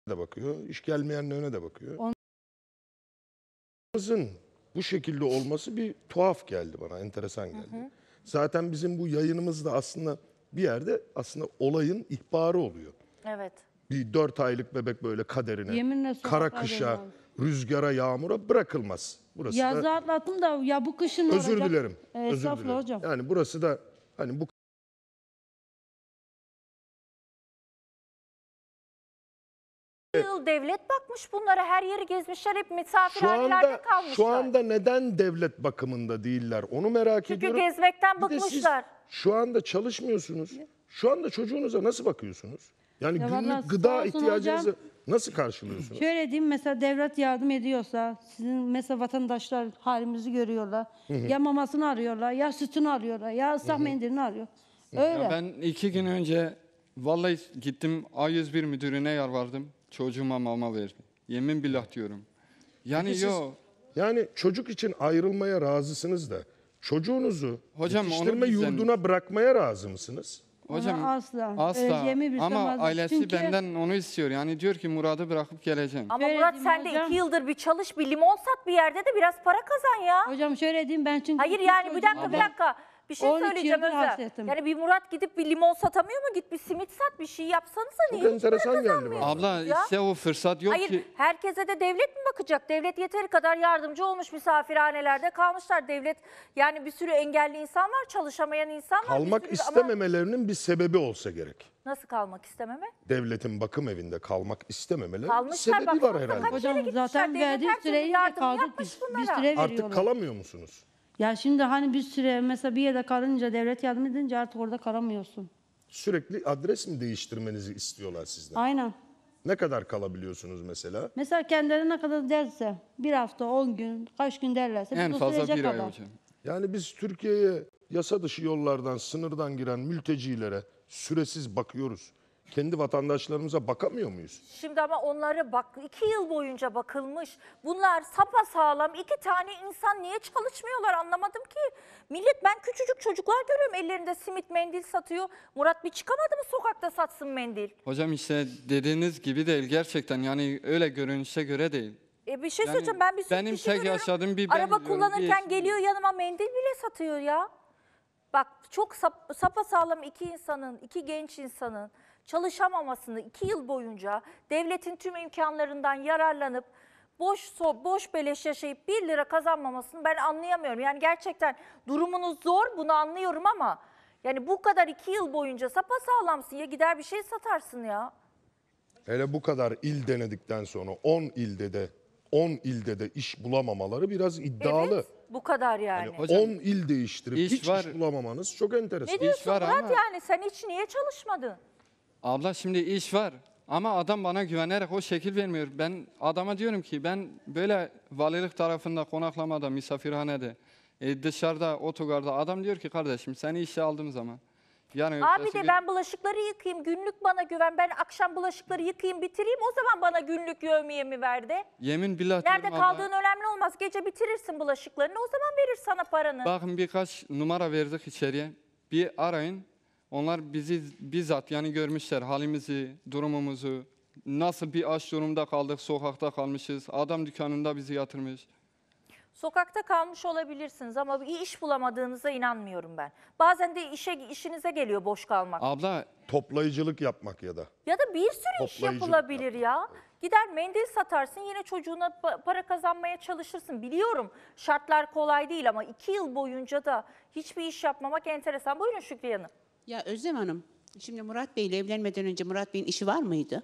de bakıyor, iş gelmeyenlerine de bakıyor. Kızın bu şekilde olması bir tuhaf geldi bana, enteresan geldi. Zaten bizim bu yayınımız da aslında bir yerde aslında olayın ihbarı oluyor. Evet. Bir dört aylık bebek böyle kaderine, Yeminle kara kışa, rüzgara, yağmura bırakılmaz. Burası da- Yazı atlattım da ya bu kışın Özür olacak. dilerim. E, Özür estağfurullah dilerim. hocam. Yani burası da hani bu yıl devlet bakmış bunlara. Her yeri gezmişler. Hep misafirhanelerde kalmışlar. şu anda neden devlet bakımında değiller? Onu merak Çünkü ediyorum. gezmekten Bir de siz bıkmışlar. şu anda çalışmıyorsunuz. Şu anda çocuğunuza nasıl bakıyorsunuz? Yani Ya vallahi günlük sağ gıda olsun ihtiyacınızı hocam. nasıl karşılıyorsunuz? Şöyle diyeyim mesela devlet yardım ediyorsa sizin mesela vatandaşlar halimizi görüyorlar. Hı hı. Ya mamasını arıyorlar ya sütünü arıyorlar ya ıslak mendilini arıyor. Öyle. Ya ben iki gün önce vallahi gittim A101 müdürüne yalvardım. Çocuğuma mama verdi. Yemin billah diyorum. Yani Peki siz- yo Yani çocuk için ayrılmaya razısınız da çocuğunuzu Hocam onu yetiştirme bizden- yurduna bırakmaya razı mısınız? hocam asla. asla Öleceğimi bilsem ama azım. ailesi Çünkü- benden onu istiyor. Yani diyor ki Murat'ı bırakıp geleceğim. Ama Şöyle Murat diyeyim sen de hocam. iki yıldır bir çalış, bir limon sat bir yerde de biraz para kazan ya. Hocam şöyle diyeyim ben çünkü... Hayır yani bir dakika bir dakika. Bir şey 12 söyleyeceğim yıldır Özlem. hasretim. Yani bir Murat gidip bir limon satamıyor mu? Git bir simit sat bir şey yapsanıza Çok niye hiç para enteresan geldi bana. kazanmıyorsunuz Abla ya? işte o fırsat yok Hayır ki. herkese de devlet mi bakacak? Devlet yeteri kadar yardımcı olmuş misafirhanelerde kalmışlar. Devlet yani bir sürü engelli insan var, çalışamayan insan var. bir Kalmak sürü- ama istememelerinin bir sebebi olsa gerek. Nasıl kalmak istememe? Devletin bakım evinde kalmak istememelerinin bir Kalmışlar, sebebi bak, var herhalde. bak. Hocam gitmişler, zaten devlet verdiği her türlü süreyi de yardımı kaldık yapmış biz. Bir bunlara. süre Artık veriyorlar. kalamıyor musunuz? Ya şimdi hani bir süre mesela bir yerde kalınca devlet yardım edince artık orada kalamıyorsun. Sürekli adres mi değiştirmenizi istiyorlar sizden? Aynen. Ne kadar kalabiliyorsunuz mesela? Mesela kendileri ne kadar derse bir hafta, on gün, kaç gün derlerse En biz fazla bir ay kadar. hocam. Yani biz Türkiye'ye yasa dışı yollardan, sınırdan giren mültecilere süresiz bakıyoruz. Kendi vatandaşlarımıza bakamıyor muyuz? Şimdi ama onlara bak iki yıl boyunca bakılmış. Bunlar sapa sağlam iki tane insan niye çalışmıyorlar anlamadım ki. Millet ben küçücük çocuklar görüyorum ellerinde simit mendil satıyor. Murat bir çıkamadı mı sokakta satsın mendil? Hocam işte dediğiniz gibi değil gerçekten yani öyle görünüşe göre değil. E bir şey Yani söyleyeceğim ben bir sürü benim kişi tek görüyorum. yaşadığım bir ben Araba biliyorum, bir kullanırken eşim. geliyor yanıma mendil bile satıyor ya. Bak çok sap, sapa sağlam iki insanın, iki genç insanın çalışamamasını iki yıl boyunca devletin tüm imkanlarından yararlanıp boş so, boş beleş yaşayıp bir lira kazanmamasını ben anlayamıyorum. Yani gerçekten durumunuz zor bunu anlıyorum ama yani bu kadar iki yıl boyunca sapa sağlamsın ya gider bir şey satarsın ya. Hele bu kadar il denedikten sonra 10 ilde de 10 ilde de iş bulamamaları biraz iddialı. Evet bu kadar yani. 10 il değiştirip iş hiç var. iş bulamamanız çok enteresan. ne diyorsun var Murat ama- yani sen hiç niye çalışmadın? Abla şimdi iş var ama adam bana güvenerek o şekil vermiyor. Ben adama diyorum ki ben böyle valilik tarafında konaklamada, misafirhanede, e, dışarıda, otogarda adam diyor ki kardeşim seni işe aldığım zaman. Yani Abi de gün- ben bulaşıkları yıkayayım, günlük bana güven. Ben akşam bulaşıkları yıkayayım, bitireyim. O zaman bana günlük yevmiyemi ver de. yemin billah Nerede abla, kaldığın önemli olmaz. Gece bitirirsin bulaşıklarını. O zaman verir sana paranı. Bakın birkaç numara verdik içeriye. Bir arayın. Onlar bizi bizzat yani görmüşler halimizi, durumumuzu. Nasıl bir aç durumda kaldık, sokakta kalmışız. Adam dükkanında bizi yatırmış. Sokakta kalmış olabilirsiniz ama bir iş bulamadığınıza inanmıyorum ben. Bazen de işe işinize geliyor boş kalmak. Abla Toplayıcılık yapmak ya da. Ya da bir sürü iş Toplayıcılık yapılabilir ya. Gider mendil satarsın yine çocuğuna pa- para kazanmaya çalışırsın. Biliyorum şartlar kolay değil ama iki yıl boyunca da hiçbir iş yapmamak enteresan. Buyurun Şükriye Hanım. Ya Özlem Hanım, şimdi Murat Bey ile evlenmeden önce Murat Bey'in işi var mıydı?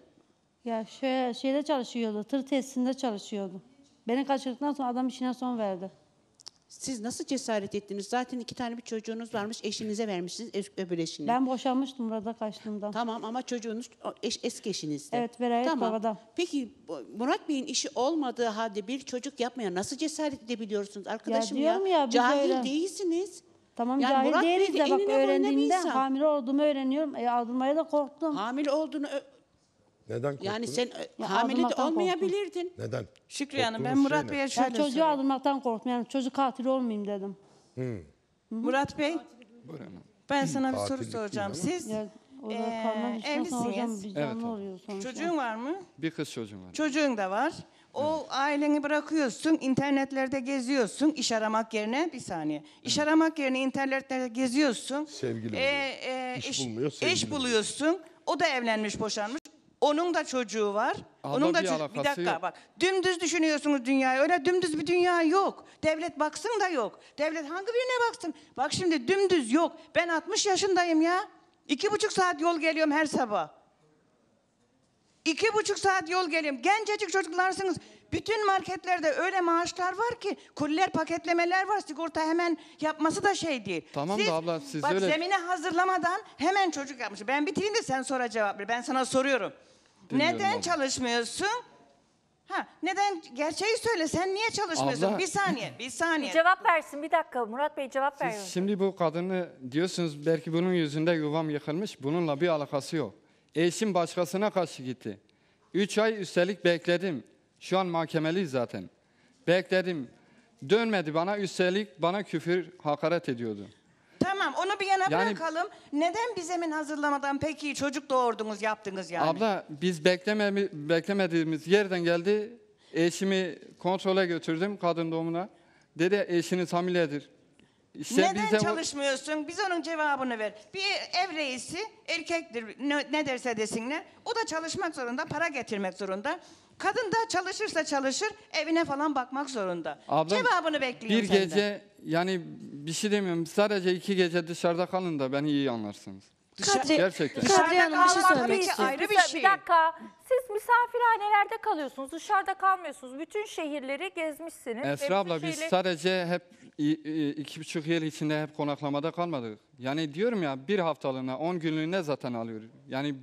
Ya şöyle, şeyde çalışıyordu, tır tesisinde çalışıyordu. Beni kaçırdıktan sonra adam işine son verdi. Siz nasıl cesaret ettiniz? Zaten iki tane bir çocuğunuz varmış, eşinize vermişsiniz, ö- öbür eşine. Ben boşanmıştım burada kaçtığımda. Tamam ama çocuğunuz o eş, eski eşinizde. Evet, velayet tamam. babada. Peki bu- Murat Bey'in işi olmadığı halde bir çocuk yapmaya nasıl cesaret edebiliyorsunuz arkadaşım ya? diyorum ya, biz Cahil öyle- değilsiniz. Tamam Yani cahil Murat Bey değiliz de de bak enine boyuna bir öğrendiğimde insan. hamile olduğumu öğreniyorum. E, aldırmaya da korktum. Hamile olduğunu ö- Neden korktunuz? yani sen e, Ya hamile de aldırmaktan olmayabilirdin. Neden? Şükriye Hanım ben Korktuğunuz Murat şey ne? Bey'e Ben şöyle çocuğu söyleyeyim. aldırmaktan korktum. Yani çocuk katili olmayayım dedim. Murat Bey ben sana bir soru soracağım. değil ama. Siz Ya, o da Ee, kalmak hocam evlisiniz. bir Evet, canlı tabii. oluyor sonuçta. çocuğun var mı? Bir kız çocuğum var. Çocuğun da var. O aileni bırakıyorsun, internetlerde geziyorsun iş aramak yerine bir saniye. İş aramak yerine internetlerde geziyorsun. Sevgili Ee, buluyor. e, İş bulmuyor, sevgili eş buluyor. buluyorsun. O da evlenmiş, boşanmış. Onun da çocuğu var. Abla Onun da bir çocuğu- bir alakası dakika yok. bak. Dümdüz düşünüyorsunuz dünyayı. Öyle dümdüz bir dünya yok. Devlet baksın da yok. Devlet hangi birine baksın? Bak şimdi dümdüz yok. Ben 60 yaşındayım ya. İki buçuk saat yol geliyorum her sabah. İki buçuk saat yol geliyorum. Gencecik çocuklarsınız. Bütün marketlerde öyle maaşlar var ki kuriler paketlemeler var. Sigorta hemen yapması da şey değil. Tamam da abla, siz bak, öyle- zemine hazırlamadan hemen çocuk yapmış. Ben bitireyim de sen sonra cevap ver. Ben sana soruyorum. Dinliyorum neden abla. çalışmıyorsun? Ha, neden? Gerçeği söyle. Sen niye çalışmıyorsun? Abla- Bir saniye, bir saniye. Cevap versin bir dakika Murat Bey cevap ver. Siz şimdi bu kadını diyorsunuz belki bunun yüzünde yuvam yıkılmış. Bununla bir alakası yok. Eşim başkasına karşı gitti. Üç ay üstelik bekledim. Şu an mahkemeliyiz zaten. Bekledim. Dönmedi bana üstelik bana küfür hakaret ediyordu. Tamam, onu bir yana Yani- bırakalım. Neden bir zemin hazırlamadan peki çocuk doğurdunuz, yaptınız yani? Abla biz bekleme, beklemediğimiz yerden geldi. Eşimi kontrole götürdüm kadın doğumuna. Dedi eşiniz hamiledir. İşte Neden o- çalışmıyorsun? Biz onun cevabını ver. Bir ev reisi erkektir ne, ne derse desinler. O da çalışmak zorunda, para getirmek zorunda. Kadın da çalışırsa çalışır, evine falan bakmak zorunda. Ablam, Cevabını bekliyorum Bir senden. gece yani bir şey demiyorum. Sadece iki gece dışarıda kalın da beni iyi anlarsınız. Kadri- Gerçekten. Dışarıda Hanım, bir şey kalmak söylemek istiyorum. ayrı bir şey. Bir dakika. Siz misafirhanelerde kalıyorsunuz. Dışarıda kalmıyorsunuz. Bütün şehirleri gezmişsiniz. Esra Ve abla bütün biz sadece hep iki buçuk yıl içinde hep konaklamada kalmadık. Yani diyorum ya bir haftalığına on günlüğüne zaten alıyor. Yani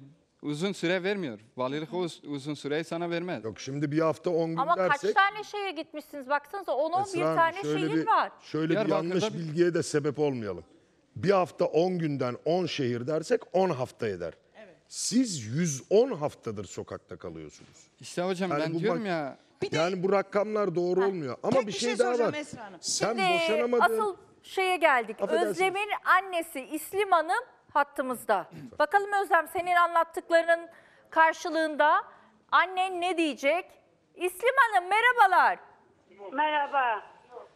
uzun süre vermiyor. Valilik uz- uzun süreyi sana vermez. Yok şimdi bir hafta 10 gün Ama dersek. kaç tane şeye gitmişsiniz? Baksanıza 10-11 Esra Hanım, tane şöyle şehir bir, var. Şöyle bir Diyarbakır'da yanlış bir- bilgiye de sebep olmayalım. Bir hafta 10 günden 10 şehir dersek 10 hafta eder. Siz 110 haftadır sokakta kalıyorsunuz. İşte hocam Yani ben diyorum bak- ya yani bu rakamlar doğru olmuyor. Ama tek bir bir şey, şey daha soracağım var. Esra Hanım. Sen Şimdi boşanamadın. asıl şeye geldik. Affedersiniz. Özlem'in annesi İslim Hanım hattımızda. Bakalım Özlem senin anlattıklarının karşılığında annen ne diyecek? İslim Hanım merhabalar. Merhaba.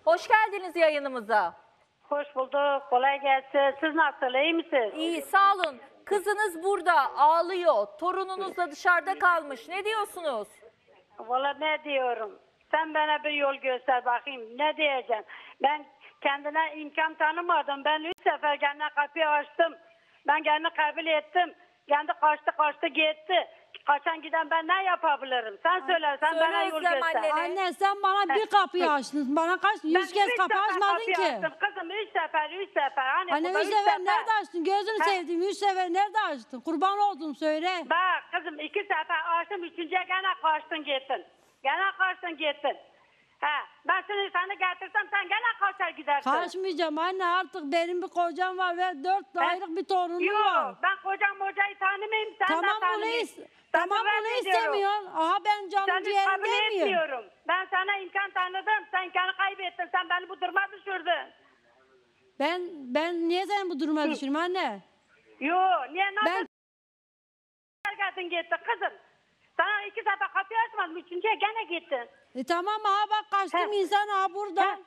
Hoş geldiniz yayınımıza. Hoş bulduk. Kolay gelsin. Siz nasıl? iyi misiniz? İyi sağ olun. Kızınız burada ağlıyor. Torununuz da dışarıda kalmış. Ne diyorsunuz? Valla ne diyorum? Sen bana bir yol göster bakayım. Ne diyeceğim? Ben kendine imkan tanımadım. Ben üç sefer kendine kapıyı açtım. Ben kendini kabul ettim. Kendi kaçtı kaçtı gitti. Kaçan giden ben ne yapabilirim? Sen söyle. Sen Söyle bana yol Özlem göster. annene. Anne sen bana bir kapıyı açtın. Bana kaç yüz kez üç kapı sefer açmadın kapıyı ki. açtım. Kızım üç sefer, üç sefer. Hani Anne burada üç sefer nerede açtın? Gözünü sevdiğim üç sefer nerede açtın? Kurban oldum söyle. Bak kızım iki sefer açtım, üçüncüye gene kaçtın gittin. Gene kaçtın gittin. He, ben seni getirsem sen gene kaçar gidersin. Kaçmayacağım anne artık benim bir kocam var ve dört Ben- aylık bir torunum Yok, var. ben kocam hocayı tanımayayım, sen Tamam bunu, tanımayayım. is tamam bunu reddediyorum. istemiyorsun. Aha ben canım Seni ciğerim kabul demiyorum. etmiyorum. Ben sana imkan tanıdım, sen imkanı kaybettin, sen beni bu duruma düşürdün. Ben ben niye seni bu duruma düşürüm anne? Yo, niye nasıl Ben- geldin gitti kızım? Sana iki sefer kapıyı açmadım, üçüncüye gene gittin. E tamam aha bak kaçtım insan aha burada.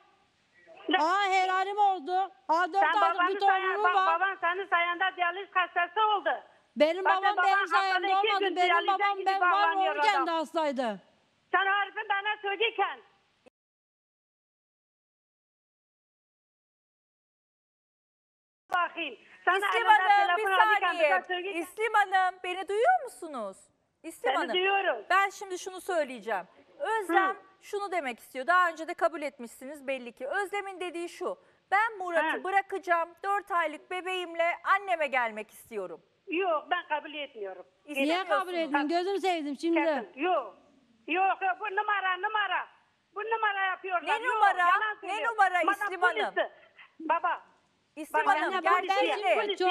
Aha helalim oldu. Aha dört Sen aylık babanı bir sayan, torunum bak, var. baban senin sayende diyaliz hastası oldu. Benim Zaten babam baban benim haftada sayemde iki olmadı. gün Benim diyalize babam gidip ben var bağlanıyor olurken adam. de hastaydı. Sen harfin bana söyleyken. Bakayım. Sana İslim elinden Hanım bir telefon alırken bize saniye. söyleyeceksin. İslim Hanım beni duyuyor musunuz? İslim Seni Hanım, duyuyorum. ben şimdi şunu söyleyeceğim. Özlem şunu demek istiyor. Daha önce de kabul etmişsiniz belli ki. Özlem'in dediği şu. Ben Murat'ı bırakacağım. 4 aylık bebeğimle anneme gelmek istiyorum. Yok ben kabul etmiyorum. Niye kabul ettin? Gözünü sevdim şimdi. Kesin. Yok. Yok yok, bu numara numara. Bu numara yapıyorlar. Ne Yok, numara? yalan Ne söylüyor. numara Bana İslim polisi. Hanım? Baba. İslim Bak, Hanım ben- benimle. ben- çok-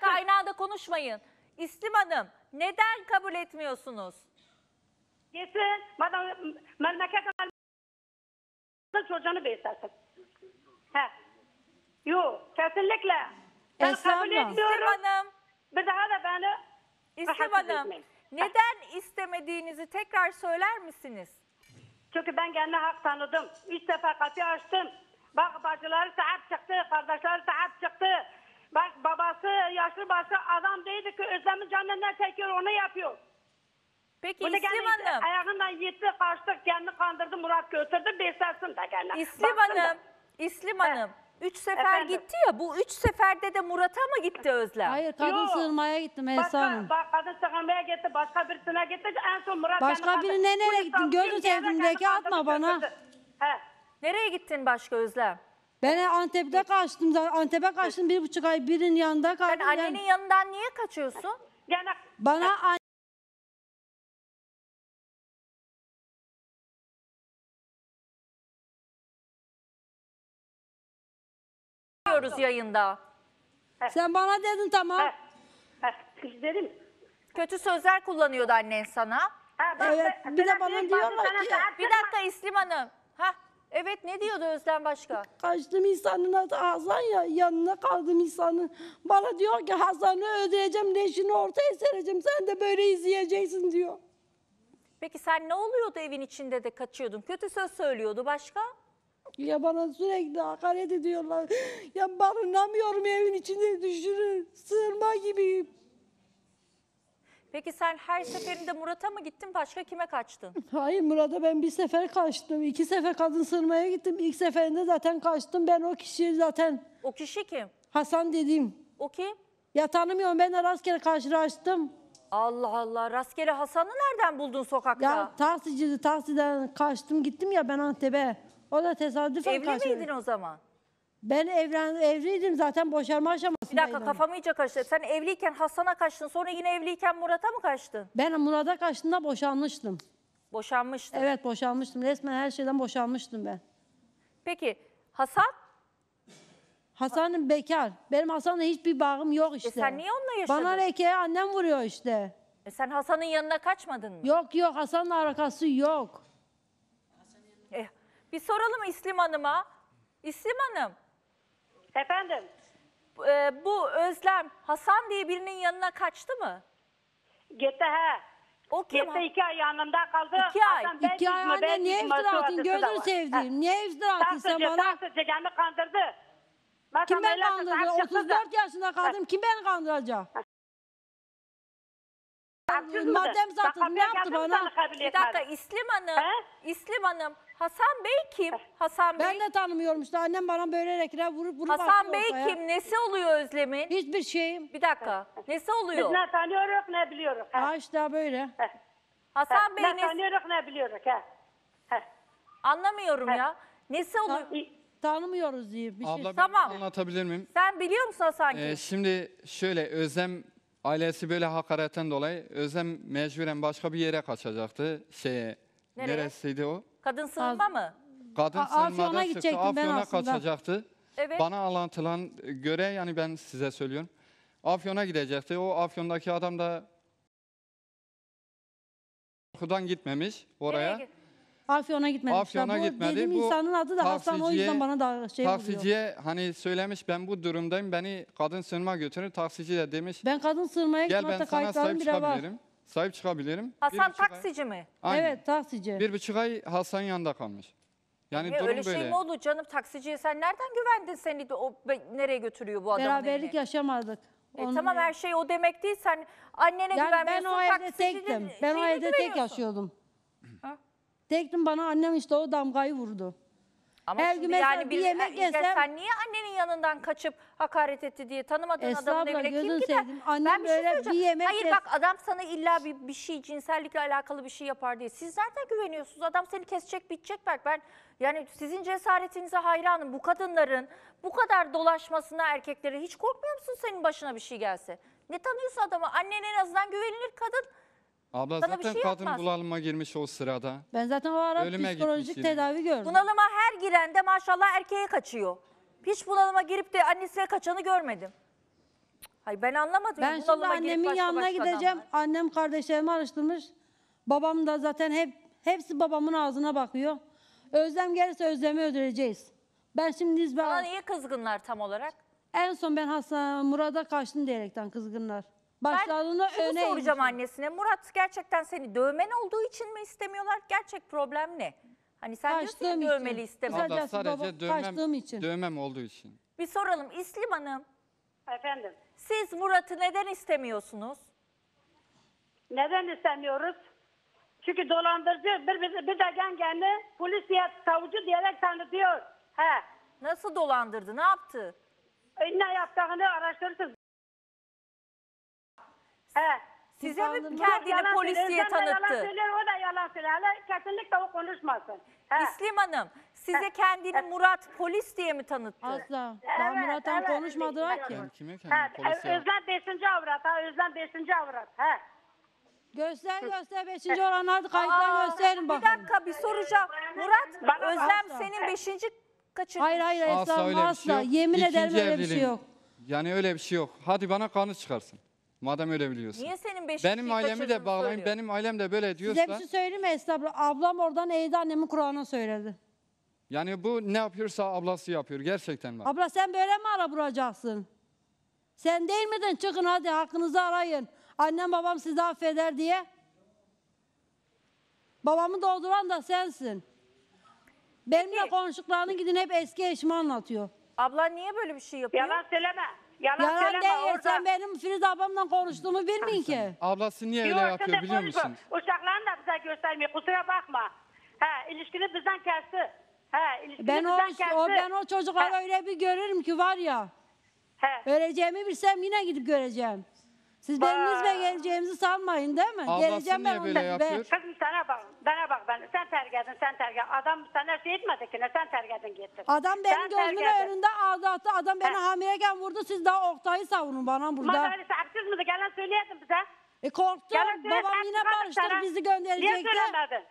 Kaynağında konuşmayın. İslim Hanım neden kabul etmiyorsunuz? Gitsin. Bana memleket çocuğunu beslesin. He. Yok kesinlikle. Ben Esra kabul abla. etmiyorum. İslim Hanım. Bir daha da beni İslim rahatsız Hanım etmeyin. neden istemediğinizi tekrar söyler misiniz? Çünkü ben kendine hak tanıdım. Üç sefer kapıyı açtım. Bak bacıları sahip çıktı, kardeşleri sahip çıktı. Bak babası yaşlı başlı adam değildi ki Özlem'in canından çekiyor onu yapıyor. Peki Bunu İslim kendi Hanım. Ayağından yitti, kaçtı, kendini kandırdı, Murat götürdü, beslersin de kendine. İslim Baksın da. Hanım, İslim Hanım. Üç sefer Efendim? gitti ya bu üç seferde de Murat'a mı gitti Özlem? Hayır kadın Yok. sığınmaya gittim Esra Başka, Hanım. bak, kadın sığınmaya gitti, başka birisine gitti. En son Murat Başka kendini birine kandırdı. nereye Bu gittin? insan kendini leke atma kandırdı, bana. götürdü. He. Nereye gittin başka Özlem? Ben Antep'te kaçtım. Antep'e kaçtım bir buçuk ay birinin yanında kaldım. Sen annenin Yani yanından niye kaçıyorsun? Bana an- Diyoruz yayında. sen bana dedin tamam. Kız dedim. Kötü sözler kullanıyordu annen sana. Evet bir de bana diyorlar ki Bir dakika İslim Hanım. Hah, evet ne diyordu Özlem başka? kaçtım insanın adı Hasan ya yanına kaldım insanın. Bana diyor ki Hasan'ı ödeyeceğim leşini ortaya sereceğim sen de böyle izleyeceksin diyor. Peki sen ne oluyordu evin içinde de kaçıyordun? Kötü söz söylüyordu başka? Ya bana sürekli hakaret ediyorlar. Ya barınamıyorum evin içinde düşürür. Sığırma gibiyim. Peki sen her seferinde Murat'a mı gittin başka kime kaçtın? Hayır Murat'a ben bir sefer kaçtım. iki sefer kadın sığınmaya gittim. İlk seferinde zaten kaçtım. Ben o kişiyi zaten O kişi kim? Hasan dediğim. O kim? Ya tanımıyorum ben de rastgele karşılaştım. Allah Allah rastgele Hasan'ı nereden buldun sokakta? Ya taksiciydi taksiden kaçtım gittim ya ben Antep'e. O da tesadüfen Evli kaçtı. miydin o zaman? Ben evlen, evliydim zaten boşanma Bir aşamasındaydım. dakika kafam iyice karıştı. Sen evliyken Hasan'a kaçtın sonra yine evliyken Murat'a mı kaçtın? Ben Murat'a kaçtığımda boşanmıştım. Boşanmıştın. Evet boşanmıştım. Resmen her şeyden boşanmıştım ben. Peki Hasan? Hasan'ın bekar. Benim Hasan'la hiçbir bağım yok işte. E sen niye onunla yaşadın? Bana lekeye annem vuruyor işte. E sen Hasan'ın yanına kaçmadın mı? Yok yok Hasan'la alakası yok. Eh, bir soralım İslim Hanım'a. İslim Hanım, Efendim? e, bu Özlem Hasan diye birinin yanına kaçtı mı? Gitti he. O kim? Gitti iki ay yanında kaldı. İki ay. Hasan İki ay mi, anne niye mi, iftira Suat'ısı atın? da Gözünü var. sevdiğim. Niye iftira atın sen bana? taksıcı kendini kandırdı. Ben Kim ben de kandırdı? sahip çıktı da. 34 yaşında kaldım. Kim beni kandıracak? Haksız mıdır? Maddem Bak, satın ne yaptı geldim, bana? sana kabul Bir dakika etmedi. İslim Hanım. İslim Hanım. Hasan Bey kim? Hasan Bey. Ben de tanımıyorum işte. Annem bana böyle reklam vurup vurup Hasan atıyor Bey ortaya. kim? Nesi oluyor Özlem'in? Hiçbir şeyim. Bir dakika. Nesi Biz oluyor? ne tanıyoruz ne biliyoruz. he. Ha işte böyle. Hasan He, Bey ne nesi? tanıyoruz ne biliyoruz. He. He. Anlamıyorum ya. Nesi oluyor? Tanımıyoruz diye bir şey. Abla ben Tamam. anlatabilir miyim? Sen biliyor musun Hasan kim? Ee, şimdi şöyle Özlem ailesi böyle hakaretten dolayı Özlem mecburen başka bir yere kaçacaktı. Şeye Nereye? neresiydi o? Kadın sığınma mı? Kadın A- Afyon'a sığınmadan çıktı. gidecektim ben Afyon'a aslında. kaçacaktı. Evet. Bana anlatılan göre yani ben size söylüyorum. Afyon'a gidecekti. O Afyon'daki adam da korkudan gitmemiş oraya. Nereye Afyon'a gitmedim. Afyon'a işte. Bu gitmedi. Dediğim Bu insanın adı da Hasan o yüzden bana da şey oluyor. Taksiciye hani söylemiş ben bu durumdayım beni kadın sığınma götürür. Taksici de demiş Ben kadın sığınmaya gel ben hatta sana kayıtlarım sahip bile var. çıkabilirim. Sahip çıkabilirim. Hasan buçuk ay- taksici mi? Aynen. Evet taksici. Bir buçuk ay Hasan'ın yanında kalmış. Yani Niye, durum öyle böyle. şey mi olur canım taksiciye sen nereden güvendin seni de o be- nereye götürüyor bu adamın Beraberlik evine? yaşamadık. E Onun- tamam her şey o demek değil sen annene Yani ben güvenmiyorsun o evde taksicinin tektim. Ben o şeyine evde tek güveniyorsun. yaşıyordum. Tektim bana annem işte o damgayı vurdu. Ama Her şimdi gün mesela yani bir yemek yesem- sen niye annenin yanından kaçıp hakaret etti diye tanımadığın adamın abla, evine kim gözünü gider? seveyim. Annem ben bir şey böyle bir söyleyeceğim. yemek Hayır yes- bak adam sana illa bir, bir şey cinsellikle alakalı bir şey yapar diye. Siz nereden güveniyorsunuz? Adam seni kesecek bitecek belki. Ben yani sizin cesaretinize hayranım. Bu kadınların bu kadar dolaşmasına erkeklere hiç korkmuyor musun senin başına bir şey gelse? Ne tanıyorsun adamı? Annen en azından güvenilir kadın. Abla Sana bir zaten şey kadın yapmaz. bunalıma girmiş o sırada. Ben zaten o ara Ölüme psikolojik gitmiş yine. tedavi gördüm. Bunalıma her giren de maşallah erkeğe kaçıyor. Hiç bunalıma girip de annesine kaçanı görmedim. Hayır ben anlamadım. Ben şimdi Bunalıma girip annemin başka yanına başka gideceğim. adamlar. Annem kardeşlerimi araştırmış. Babam da zaten hep hepsi babamın ağzına bakıyor. Özlem gelirse Özlem'i öldüreceğiz. Ben şimdi Sana ben niye kızgınlar tam olarak? en son ben Hasan Murat'a kaçtım diyerekten kızgınlar. Başlarını Şunu öne soracağım eğmiş. annesine. Murat gerçekten seni dövmen olduğu için mi istemiyorlar? Gerçek problem ne? Hani sen diyorsun Kaçtığım ya için. dövmeli istemiyorum. Abla Kısacası baba, sadece kaçtığım dövmem, için. dövmem olduğu için. Bir soralım İslim Hanım. Efendim. Siz Murat'ı neden istemiyorsunuz? Neden istemiyoruz? Çünkü dolandırıcı bir, bir, bir de kendini polis diye, savcı diyerek tanıtıyor. He. Nasıl dolandırdı? Ne yaptı? E, Ne yaptığını araştırırsınız. He. Size mi Yok, kendini yalan polis söylüyor. de Yalan tanıttı? söylüyor, o da yalan söylüyor. Hele kesinlikle o konuşmasın. He. İslim Hanım size He. kendini Murat polis diye mi tanıttı? Asla. Evet, Daha Murat'tan evet. konuşmadılar ki. Ben kime He, polis ya? Özlem 5. avrat. Ha, Özlem 5. avrat. He. Göster göster beşinci olanlardı kayıtlar gösterin Bir dakika bir soracağım. Murat Bana Özlem asla. senin beşinci kaçırmış. Hayır hayır Esra Asla Hanım, öyle bir asla. şey yok. Yemin İkinci ederim öyle bir şey evliliğim. yok. Yani öyle bir şey yok. Hadi bana kanı çıkarsın. Madem öyle biliyorsun. Niye senin beşinci Benim ailemi de kaçırdığını bağlayın. söylüyor? Benim ailem de böyle Size diyorsa. bir şey söyleyeyim mi Esra abla? Ablam oradan evde annemin Kur'an'a söyledi. Yani bu ne yapıyorsa ablası yapıyor. Gerçekten bak. Abla sen böyle mi ara bulacaksın? Sen değil miydin çıkın hadi hakkınızı arayın. Annem babam sizi affeder diye. Babamı dolduran da sensin. Benimle Peki. konuştuklarını gidin hep eski eşime anlatıyor. Ablan niye böyle bir şey yapıyor? Yalan söyleme. Yalan, Yalan söyleme. değil orada. sen benim Filiz ablamla konuştuğumu bilmeyin ki. Ablası niye Yok, öyle sen yapıyor biliyor konuşma. musun? Uşaklarını da bize göstermiyor. Kusura bakma. He, ilişkini bizden kesti. He, ilişkini Ben o, bizden kesti. o ben o çocukları öyle bir görürüm ki var ya. he. Öleceğimi bilsem yine gidip göreceğim. Siz benim Vay. İzmir'e geleceğimizi sanmayın değil mi? Ablası geleceğim ben niye böyle onunla. Ben- yapıyor? Kızım sana bak. Bana bak ben. Sen terk edin, sen terk edin. Adam sana şey etmedi ki ne? Sen terk edin gittin. Adam benim Sen terk gözümün edin. önünde aldattı. Adam beni hamileyken vurdu. Siz daha Oktay'ı savunun bana burada. Madalya haksız mıydı? Gelen söyleydin bize. E korktum. Söyle, Babam yine çıkardın barıştırıp sana. bizi Niye gönderecekti. söylemedin?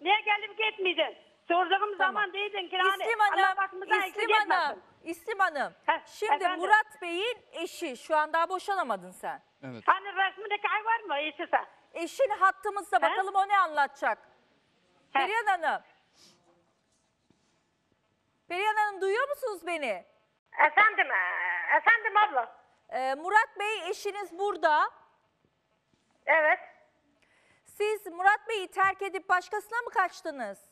Niye gelip gitmedin? Sorduğum zaman değildin ki hani İslim Allah Hanım, eksik İslim Hanım, etmesin. İslim Hanım. Heh, Şimdi efendim? Murat Bey'in eşi, şu an daha boşanamadın sen. Evet. Hani resmi nikah var mı? İşte sen. Eşin hattımızda bakalım o ne anlatacak. He. Perihan Hanım. Perihan Hanım duyuyor musunuz beni? Efendim, e, efendim abla. Ee, Murat Bey eşiniz burada. Evet. Siz Murat Bey'i terk edip başkasına mı kaçtınız?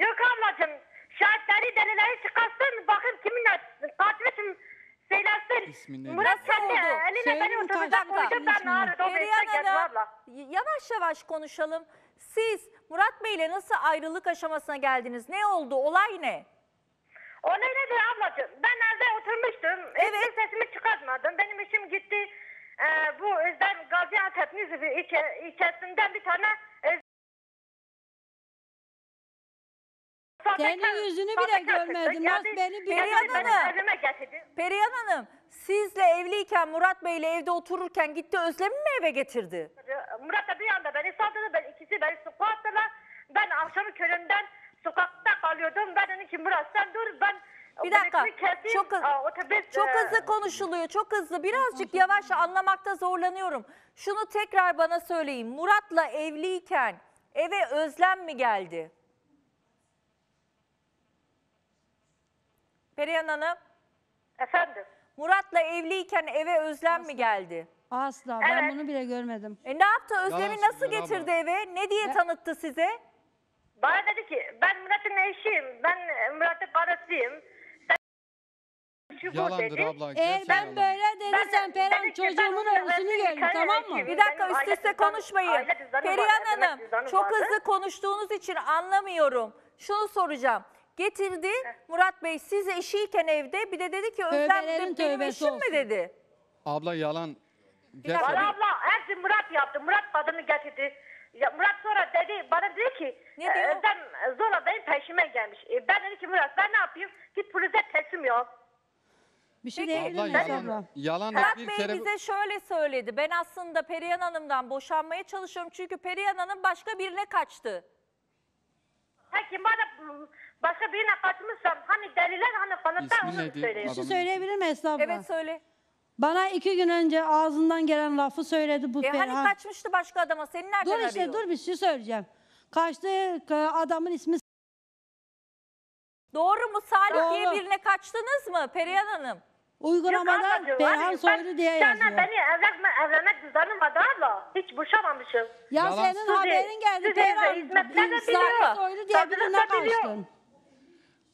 Yok ablacığım. Şahitleri delileri çıkarsın. Bakın kiminle katilisin söylesin. İsmi ne? Murat Nasıl kendi oldu? eline Söyle beni otobüse koydu. ismini. Ben Perihan mesle geldim Hanım, y- yavaş yavaş konuşalım. Siz Murat Bey'le nasıl ayrılık aşamasına geldiniz? Ne oldu? Olay ne? O ne nedir ablacığım? Ben evde oturmuştum. Evet. Evet. sesimi çıkartmadım. Benim işim gitti. Ee, bu Özlem Gaziantep Nizip ilçe, ilçesinden bir tane Senin yüzünü bile görmedim. Nasıl beni bir Perihan Hanım. evime getirdi. Perihan Hanım, sizle evliyken Murat Bey'le evde otururken gitti Özlem'i mi eve getirdi? Murat da bir anda beni saldırdı. Ben ikisi beni sokağa attılar. Ben akşam köründen sokakta kalıyordum. Ben dedim ki Murat sen dur ben Bir dakika. Çok, hız- Aa, otobüs, çok e, hızlı konuşuluyor. Çok hızlı. Birazcık yavaş anlamakta zorlanıyorum. Şunu tekrar bana söyleyin. Murat'la evliyken eve Özlem mi geldi? Perihan Hanım, Efendim. Murat'la evliyken eve Özlem mi geldi? Asla. Ben Evet. bunu bile görmedim. E ne yaptı? Özlem'i Yalan nasıl söylüyor getirdi eve? Ne diye tanıttı size? Bana dedi ki ben Murat'ın eşiyim. Ben Murat'ın karısıyım. Sen şu bu Yalandır dedi. abla. Eğer ben yalan. böyle dediysem Perihan çocuğumun ölüsünü görün tamam mı? Bir dakika Benim üst aile üste konuşmayın. aile Perihan Hanım çok vardı. hızlı konuştuğunuz için anlamıyorum. Şunu soracağım. Getirdi. Murat Bey siz eşiyken evde bir de dedi ki Özlem Tövbelerin benim tövbesi eşim mi olsun. dedi. Abla yalan. Bana Gerçekten. abla hepsi Murat yaptı. Murat kadını getirdi. Ya Murat sonra dedi bana dedi ki Ne e, diyor? Özlem zorla benim peşime gelmiş. E, ben dedi ki Murat ben ne yapayım? Git polise teslim ol. Bir şey Peki, diyebilir Abla miyiz yalan, abla? yalan da Murat bir Bey kere... bize şöyle söyledi. Ben aslında Perihan Hanım'dan boşanmaya çalışıyorum. Çünkü Perihan Hanım başka birine kaçtı. Peki bana m, başka birine kaçmışsam hani deliller hani kanıtlar İsmi onu neydi? Bir şey söyleyebilir mi Esra abla? Evet söyle. Bana iki gün önce ağzından gelen lafı söyledi bu E hani kaçmıştı başka adama. Seni nereden Dur işte arıyor? dur bir şey söyleyeceğim. Kaçtı e, adamın ismi Doğru mu? Salih diye Doğru. birine kaçtınız mı Perihan Hanım? uygulamadan ablacığım, Perihan hani Soylu diye Sen yazıyor. beni evlenme, evlenmek düzenim vardı abla. Hiç boşamamışım. Ya Yalan senin Suzi, haberin geldi Suzi Perihan. hizmetler de biliyor. Soylu diye birine da biliyor. kaçtın.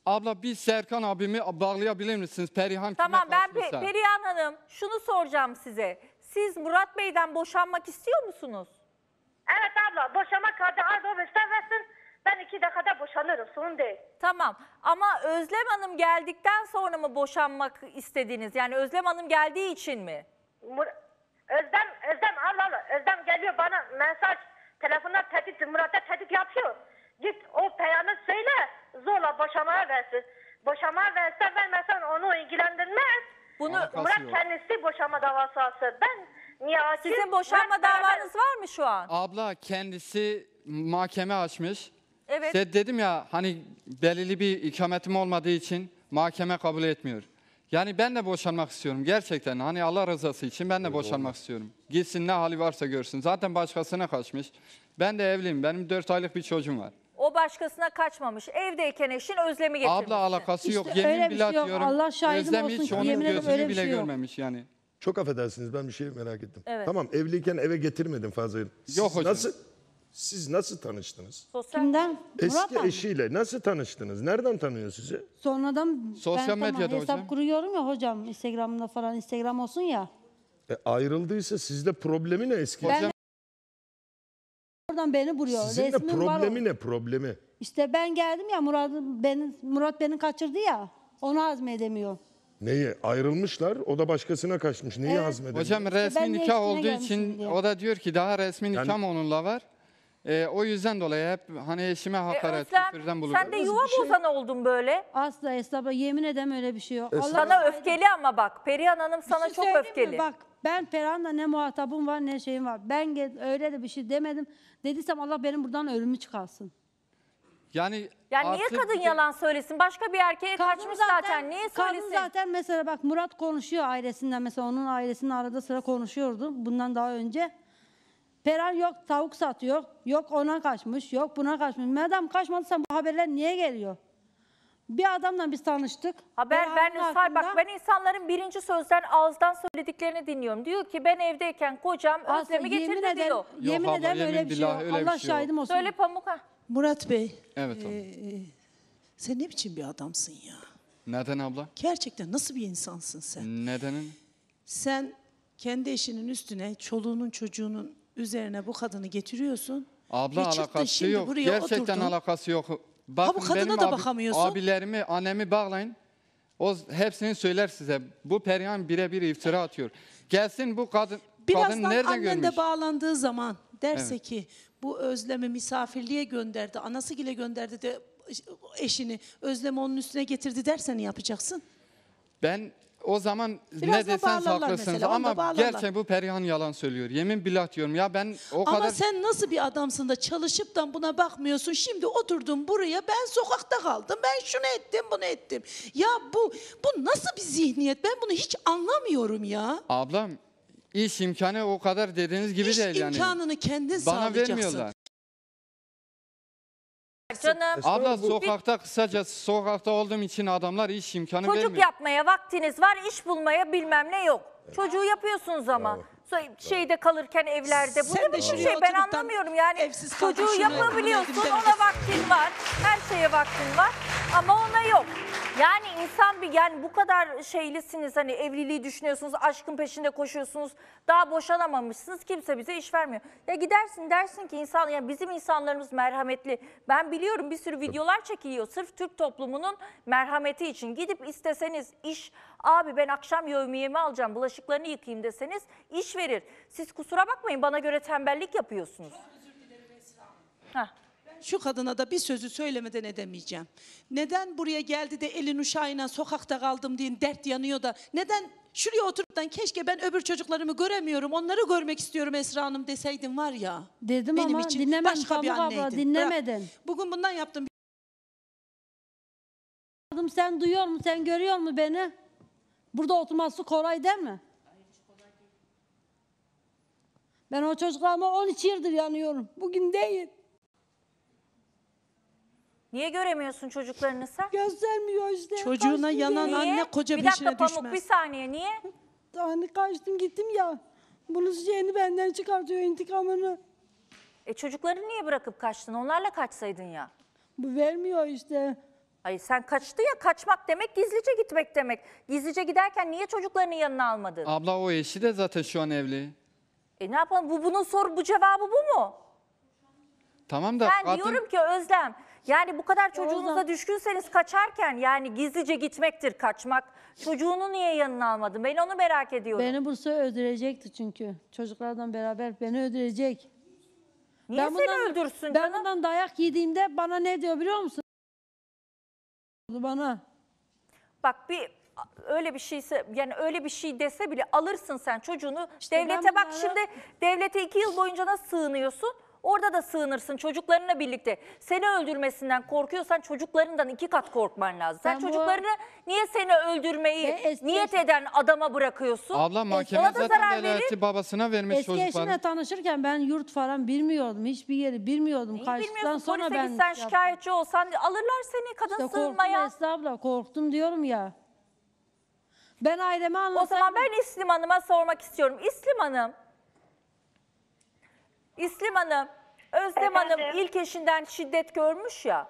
Abla bir Serkan abimi bağlayabilir misiniz? Perihan kime Tamam ben Pe- kaçmışsa? Perihan Hanım şunu soracağım size. Siz Murat Bey'den boşanmak istiyor musunuz? Evet abla boşama kartı ardı o versin. Ben iki dakikada boşanırım sorun değil. Tamam ama Özlem Hanım geldikten sonra mı boşanmak istediniz? Yani Özlem Hanım geldiği için mi? Mur Özlem, Özlem Allah Allah. Özlem geliyor bana mesaj, telefonla tehdit, Murat'a tehdit yapıyor. Git o peyanı söyle, zorla boşamaya versin. Boşamaya verse vermesen onu ilgilendirmez. Bunu Alakası Murat yok. kendisi boşama davası açsın. Ben niye açayım? sizin boşanma Murat beraber- davanız var mı şu an? Abla kendisi mahkeme açmış. Evet. Size dedim ya hani belirli bir ikametim olmadığı için mahkeme kabul etmiyor. Yani ben de boşanmak istiyorum gerçekten. Hani Allah rızası için ben de boşanmak istiyorum. Gitsin ne hali varsa görsün. Zaten başkasına kaçmış. Ben de evliyim. Benim 4 aylık bir çocuğum var. O başkasına kaçmamış. Evdeyken eşin Özlem'i getirmiş. Abla alakası yok. İşte Yemin öyle bir bile şey yok. atıyorum. Allah şahidim Özlem olsun hiç onun yemin ederim gözünü öyle bir bile şey yok. görmemiş yani. Çok affedersiniz ben bir şey merak ettim. Evet. Tamam evliyken eve getirmedim fazla. Siz Yok hocam. Nasıl, siz nasıl tanıştınız? Sosyal Kimden? Murat Eski abi. eşiyle nasıl tanıştınız? Nereden tanıyor sizi? Sonradan Sosyal ben tamam medyada hesap hocam. kuruyorum ya hocam Instagram'da falan Instagram olsun ya. E, ayrıldıysa sizde problemi ne eski? Ben oradan beni vuruyor. Sizin de Resmim var. problemi ne problemi? İşte ben geldim ya Murat beni Murat beni kaçırdı ya. Onu hazmedemiyor. Neyi? Ayrılmışlar. O da başkasına kaçmış. Neyi Evet. hazmedemiyor? Hocam resmi ben de nikah olduğu gelmişim için diye. o da diyor ki daha resmi nikah mı onunla var? Ee, o yüzden dolayı hep hani eşime E, hakaret, Özlem küfürden sen de yuva bozan oldun böyle. Asla hesaba yemin ederim öyle bir şey yok. Allah Sana öfkeli ama bak. Perihan Hanım Bir sana şey çok söyleyeyim mi? öfkeli. Bak ben Perihan'la ne muhatabım var ne şeyim var. Ben öyle de bir şey demedim. Dediysem Allah benim buradan ölümü çıkarsın. Yani Yani niye kadın yalan söylesin? Başka bir erkeğe Kadın kaçmış zaten. Niye Kadın söylesin? zaten mesela bak Murat konuşuyor ailesinden mesela onun ailesinin arada sıra konuşuyordu bundan daha önce. Perihan yok tavuk satıyor, yok ona kaçmış, yok buna kaçmış. Madem kaçmadıysan bu haberler niye geliyor? Bir adamla biz tanıştık. Haber ben Nusar bak ben insanların birinci sözden ağızdan söylediklerini dinliyorum. Diyor ki ben evdeyken kocam Asla Özlem'i yemin getirdi ederim, diyor. Yemin abla, ederim yemin öyle bir şey yok. öyle bir Allah şey yok. şahidim olsun. Söyle Pamuk ha. Murat Bey, Evet abla. e, sen ne biçim bir adamsın ya? Neden abla? Gerçekten nasıl bir insansın sen? Nedenin? Sen kendi eşinin üstüne, çoluğunun çocuğunun üzerine bu kadını getiriyorsun. Abla Ve çıktın alakası şimdi yok. buraya Gerçekten oturdun. alakası yok. Bakın kadına benim da abi- bakamıyorsun. abilerimi, annemi bağlayın. O hepsini söyler size. Bu Perihan birebir iftira atıyor. Gelsin bu kadın, kadın Birazdan nerede annen görmüş? de bağlandığı zaman derse Evet. ki bu Özlem'i misafirliğe gönderdi, anası ile gönderdi de eşini Özlem onun üstüne getirdi dersen ne yapacaksın? Ben o zaman ne Birazdan deseniz bağlarlar haklısınız mesela, onu da ama bağlarlar. gerçekten bu Perihan yalan söylüyor. Yemin billah diyorum ya ben o Ama kadar... sen nasıl bir adamsın da çalışıp da buna bakmıyorsun. Şimdi oturdum buraya ben sokakta kaldım. Ben şunu ettim bunu ettim. Ya bu bu nasıl bir zihniyet? Ben bunu hiç anlamıyorum ya. Ablam iş imkanı o kadar dediğiniz gibi İş değil yani. imkanını kendin Bana sağlayacaksın. vermiyorlar. Canım Abla sokakta kısaca sokakta olduğum için adamlar iş imkanı çocuk vermiyor. yapmaya vaktiniz var, iş bulmaya bilmem ne yok. Çocuğu yapıyorsunuz ama. So- Şeyde kalırken evlerde. Bu Sen ne de biçim şuraya şey ben oturup da anlamıyorum yani. evsiz kaldın, Çocuğu şunu yapabiliyorsun ona vaktin var. Her şeye vaktin var ama ona yok. Yani insan bir yani bu kadar şeylisiniz hani evliliği düşünüyorsunuz, aşkın peşinde koşuyorsunuz. Daha boşanamamışsınız. Kimse bize iş vermiyor. Ya gidersin dersin ki insan ya bizim insanlarımız merhametli. Ben biliyorum bir sürü videolar çekiliyor sırf Türk toplumunun merhameti için. Gidip isteseniz iş abi ben akşam yevmiyemi alacağım, bulaşıklarını yıkayayım deseniz iş verir. Siz kusura bakmayın bana göre tembellik yapıyorsunuz. Hah. Şu kadına da bir sözü söylemeden edemeyeceğim. Neden buraya geldi de elin uşağıyla sokakta kaldım diye dert yanıyor da neden şuraya oturuptan keşke ben öbür çocuklarımı göremiyorum onları görmek istiyorum Esra Hanım deseydim var ya. Dedim benim ama için dinlemedin başka bir Pamuk abla, dinlemedin. Bırak. Bugün bundan yaptım. Sen duyuyor musun? Sen görüyor musun beni? Burada oturması kolay değil mi? Ben o çocuklarıma 13 yıldır yanıyorum. Bugün değil. Niye göremiyorsun çocuklarını sen? Göstermiyor işte. Çocuğuna Kaçtım yanan gittim. anne koca bir dakika peşine Pamuk düşmez. bir saniye niye? Hani kaçtım gittim ya. Bunun şeyini benden çıkartıyor intikamını. E çocukları niye bırakıp kaçtın? Onlarla kaçsaydın ya. Bu vermiyor işte. Hayır sen kaçtı ya kaçmak demek gizlice gitmek demek. Gizlice giderken niye çocuklarını yanına almadın? Abla o eşi de zaten şu an evli. E ne yapalım bu bunun soru bu cevabı bu mu? Tamam da Ben kadın... diyorum ki Özlem yani bu kadar çocuğunuza düşkünseniz kaçarken yani gizlice gitmektir kaçmak. Çocuğunu niye yanına almadın? Ben onu merak ediyorum. Beni Bursa öldürecekti çünkü. Çocuklardan beraber beni öldürecek. Niye Ben seni bundan- öldürsün Ben canım? bundan dayak yediğimde bana ne diyor biliyor musun? Bana. Bak bir öyle bir şeyse yani öyle bir şey dese bile alırsın sen çocuğunu ben devlete bak bunlara- şimdi devlete iki yıl boyunca nasıl sığınıyorsun? Orada da sığınırsın çocuklarınla birlikte. Seni öldürmesinden korkuyorsan çocuklarından iki kat korkman lazım. Sen Ben bu- çocuklarını niye seni öldürmeyi eski niyet eşim- eden adama bırakıyorsun? Abla Ona mahkeme da zaten zarar verir. velayeti babasına vermiş Eski çocukları. eşimle tanışırken ben yurt falan bilmiyordum. Hiçbir yeri bilmiyordum. Neyi Kaçtıktan bilmiyorsun sonra polise ben gitsen yaptım. şikayetçi olsan alırlar seni kadın İşte korktum sığınmaya. Esra abla korktum diyorum ya. Ben aileme O zaman ben İslim Hanım'a sormak istiyorum. İslim Hanım. İslim Hanım. Özlem Hanım Efendim? ilk eşinden şiddet görmüş ya.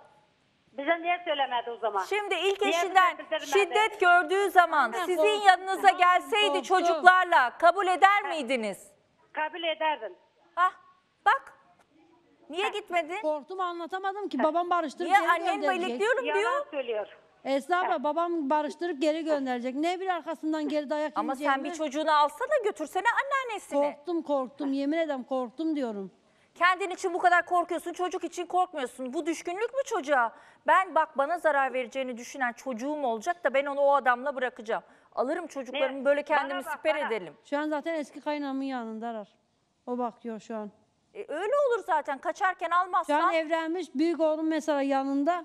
Bize niye söylemedi o zaman? Şimdi ilk Niye eşinden bize bildirmedi? şiddet gördüğü zaman Ben sizin korktum, yanınıza gelseydi korktum. çocuklarla kabul eder miydiniz? Kabul ederdim. Hah bak. Niye gitmedin? Korktum anlatamadım ki babam barıştırıp Niye geri annen gönderecek. diyor. Yalan söylüyor. Esra abla babam barıştırıp geri gönderecek. Ne bir arkasından geri dayak Ama sen yiyeceğimi. bir çocuğunu alsana götürsene anneannesine. Korktum korktum yemin ederim korktum diyorum. Kendin için bu kadar korkuyorsun, çocuk için korkmuyorsun. Bu düşkünlük mü çocuğa? Ben bak bana zarar vereceğini düşünen çocuğum olacak da ben onu o adamla bırakacağım. Alırım çocuklarımı böyle Bana kendimi bak, siper bana. edelim. Şu an zaten eski kaynağımın yanındalar. O bakıyor şu an. E, öyle olur zaten kaçarken Şu an evlenmiş büyük oğlum mesela yanında.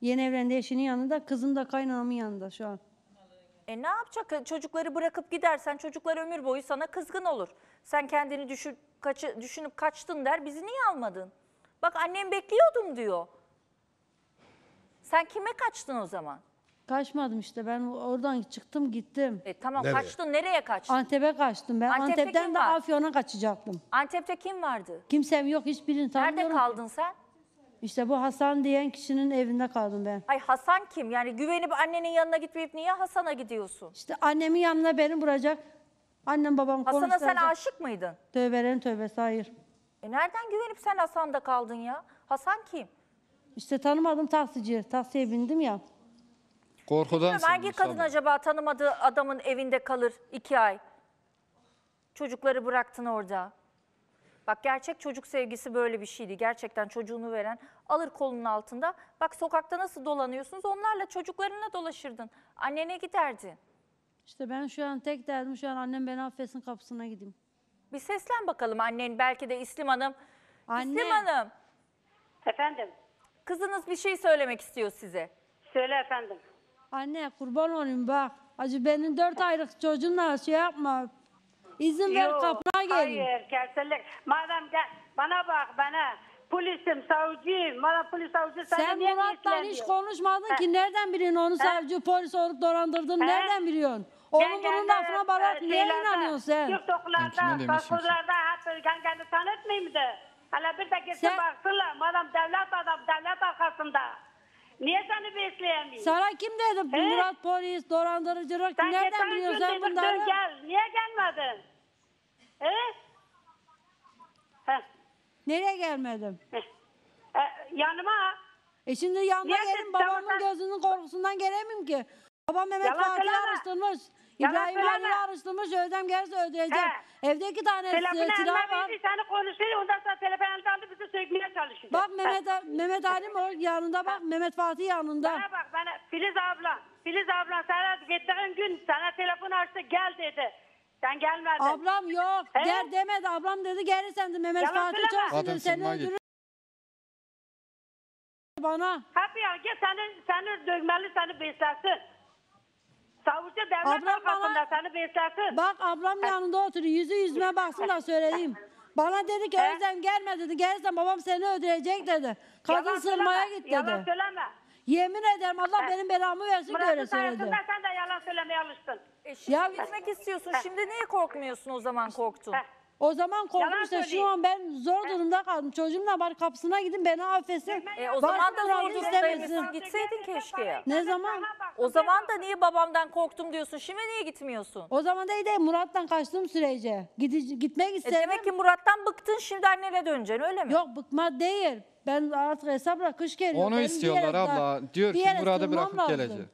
Yeni evlendi eşinin yanında. Kızım da kaynağımın yanında şu an. E ne yapacak? Çocukları bırakıp gidersen çocuklar ömür boyu sana kızgın olur. Sen kendini düşün, kaçı, düşünüp kaçtın der bizi niye almadın? Bak annem bekliyordum diyor. Sen kime kaçtın o zaman? Kaçmadım işte ben oradan çıktım gittim. E tamam Nereye? kaçtın nereye kaçtın? Antep'e kaçtım ben. Antep'te Antep'ten kim de var? Afyon'a kaçacaktım. Antep'te kim vardı? Kimsem yok hiçbirini tanımıyorum. Nerede kaldın sen? İşte bu Hasan diyen kişinin evinde kaldım ben. Ay Hasan kim? Yani güvenip annenin yanına gitmeyip niye Hasan'a gidiyorsun? İşte annemin yanına beni bırakacak. Annem babam Hasan'a sen konuşturacak. aşık mıydın? Tövbelerin tövbesi hayır. E nereden güvenip sen Hasan'da kaldın ya? Hasan kim? İşte tanımadım taksici. Taksiye bindim ya. Korkudan Bilmiyorum, hangi sanmış kadın abla. acaba tanımadığı adamın evinde kalır iki ay? Çocukları bıraktın orada. Bak gerçek çocuk sevgisi böyle bir şeydi. Gerçekten çocuğunu veren alır kolunun altında. Bak sokakta nasıl dolanıyorsunuz onlarla çocuklarınla dolaşırdın. Annene giderdi. İşte ben şu an tek derdim şu an annem beni affetsin kapısına gideyim. Bir seslen bakalım annen belki de İslim Hanım. Anne. İslim Hanım Efendim. kızınız bir şey söylemek istiyor size. Söyle efendim. Anne kurban olayım bak. Acı benim dört aylık çocuğumla şey yapma. İzin ver Yok, kapına geleyim. Hayır kesinlikle. Madem gel bana bak bana. Polisim, savcıyım. Bana polis savcı sana Sen niye Murat'la hiç konuşmadın He. ki nereden biliyorsun onu savcı polis olup dolandırdın He. nereden biliyorsun? Onun bunun lafına bana e, niye inanıyorsun sen? Ben kime demişim ki? Hep gengende tanıtmayayım da. Hala bir de gitsin Sen- baksınlar. Madem devlet adam, devlet arkasında. Niye seni besleyemeyim? Sana kim dedi? He? Murat polis, dolandırıcılık. Sen Nereden geçen gün biliyorsun sen dedim, bunları? dön gel. Niye gelmedin? He? Heh. Nereye gelmedim? E, yanıma. E şimdi yanına Niye gelin sen- babamın sen- gözünün korkusundan gelemem ki. Babam Mehmet Yalan Fatih'i söyleme. araştırmış. Yalan İbrahim söyleme. Halil'i araştırmış. Ödem gelirse ödeyeceğim. Evde iki tane Telefonu silah eline var. verdi, seni konuşuyor. Ondan sonra telefon elinde aldı bizi sökmeye çalışıyor. Bak. Mehmet, Mehmet Ali mi o yanında bak. Mehmet Fatih yanında. Bana bak bana Filiz abla. Filiz abla sana gittiğin gün sana telefon açtı gel dedi. Sen gelmedin. Ablam yok. He? Gel demedi. Ablam dedi gelirsen de Mehmet Yalan Fatih söyleme. çok sinirli. Zaten Seni git. öldürür. Bana. Hep ya git seni, seni dövmeli seni beslesin. Savcı devlet Ablam arkasında bana- seni beslesin. Bak ablam yanında oturuyor. Yüzü yüzüme baksın da söyleyeyim. Bana dedi ki He? Özlem gelme dedi. Gelirsen babam seni öldürecek dedi. Kadın Yalan sırmaya söyleme, git Yalan dedi. söyleme. Yemin ederim Allah benim belamı versin Murat'ın öyle söyledi. sayesinde sen de yalan söylemeye alıştın. E şimdi Ya- gitmek istiyorsun. Şimdi niye korkmuyorsun o zaman korktun? O zaman Yalan işte şu söyleyeyim. an ben zor durumda kaldım. Çocuğumla bari kapısına gidin beni affetsin. E, o zaman da zor istemesin. durumdaymışsın. Gitseydin keşke. Ne zaman? O zaman da niye babamdan korktum diyorsun. Şimdi niye gitmiyorsun? O zaman değil de Murat'tan kaçtığım sürece. Gidi, gitmek E demek ki Murat'tan bıktın şimdi annene döneceksin öyle mi? Yok bıkma değil. Ben artık hesapla kış geliyor. Onu Benim bir istiyorlar yere daha- abla. Diyor bir ki yere Murat'ı sığınmam bırakıp lazım. gelecek.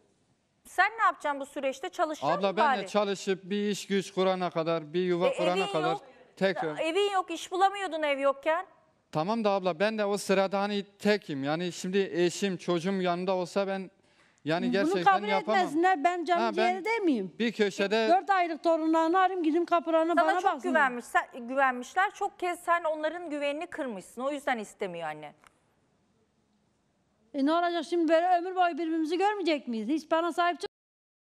Sen ne yapacaksın bu süreçte? Çalışacaksın Abla mı ben bari? de çalışıp bir iş güç kurana kadar, bir yuva E, kurana evin kadar yok. Tekrar. Evin yok, iş bulamıyordun ev yokken. Tamam da abla ben de o sırada hani tekim. Yani şimdi eşim, çocuğum yanında olsa ben yani Bunu gerçekten kabul yapamam. etmesinler. Ben Ha, ben ciğeri değil miyim? Bir köşede Dört aylık torunlarını arayayım gideyim kapılarına Sana bana çok baksınlar. güvenmiş, sen- güvenmişler. Çok kez sen onların güvenini kırmışsın. O yüzden istemiyor anne. E ne olacak şimdi böyle ömür boyu birbirimizi görmeyecek miyiz? Hiç bana sahip çık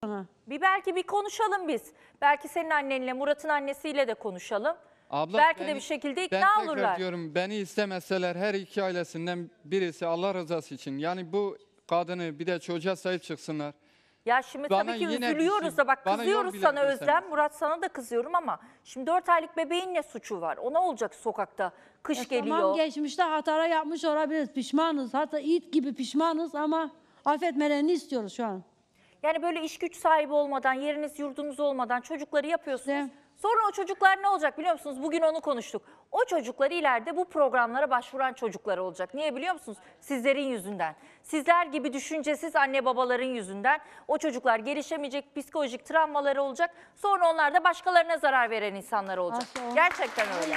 bana. Bir belki bir konuşalım biz. Belki senin annenle, Murat'ın annesiyle de konuşalım. Abla belki de beni- bir şekilde ben ikna tekrar olurlar. diyorum beni istemeseler her iki ailesinden birisi Allah rızası için. Yani bu kadını bir de çocuğa sahip çıksınlar. Ya şimdi Bana tabii ki üzülüyoruz şey- da bak bana yol kızıyoruz sana. Özlem. Murat sana da kızıyorum ama şimdi 4 aylık bebeğin ne suçu var? O ne olacak sokakta? Kış E geliyor. Tamam geçmişte hatara yapmış olabiliriz. Pişmanız. Hatta it gibi pişmanız ama affetmelerini istiyoruz şu an. Yani böyle iş güç sahibi olmadan, yeriniz yurdunuz olmadan çocukları yapıyorsunuz. Sonra o çocuklar ne olacak biliyor musunuz? Bugün onu konuştuk. O çocuklar ileride bu programlara başvuran çocuklar olacak. Niye biliyor musunuz? Sizlerin yüzünden. Sizler gibi düşüncesiz anne babaların yüzünden o çocuklar gelişemeyecek, psikolojik travmaları olacak. Sonra onlar da başkalarına zarar veren insanlar olacak. Gerçekten öyle.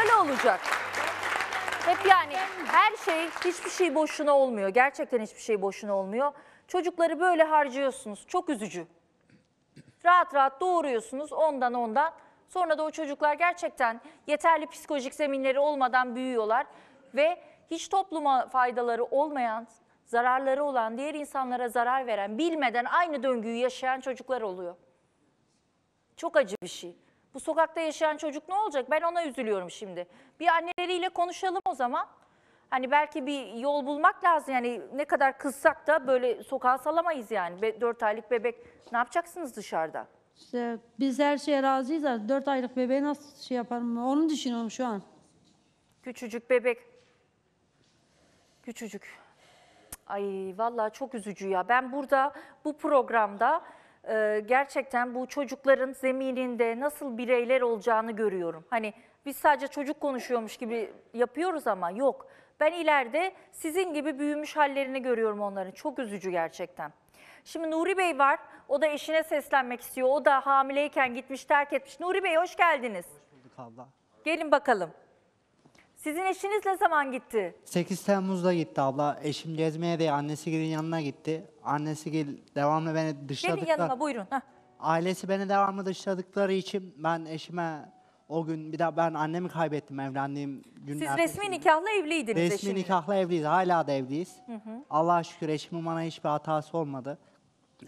Öyle olacak. Hep yani her şey, hiçbir şey boşuna olmuyor. Gerçekten hiçbir şey boşuna olmuyor. Çocukları böyle harcıyorsunuz. Çok üzücü. Rahat rahat doğuruyorsunuz ondan ondan. Sonra da o çocuklar gerçekten yeterli psikolojik zeminleri olmadan büyüyorlar. Ve hiç topluma faydaları olmayan, zararları olan, diğer insanlara zarar veren, bilmeden aynı döngüyü yaşayan çocuklar oluyor. Çok acı bir şey. Bu sokakta yaşayan çocuk ne olacak? Ben ona üzülüyorum şimdi. Bir anneleriyle konuşalım o zaman. Hani belki bir yol bulmak lazım. Yani ne kadar kızsak da böyle sokağa salamayız yani. Be- Dört aylık bebek ne yapacaksınız dışarıda? İşte biz her şeye razıyız da 4 aylık bebeği nasıl şey yaparım onu düşünüyorum şu an. Küçücük bebek. Küçücük. Ay vallahi çok üzücü ya. Ben burada bu programda e, gerçekten bu çocukların zemininde nasıl bireyler olacağını görüyorum. Hani biz sadece çocuk konuşuyormuş gibi yapıyoruz ama yok. Ben ileride sizin gibi büyümüş hallerini görüyorum onların. Çok üzücü gerçekten. Şimdi Nuri Bey var. O da eşine seslenmek istiyor. O da hamileyken gitmiş terk etmiş. Nuri Bey hoş geldiniz. abla. Gelin bakalım. Sizin eşiniz ne zaman gitti? 8 Temmuz'da gitti abla. Eşim gezmeye değil annesi gelin yanına gitti. Annesi gel devamlı beni Gelin dışladıklar. yanıma buyurun. Heh. Ailesi beni devamlı dışladıkları için ben eşime o gün bir daha ben annemi kaybettim evlendiğim gün. Siz ertesi resmi gün. nikahla evliydiniz Resmi eşinle. nikahla evliyiz. Hala da evliyiz. Allah'a şükür eşimin bana hiçbir hatası olmadı.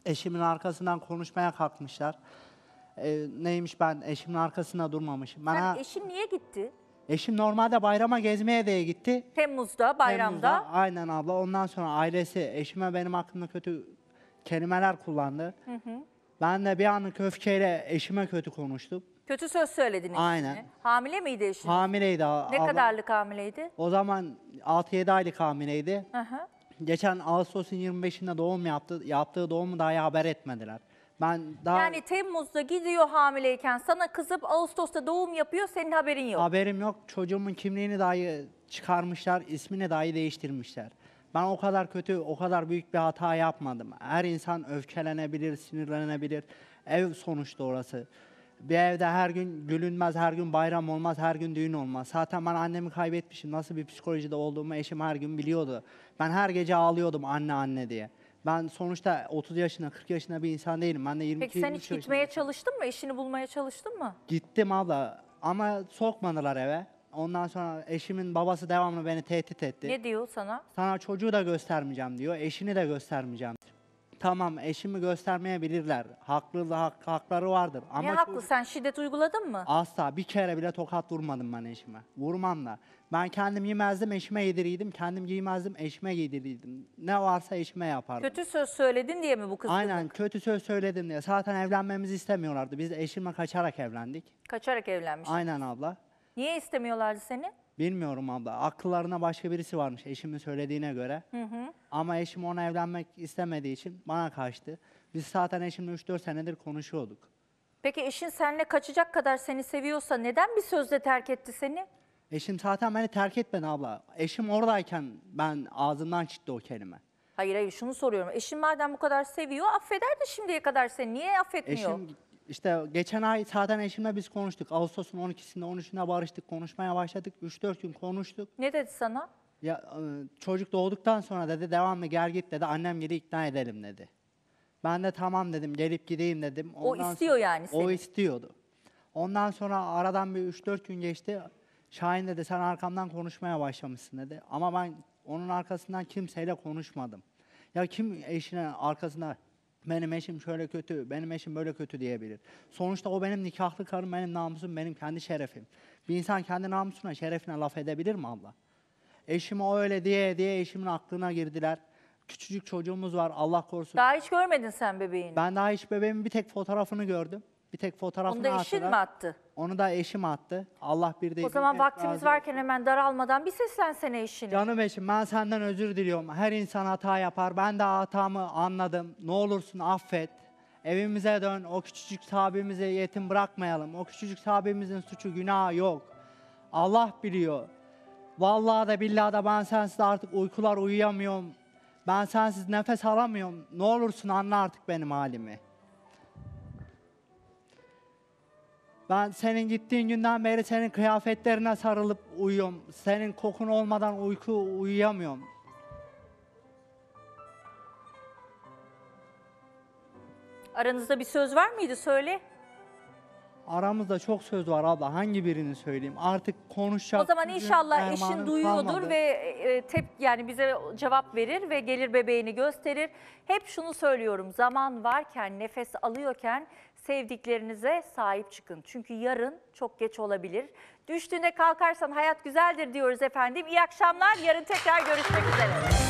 Eşimin arkasından konuşmaya kalkmışlar. Ee, neymiş ben eşimin arkasında durmamışım. Bana Sen eşin niye gitti? eşim normalde bayrama gezmeye de gitti. Temmuz'da, bayramda. Temmuz'da. Aynen abla. Ondan sonra ailesi eşime benim hakkımda kötü kelimeler kullandı. Hı hı. Ben de bir anlık öfkeyle eşime kötü konuştum. Kötü söz söyledin eşine. Aynen. Hamile miydi eşin? Hamileydi. a- Ne abla. kadarlık hamileydi? O zaman 6-7 aylık hamileydi. Hı hı. Geçen Ağustos'un 25'inde doğum yaptı. Yaptığı doğumu dahi haber etmediler. Ben daha Yani Temmuz'da gidiyor hamileyken sana kızıp Ağustos'ta doğum yapıyor senin haberin yok. haberim yok. Çocuğumun kimliğini dahi çıkarmışlar, ismini dahi değiştirmişler. Ben o kadar kötü, o kadar büyük bir hata yapmadım. Her insan öfkelenebilir, sinirlenebilir. Ev sonuçta orası. Bir evde her gün gülünmez, her gün bayram olmaz, her gün düğün olmaz. Zaten ben annemi kaybetmişim. Nasıl bir psikolojide olduğumu eşim her gün biliyordu. Ben her gece ağlıyordum anne anne diye. Ben sonuçta 30 yaşında, 40 yaşında bir insan değilim. Ben de 22 Peki sen 23 hiç yaşındayım. gitmeye çalıştın mı? Eşini bulmaya çalıştın mı? Gittim abla ama sokmadılar eve. Ondan sonra eşimin babası devamlı beni tehdit etti. Ne diyor sana? Sana çocuğu da göstermeyeceğim diyor, eşini de göstermeyeceğim. Tamam eşimi göstermeyebilirler. Haklı hak, hakları vardır. Ama ne haklı sen şiddet uyguladın mı? Asla bir kere bile tokat vurmadım ben eşime. Vurmam da. Ben kendim yemezdim, eşime yediriydim. Kendim giymezdim, eşime giydirirdim. Ne varsa eşime yapardım. Kötü söz söyledin diye mi bu kızgınlık? Aynen kötü söz söyledim diye. Zaten evlenmemizi istemiyorlardı. Biz eşimle kaçarak evlendik. Kaçarak evlenmiş. Aynen abla. Niye istemiyorlardı seni? Bilmiyorum abla. Akıllarına başka birisi varmış eşimin söylediğine göre. Hı hı. Ama eşim ona evlenmek istemediği için bana kaçtı. Biz zaten eşimle 3-4 senedir konuşuyorduk. Peki eşin seninle kaçacak kadar seni seviyorsa neden bir sözle terk etti seni? Eşim zaten beni terk etmedi abla. Eşim oradayken ben ağzımdan çıktı o kelime. Hayır hayır şunu soruyorum. Eşin madem bu kadar seviyor affederdi şimdiye kadar seni. Niye affetmiyor? Eşim işte geçen ay zaten eşimle biz konuştuk. Ağustos'un 12'sinde 13'ünde barıştık. Konuşmaya başladık. 3-4 gün konuştuk. Ne dedi sana? Ya e, çocuk doğduktan sonra dedi devamlı gel git dedi. Annem geri ikna edelim dedi. Ben de tamam dedim gelip gideyim dedim. O Ondan istiyor sonra- yani O seni. istiyordu. Ondan sonra aradan bir 3-4 gün geçti. Şahin dedi sen arkamdan konuşmaya başlamışsın dedi. Ama ben onun arkasından kimseyle konuşmadım. Ya kim eşine arkasında benim eşim şöyle kötü, benim eşim böyle kötü diyebilir. Sonuçta o benim nikahlı karım, benim namusum, benim kendi şerefim. Bir insan kendi namusuna, şerefine laf edebilir mi abla? Eşim o öyle diye diye eşimin aklına girdiler. Küçücük çocuğumuz var Allah korusun. Daha hiç görmedin sen bebeğini. Ben daha hiç bebeğimin bir tek fotoğrafını gördüm. Bir tek fotoğrafını Onu da eşin attılar. mi attı? Onu da eşim attı. Allah bir de O zaman vaktimiz varken hemen daralmadan bir seslensene eşine. Canım eşim ben senden özür diliyorum. Her insan hata yapar. Ben de hatamı anladım. Ne olursun affet. Evimize dön. O küçücük sahabemizi yetim bırakmayalım. O küçücük sahabemizin suçu günahı yok. Allah biliyor. Vallahi da billahi da ben sensiz artık uykular uyuyamıyorum. Ben sensiz nefes alamıyorum. Ne olursun anla artık benim halimi. Ben senin gittiğin günden beri senin kıyafetlerine sarılıp uyuyorum. Senin kokun olmadan uyku uyuyamıyorum. Aranızda bir söz var mıydı söyle. Aramızda çok söz var abla. Hangi birini söyleyeyim? Artık konuşacak. O zaman gücüm, inşallah eşin dermanım duyuyordur kalmadı. ve e, tep yani bize cevap verir ve gelir bebeğini gösterir. Hep şunu söylüyorum. Zaman varken, nefes alıyorken sevdiklerinize sahip çıkın. Çünkü yarın çok geç olabilir. Düştüğünde kalkarsan hayat güzeldir diyoruz efendim. İyi akşamlar. Yarın tekrar görüşmek üzere.